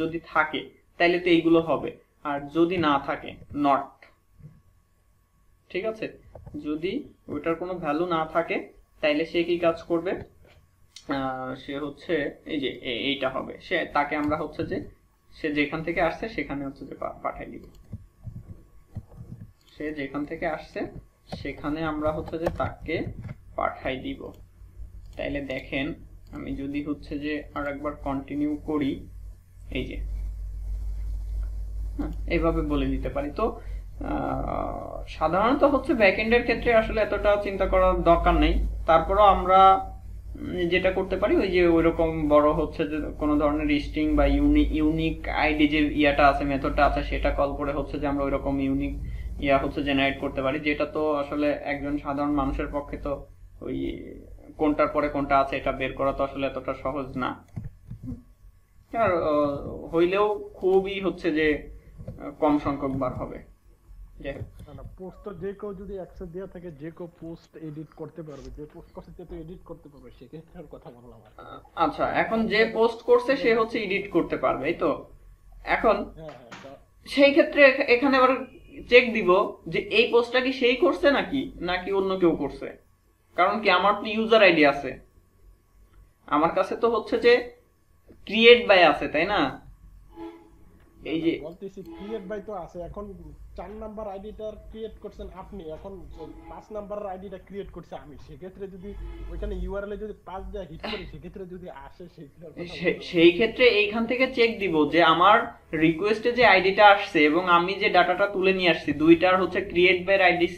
যদি থাকে, তাইলে তো এইগুলো হবে। আর যদি না থাকে নট ঠিক আছে? যদি ওইটার কোনো ভ্যালু না থাকে তাইলে সে কি কাজ করবে? সে হচ্ছে এই যে এইটা হবে। সে তাকে আমরা হচ্ছে যে সে যেখান থেকে আসছে সেখানে হচ্ছে যে পাঠাই দিব। সে যেখান থেকে আসছে সেখানে আমরা হচ্ছে যে তাকে পাঠাই দিব। তাইলে দেখেন আমি যদি হচ্ছে যে আর একবার কন্টিনিউ করি এই যে হ্যাঁ, এইভাবে বলে দিতে পারি। তো সাধারণত হচ্ছে ব্যাকএন্ডের ক্ষেত্রে আসলে এতটা চিন্তা করার দরকার নেই। তারপরও আমরা যেটা করতে পারি, ওই যে ওইরকম বড় হচ্ছে যে কোনো ধরনের স্ট্রিং বা ইউনিক ইউনিক আইডি যে ইয়াটা আছে মেথডটা আছে, সেটা কল করে হচ্ছে যে আমরা ওইরকম ইউনিক ইয়া হচ্ছে জেনারেট করতে পারি। যেটা তো আসলে একজন সাধারণ মানুষের পক্ষে তো ওই কোনটার পরে কোনটা আছে, এটা বের করা তো আসলে এতটা সহজ না। আর হইলেও খুবই হচ্ছে যে কম সংখ্যক বার হবে। না পোস্ট তো যে কেউ যদি অ্যাক্সেস দেওয়া থাকে যে কেউ পোস্ট এডিট করতে পারবে যে পোস্ট করছে সে তো এডিট করতে পারবে সেক্ষেত্রে আর কথা বললাম আচ্ছা এখন যে পোস্ট করছে সে হচ্ছে এডিট করতে পারবে এই তো? এখন হ্যাঁ হ্যাঁ সেই ক্ষেত্রে এখানে আবার চেক দিব যে এই পোস্টটা কি সেই করছে নাকি নাকি অন্য কেউ করছে? কারণ কি আমার তো ইউজার আইডি আছে। আমার কাছে তো হচ্ছে যে ক্রিয়েট বাই আছে তাই না? এই যে ক্রিয়েট বাই তো আছে এখন চার নাম্বার আইডিটা ক্রিয়েট করছেন আপনি এখন পাঁচ নাম্বার আইডিটা ক্রিয়েট করছে আমি সেক্ষেত্রে যদি ওইখানে ইউআরএল যদি পাঁচ যা হিট করি সেক্ষেত্রে যদি আসে সেই ক্ষেত্রে এইখান থেকে চেক দিব যে আমার রিকোয়েস্টে যে আইডিটা আসছে এবং আমি যে ডাটাটা তুলে নিয়ে আসছি দুইটার হচ্ছে ক্রিয়েট বাই আইডি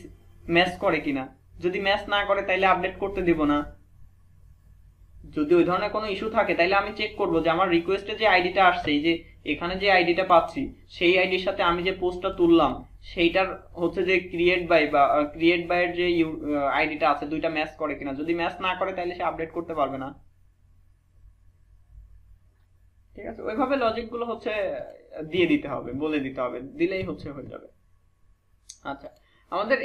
ম্যাচ করে কিনা। যদি ম্যাচ না করে তাইলে আপডেট করতে দিব না। যদি ওই ধরনের কোনো ইস্যু থাকে তাইলে আমি চেক করব যে আমার রিকোয়েস্টে যে আইডিটা আসছে এই যে এখানে যে আইডিটা পাচ্ছি সেই আইডির সাথে আমি যে পোস্টটা তুললাম সেইটার হচ্ছে যে ক্রিয়েট বাই বা ক্রিয়েট বাই এর যে আইডিটা আছে, দুইটা ম্যাচ করে কিনা। যদি ম্যাচ না করে তাহলে সে আপডেট করতে পারবে না। ঠিক আছে? ওইভাবে লজিকগুলো হচ্ছে, দিয়ে দিতে হবে, বলে দিতে হবে। দিলেই হচ্ছে, হয়ে যাবে। আচ্ছা। আমাদের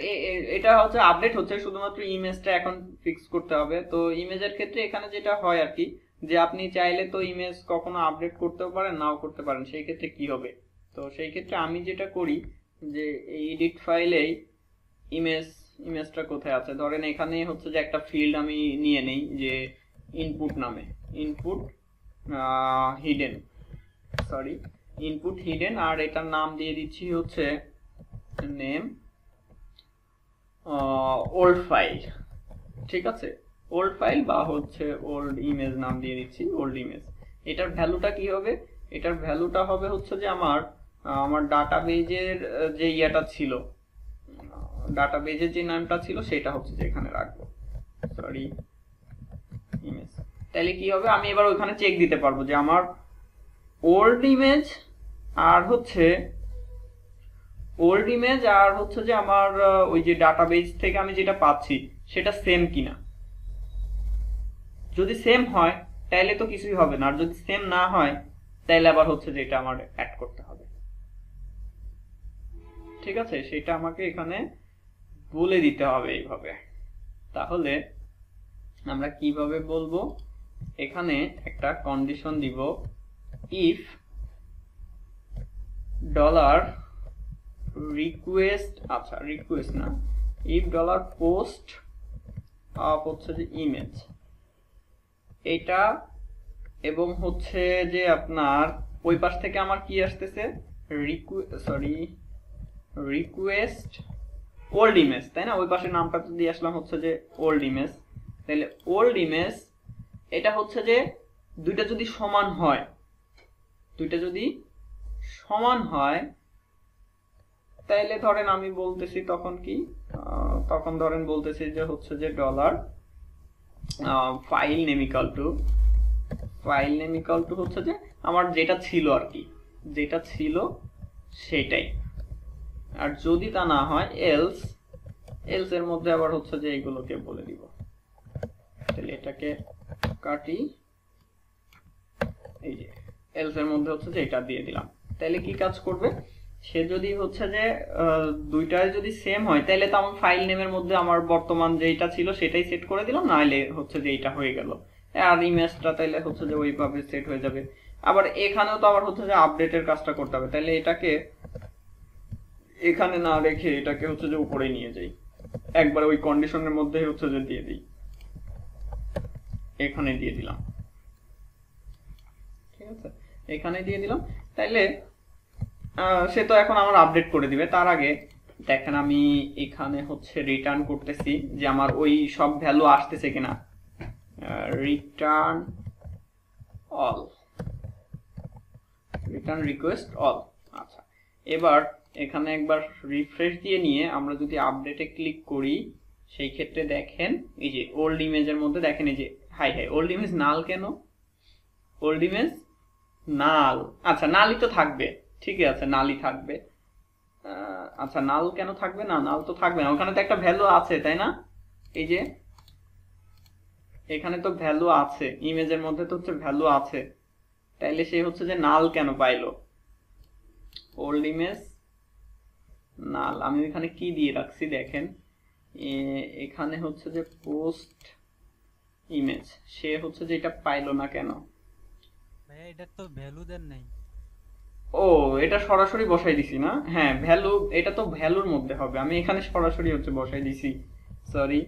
এটা হচ্ছে আপডেট হচ্ছে, শুধুমাত্র ইমেজটা এখন ফিক্স করতে হবে। তো ইমেজের ক্ষেত্রে এখানে যেটা হয় আর কি, যে আপনি চাইলে তো ইমেজ কখনো আপডেট করতেও পারেন, নাও করতে পারেন। সেই ক্ষেত্রে কি হবে? তো সেই ক্ষেত্রে আমি যেটা করি যে এই এডিট ফাইলেই ইমেজ ইমেজটা কোথায় আছে? ধরেন এখানে হচ্ছে যে একটা ফিল্ড আমি নিয়ে নেই যে ইনপুট নামে। Input hidden sorry input hidden আর এটার নাম দিয়ে দিচ্ছি হচ্ছে নেম ওল্ড ফাইল ঠিক আছে? ওল্ড ফাইল বা হচ্ছে ওল্ড ইমেজ নাম দিয়ে দিচ্ছি ওল্ড ইমেজ এটার ভ্যালুটা কি হবে? এটার ভ্যালুটা হবে হচ্ছে যে আমার আমার ডাটাবেজের যে ইয়েটা ছিল ডাটাবেজের যে নামটা ছিল, সেটা হচ্ছে যে এখানে রাখব। সরি ইমেজ তাহলে কি হবে? আমি এবার ওইখানে চেক দিতে পারব যে আমার ওল্ড ইমেজ আর হচ্ছে ওল্ড ইমেজ আর হচ্ছে যে আমার ওই যে ডাটাবেজ থেকে আমি যেটা পাচ্ছি, সেটা সেম কিনা। যদি সেম হয়, তাহলে তো কিছুই হবে না। আর যদি সেম না হয় তাইলে আবার হচ্ছে যে এটা আমার অ্যাড করতে ঠিক আছে? সেটা আমাকে এখানে বলে দিতে হবে এইভাবে। তাহলে আমরা কীভাবে বলব? এখানে একটা কন্ডিশন দিব। ইফ ডলার রিকোয়েস্ট আচ্ছা রিকোয়েস্ট না। ইফ ডলার পোস্ট অফ হচ্ছে যে ইমেজ এটা এবং হচ্ছে যে আপনার ওই পাশ থেকে আমার কি আসতেছে? সরি রিকোয়েস্ট ওল্ড ইমেজ তাই না? ওই পাশে নামটা দিয়ে আসলাম হচ্ছে যে ওল্ড ইমেজ তাহলে ওল্ড ইমেজ এটা হচ্ছে যে দুইটা যদি সমান হয়, দুইটা যদি সমান হয়, তাইলে ধরেন আমি বলতেছি তখন কি? তখন ধরেন বলতেছি যে হচ্ছে যে dollar file name equal to file name equal to হচ্ছে যে আমার যেটা ছিল আর কি, যেটা ছিল সেটাই। আর যদি তা না হয় এলস এলস এর মধ্যে আবার হচ্ছে যে এগুলোকে বলে দিব। তাহলে এটাকে কাটি, এই যে এলস এর মধ্যে হচ্ছে যে এটা দিয়ে দিলাম। তাহলে কি কাজ করবে? সে যদি হচ্ছে যে দুইটায় যদি সেম হয়, তাহলে তো আমার ফাইল নেমের মধ্যে আমার বর্তমান যেটা ছিল সেটাই সেট করে দিলাম, নাহলে হচ্ছে যে এইটা হয়ে গেল। আর ইমেজটা তাহলে হচ্ছে যে ওইভাবে সেট হয়ে যাবে। আবার এখানেও তো আবার হচ্ছে যে আপডেটের কাজটা করতে হবে। তাহলে এটাকে এখানে না রেখে এটাকে হচ্ছে যে উপরে নিয়ে যাই। একবার ওই কন্ডিশনের মধ্যে হচ্ছে যে দিয়ে দিই। এখানে দিয়ে দিলাম। ঠিক আছে? এখানে দিয়ে দিলাম। তাইলে সে তো এখন আমার আপডেট করে দিবে। তার আগে, দেখেন আমি এখানে হচ্ছে রিটার্ন করতেছি যে আমার ওই সব ভ্যালু আসতেছে কিনা। Return all return request all আচ্ছা। এবার এখানে একবার রিফ্রেশ দিয়ে নিয়ে আমরা যদি আপডেটে ক্লিক করি, সেই ক্ষেত্রে দেখেন, এই যে ওল্ড ইমেজের মধ্যে দেখেন, এই যে hi hi old image null কেন? ওল্ড ইমেজ নাল আচ্ছা নালই তো থাকবে, ঠিকই আছে নালই থাকবে। আচ্ছা নাল কেন থাকবে? না নাল তো থাকবে না, ওখানে তো একটা ভ্যালু আছে, তাই না? এই যে, এখানে তো ভ্যালু আছে ইমেজের মধ্যে তো হচ্ছে ভ্যালু আছে। তাইলে সে হচ্ছে যে নাল কেন পাইলো? ওল্ড ইমেজ নাল আমি এখানে কি দিয়ে রাখছি দেখেন? এখানে হচ্ছে যে পোস্ট ইমেজ সে হচ্ছে যে এটা পাইলো না কেন? ভাইয়া এটার তো ভ্যালু দেন নাই। ও এটা সরাসরি বসাই দিছি না? হ্যাঁ ভ্যালু এটা তো ভ্যালুর মধ্যে হবে। আমি এখানে সরাসরি হচ্ছে বসাই দিছি। সরি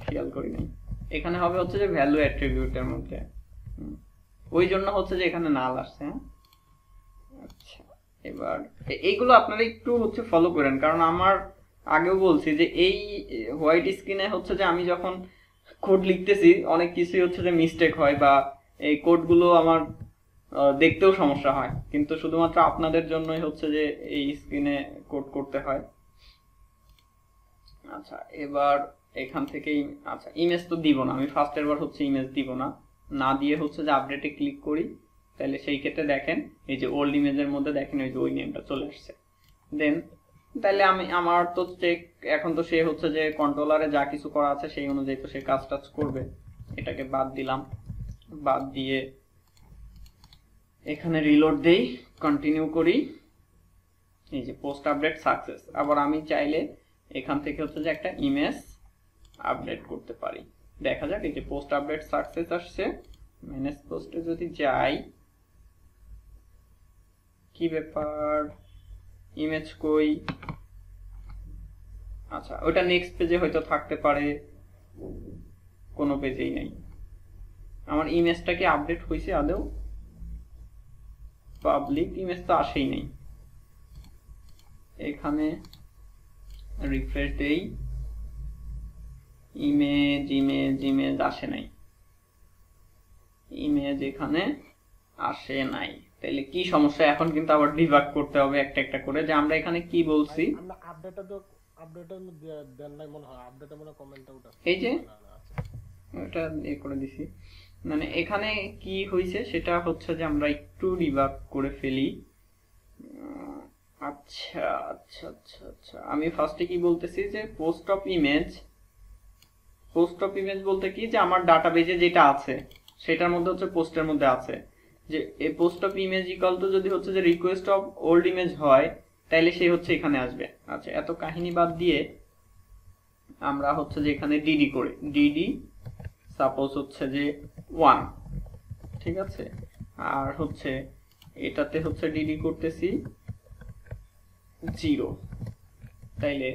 খেয়াল করি নাই। এখানে হবে হচ্ছে যে ভ্যালু অ্যাট্রিবিউটের মধ্যে। ওই জন্য হচ্ছে যে এখানে নাল আসছে হ্যাঁ? আচ্ছা। এবার এইগুলো আপনারা একটু হচ্ছে ফলো করেন কারণ আমার আগেও বলছি যে এই হোয়াইট স্ক্রিনে হচ্ছে যে আমি যখন কোড লিখতেছি, অনেক কিছুই হচ্ছে যে মিস্টেক হয় বা এই কোডগুলো আমার দেখতেও সমস্যা হয়। কিন্তু শুধুমাত্র আপনাদের জন্যই হচ্ছে যে এই স্ক্রিনে কোড করতে হয়। আচ্ছা এবার এখান থেকেই আচ্ছা ইমেজ তো দিব না। আমি ফার্স্টের বার হচ্ছে ইমেজ দিব না। না দিয়ে হচ্ছে যে আপডেটে ক্লিক করি। তাহলে সেই ক্ষেত্রে দেখেন, এই যে ওল্ড ইমেজের মধ্যে দেখেন ওই যে ওই নেমটা চলে আসছে। দেন তাহলে আমি, আমার তো চেক এখন তো সে হচ্ছে যে কন্ট্রোলারে যা কিছু করা আছে, সেই অনুযায়ী তো সে কাজ টাজ করবে। এটাকে বাদ দিলাম। বাদ দিয়ে এখানে রিলোড দেই কন্টিনিউ করি। এই যে পোস্ট আপডেট সাকসেস আবার আমি চাইলে এখান থেকে হচ্ছে যে একটা ইমেজ আপডেট করতে পারি। দেখা যাক, এই যে পোস্ট আপডেট সাকসেস আসছে। ম্যানেজ পোস্টে যদি যাই কি ব্যাপার? ইমেজ কই? আচ্ছা ওটা নেক্সট পেজে হয়তো থাকতে পারে। কোনো পেজেই নাই। আমার ইমেজটা কি আপডেট হয়েছে আদৌ? পাবলিক ইমেজ তো আসেই নেই। এখানে রিফ্রেশ দেই। ইমেজ ইমেজ ইমেজ আসে নাই। ইমেজ এখানে আসে নাই। তাহলে কি সমস্যা? এখন কিন্তু আবার ডিবাগ করতে হবে একটা একটা করে। যে আমরা এখানে কি বলছি? আমরা আপডেটটা তো আপডেটে দেন নাই মনে হয়। আপডেটে মনে কমেন্টটা উঠা এই যে। ওটা ইয়ে করে দিছি। মানে এখানে কি হয়েছে সেটা হচ্ছে যে আমরা একটু রিভার্ক করে ফেলি। আচ্ছা আচ্ছা আচ্ছা আচ্ছা। আমি ফার্স্টে কি বলতেছি যে post of image post of image বলতে কি যে আমার ডাটাবেজে যেটা আছে সেটার মধ্যে হচ্ছে পোস্টের মধ্যে আছে। যে এই post of image equal to যদি হচ্ছে যে রিকোয়েস্ট অফ ওল্ড ইমেজ হয়, তাইলে সে হচ্ছে এখানে আসবে। আচ্ছা এত কাহিনী বাদ দিয়ে আমরা হচ্ছে যে এখানে ডিডি করি। ডিডি সাপোজ হচ্ছে যে ওয়ান ঠিক আছে? আর হচ্ছে এটাতে হচ্ছে ডিডি করতেছি জিরো তাইলে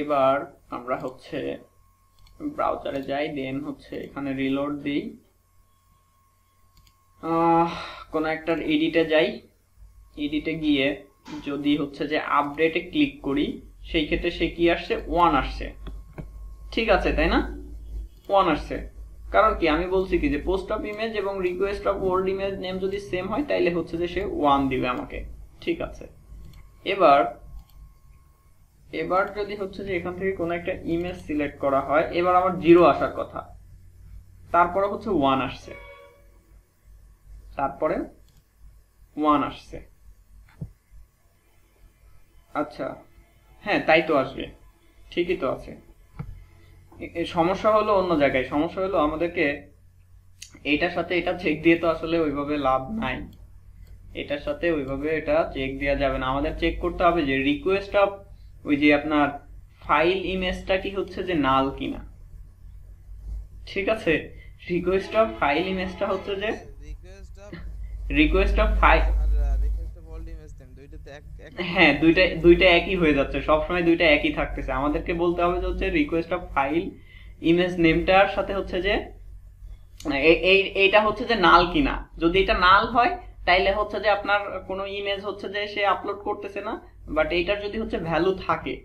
এবার আমরা হচ্ছে ব্রাউজারে যাই দেন হচ্ছে এখানে রিলোড দিই। কোনো একটা এডিটে যাই। এডিটে গিয়ে যদি হচ্ছে যে আপডেটে ক্লিক করি, সেই ক্ষেত্রে সে কি আসছে? ওয়ান আসছে। ঠিক আছে, তাই না? ওয়ান আসছে। কারণ কি? আমি বলছি কি যে পোস্ট অফ ইমেজ এবং request of old image name যদি সেম হয়, তাইলে হচ্ছে যে সে ওয়ান দিবে আমাকে। ঠিক আছে। এবার এবার যদি হচ্ছে যে এখান থেকে কোনো একটা ইমেজ সিলেক্ট করা হয়, এবার আমার জিরো আসার কথা। তারপরে হচ্ছে ওয়ান আসছে। তারপরে ওয়ান আসছে। আচ্ছা হ্যাঁ তাই তো আসবে। ঠিকই তো আছে। সমস্যা হলো অন্য জায়গায়। সমস্যা হলো আমাদেরকে এটার সাথে এটা চেক দিয়ে তো আসলে ওইভাবে লাভ নাই। এটার সাথে ওইভাবে এটা চেক দেওয়া যাবে না। আমাদের চেক করতে হবে যে রিকোয়েস্ট অফ ওই যে আপনার ফাইল ইমেজটা কি হচ্ছে যে নাল কিনা। ঠিক আছে? রিকোয়েস্ট অফ ফাইল ইমেজটা হচ্ছে যে দুইটাতে এক এক হ্যাঁ দুইটা দুইটা একই হয়ে যাচ্ছে। সবসময় দুইটা একই থাকতেছে। আমাদেরকে বলতে হবে যে হচ্ছে রিকোয়েস্ট অফ ফাইল ইমেজ নেমটার সাথে হচ্ছে যে এই- এই এইটা হচ্ছে যে নাল কিনা। যদি এটা নাল হয় তাইলে হচ্ছে যে আপনার কোনো ইমেজ হচ্ছে যে সে আপলোড করতেছে না বাট এইটার যদি হচ্ছে ভ্যালু থাকে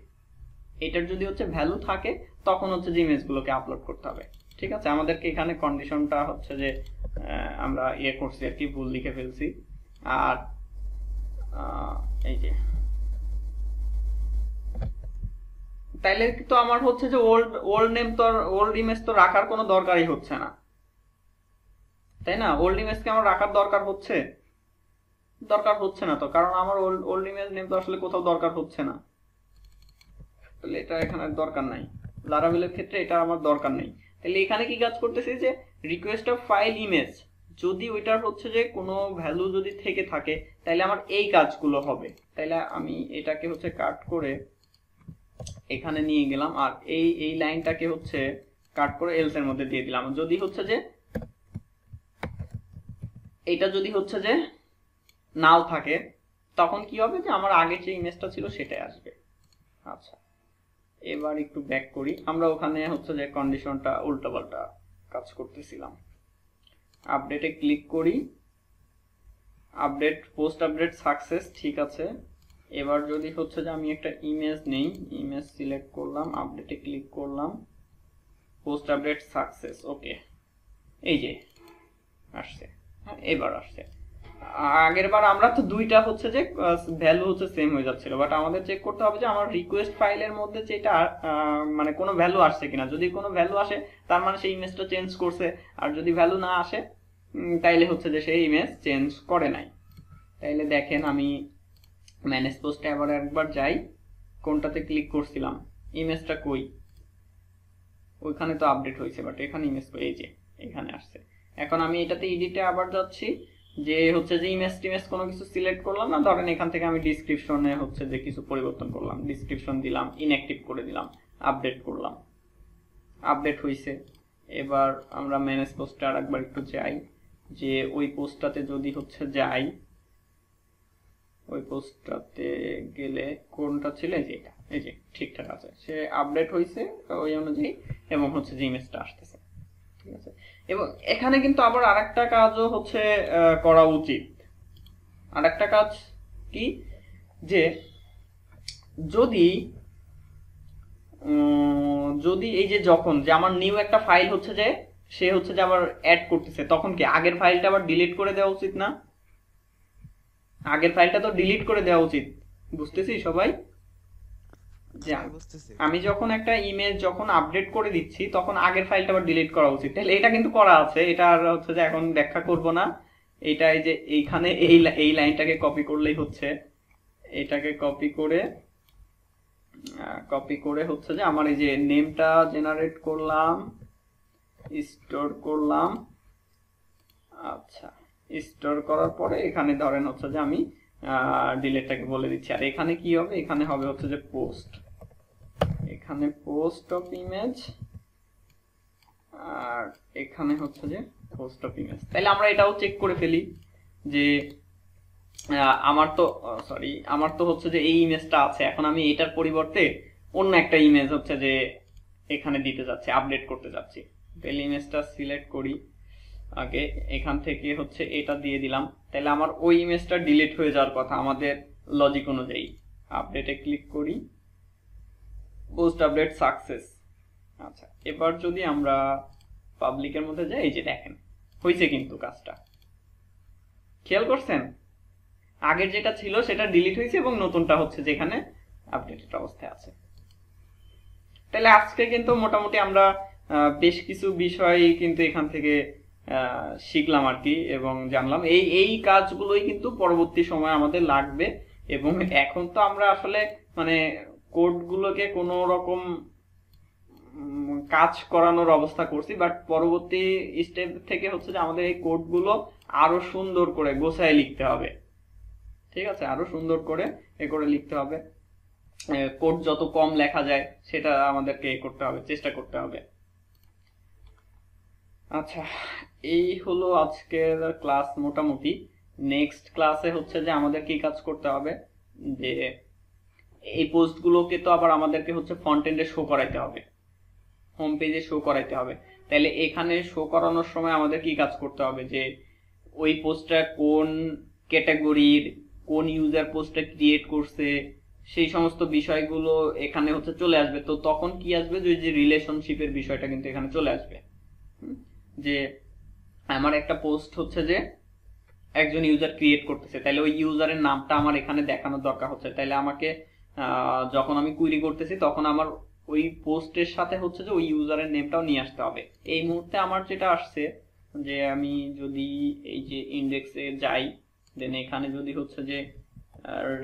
এটার যদি হচ্ছে ভ্যালু থাকে তখন হচ্ছে যে ইমেজগুলোকে আপলোড করতে হবে। ঠিক আছে? আমাদেরকে এখানে কন্ডিশনটা হচ্ছে যে আমরা ইয়ে করছি আর কি, ভুল লিখে ফেলছি। আর এই যে। তাইলে তো আমার হচ্ছে যে ওল্ড ওল্ড নেম তো ওল্ড ইমেজ তো রাখার কোনো দরকারই হচ্ছে না। তাই না? ওল্ড ইমেজকে আমার রাখার দরকার হচ্ছে? দরকার হচ্ছে না তো, কারণ আমার ওল্ড ওল্ড ইমেজ নেম তো আসলে কোথাও দরকার হচ্ছে না। তাহলে এটা এখানে দরকার নাই। লারাভেলের ক্ষেত্রে এটা আমার দরকার নেই। তাহলে এখানে কি কাজ করতেছি যে রিকোয়েস্ট অফ ফাইল ইমেজ যদি ওইটার হচ্ছে যে কোনো ভ্যালু যদি থেকে থাকে, তাহলে আমার এই কাজগুলো হবে। তাহলে আমি এটাকে হচ্ছে কাট করে এখানে নিয়ে গেলাম, আর এই এই লাইনটাকে হচ্ছে কাট করে এলস এর মধ্যে দিয়ে দিলাম। যদি হচ্ছে যে এটা যদি হচ্ছে যে নাও থাকে, তখন কি হবে যে আমার আগে যে ইমেজটা ছিল সেটাই আসবে। আচ্ছা। এবার একটু ব্যাক করি। আমরা ওখানে হচ্ছে যে কন্ডিশনটা উল্টাপাল্টা কাজ করতেছিলাম। আপডেটে ক্লিক করি। আপডেট পোস্ট আপডেট সাকসেস ঠিক আছে। এবার যদি হচ্ছে যে আমি একটা ইমেজ নেই ইমেজ সিলেক্ট করলাম আপডেটে ক্লিক করলাম। পোস্ট আপডেট সাকসেস ওকে এই যে, আসছে। হ্যাঁ এবার আসছে। আগের বার আমরা তো দুইটা হচ্ছে যে ভ্যালু হচ্ছে সেম হয়ে যাচ্ছিল। বাট আমাদের চেক করতে হবে যে আমার রিকোয়েস্ট ফাইলের মধ্যে যেটা মানে কোনো ভ্যালু আসছে কিনা। যদি কোনো ভ্যালু আসে, তার মানে সেই ইমেজটা চেঞ্জ করছে। আর যদি ভ্যালু না আসে তাইলে হচ্ছে যে সেই ইমেজ চেঞ্জ করে নাই। তাইলে দেখেন আমি ম্যানেজ পোস্টে আবার একবার যাই। কোনটাতে ক্লিক করছিলাম ইমেজটা কই? ওইখানে তো আপডেট হয়েছে বাট এখানে ইমেজ এই যে, এখানে আসছে। এখন আমি এটাতে এডিটে আবার যাচ্ছি। যে হচ্ছে যে ইমেজ টিমেজ কোনো কিছু সিলেক্ট করলাম না, ধরেন এখান থেকে আমি ডিসক্রিপশনে হচ্ছে যে কিছু পরিবর্তন করলাম। ডিসক্রিপশন দিলাম ইনঅ্যাক্টিভ করে দিলাম আপডেট করলাম। আপডেট হয়েছে এবার আমরা ম্যানেজ পোস্টে আর একবার একটু যাই। যে ওই পোস্টটাতে যদি হচ্ছে যাই, ওই পোস্টটাতে গেলে কোনটা ছিল? এই যে এটা, এই যে ঠিকঠাক আছে। সে আপডেট হয়েছে ওই অনুযায়ী, এবং হচ্ছে যে ইমেজটা আসতেছে। ঠিক আছে? এবং এখানে কিন্তু আবার আরেকটা কাজও হচ্ছে করা উচিত। আরেকটা কাজ কি? যে যদি যদি এই যে যখন, যে আমার নিউ একটা ফাইল হচ্ছে যে, সে হচ্ছে যে আবার অ্যাড করতেছে, তখন কি আগের ফাইলটা আবার ডিলিট করে দেওয়া উচিত না? আগের ফাইলটা তো ডিলিট করে দেওয়া উচিত। বুঝতেছি সবাই? আমি যখন একটা ইমেজ যখন আপডেট করে দিচ্ছি তখন আগের ফাইলটা আবার ডিলিট করা উচিত। তাহলে এটা কিন্তু করা আছে। এটা আর হচ্ছে যে এখন ব্যাখ্যা করব না। এটা এই যে এইখানে এই এই লাইনটাকে কপি করলেই হচ্ছে। এটাকে কপি করে কপি করে হচ্ছে যে আমার এই যে নেমটা জেনারেট করলাম স্টোর করলাম। আচ্ছা স্টোর করার পরে এখানে ধরেন হচ্ছে যে আমি ডিলেটটাকে বলে দিচ্ছি। আর এখানে কি হবে? এখানে হবে হচ্ছে যে পোস্ট এখানে পোস্ট অফ ইমেজ আর এখানে হচ্ছে যে পোস্ট অফ ইমেজ তাহলে আমরা এটাও চেক করে ফেলি যে আমার তো সরি আমার তো হচ্ছে যে এই ইমেজটা আছে। এখন আমি এটার পরিবর্তে অন্য একটা ইমেজ হচ্ছে যে এখানে দিতে যাচ্ছি আপডেট করতে যাচ্ছি। তাহলে ইমেজটা সিলেক্ট করি। আগে এখান থেকে হচ্ছে এটা দিয়ে দিলাম। তাহলে আমার ওই ইমেজটা ডিলিট হয়ে যাওয়ার কথা আমাদের লজিক অনুযায়ী। আপডেটে ক্লিক করি। Post update success. আচ্ছা এবার যদি আমরা পাবলিকের মধ্যে যাই যে দেখেন হয়েছে কিন্তু কাজটা। খেয়াল করছেন? আগের যেটা ছিল, সেটা ডিলিট হয়েছে এবং নতুনটা হচ্ছে যেখানে আপডেটেড অবস্থায় আছে। তাহলে আজকে কিন্তু মোটামুটি আমরা বেশ কিছু বিষয় কিন্তু এখান থেকে শিখলাম আর কি এবং জানলাম। এই এই কাজগুলোই কিন্তু পরবর্তী সময় আমাদের লাগবে এবং এখন তো আমরা আসলে মানে কোডগুলোকে কোনো রকম কাজ করানোর অবস্থা করছি বাট পরবর্তী স্টেপ থেকে হচ্ছে যে আমাদের এই কোডগুলো আরও সুন্দর করে গোছায় লিখতে হবে। ঠিক আছে? আরও সুন্দর করে এ করে লিখতে হবে। কোড যত কম লেখা যায়, সেটা আমাদেরকে এ করতে হবে, চেষ্টা করতে হবে। আচ্ছা এই হলো আজকের ক্লাস মোটামুটি। নেক্সট ক্লাসে হচ্ছে যে আমাদের কি কাজ করতে হবে? যে এই পোস্টগুলোকে তো আবার আমাদেরকে হচ্ছে ফ্রন্ট এন্ডে শো করাইতে হবে। হোম পেজে শো করাইতে হবে। তাহলে এখানে শো করানোর সময় আমাদের কি কাজ করতে হবে? যে ওই পোস্টটা কোন ক্যাটাগরির কোন ইউজার পোস্টটা ক্রিয়েট করছে, সেই সমস্ত বিষয়গুলো এখানে হচ্ছে চলে আসবে। তো তখন কি আসবে? যে রিলেশনশিপের বিষয়টা কিন্তু এখানে চলে আসবে। যে আমার একটা পোস্ট হচ্ছে যে একজন ইউজার ক্রিয়েট করতেছে। তাহলে ওই ইউজারের নামটা আমার এখানে দেখানোর দরকার হচ্ছে। তাহলে আমাকে যখন আমি কুইরি করতেছি, তখন আমার ওই পোস্টের সাথে হচ্ছে যে ওই ইউজারের নেমটাও নিয়ে আসতে হবে। এই মুহূর্তে আমার যেটা আসছে, যে আমি যদি এই যে ইন্ডেক্সে যাই দেন এখানে যদি হচ্ছে যে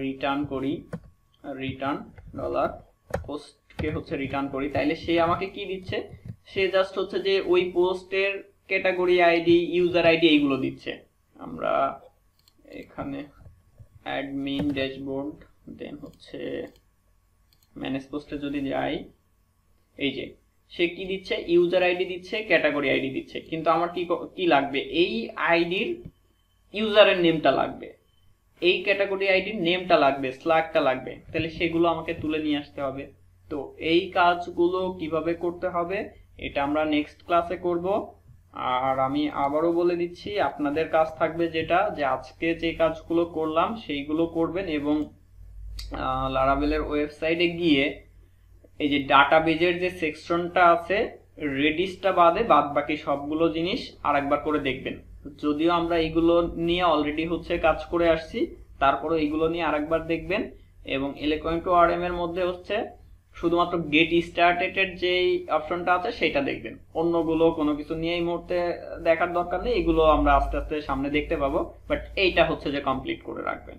রিটার্ন করি রিটার্ন ডলার পোস্টকে হচ্ছে রিটার্ন করি, তাইলে সে আমাকে কি দিচ্ছে? সে জাস্ট হচ্ছে যে ওই পোস্টের ক্যাটাগরি আইডি ইউজার আইডি এইগুলো দিচ্ছে। আমরা এখানে অ্যাডমিন ড্যাশবোর্ড দেন হচ্ছে ম্যানেজ পোস্টে যদি যাই, এই যে, সে কি দিচ্ছে? ইউজার আইডি দিচ্ছে ক্যাটাগরি আইডি দিচ্ছে। কিন্তু আমার কি কি লাগবে? এই আইডির ইউজারের নেমটা লাগবে। এই ক্যাটাগরি আইডির নেমটা লাগবে স্ল্যাগটা লাগবে। তাহলে সেগুলো আমাকে তুলে নিয়ে আসতে হবে। তো এই কাজগুলো কীভাবে করতে হবে, এটা আমরা নেক্সট ক্লাসে করব। আর আমি আবারও বলে দিচ্ছি, আপনাদের কাজ থাকবে যেটা, যে আজকে যে কাজগুলো করলাম, সেইগুলো করবেন এবং লারাবেলের ওয়েবসাইটে গিয়ে এই যে ডাটাবেজের যে সেকশনটা আছে রেডিসটা বাদে বাদ বাকি সবগুলো জিনিস আরেকবার করে দেখবেন। যদিও আমরা এগুলো নিয়ে অলরেডি হচ্ছে কাজ করে আসছি, তারপরে এগুলো নিয়ে আরেকবার দেখবেন এবং ইলেকট্রনিক টু আর এম এর মধ্যে হচ্ছে শুধুমাত্র গেট স্টার্টেড যেই অপশনটা আছে সেটা দেখবেন। অন্যগুলো কোনো কিছু নিয়ে এই মুহূর্তে দেখার দরকার নেই, এগুলো আমরা আস্তে আস্তে সামনে দেখতে পাবো বাট এইটা হচ্ছে যে কমপ্লিট করে রাখবেন।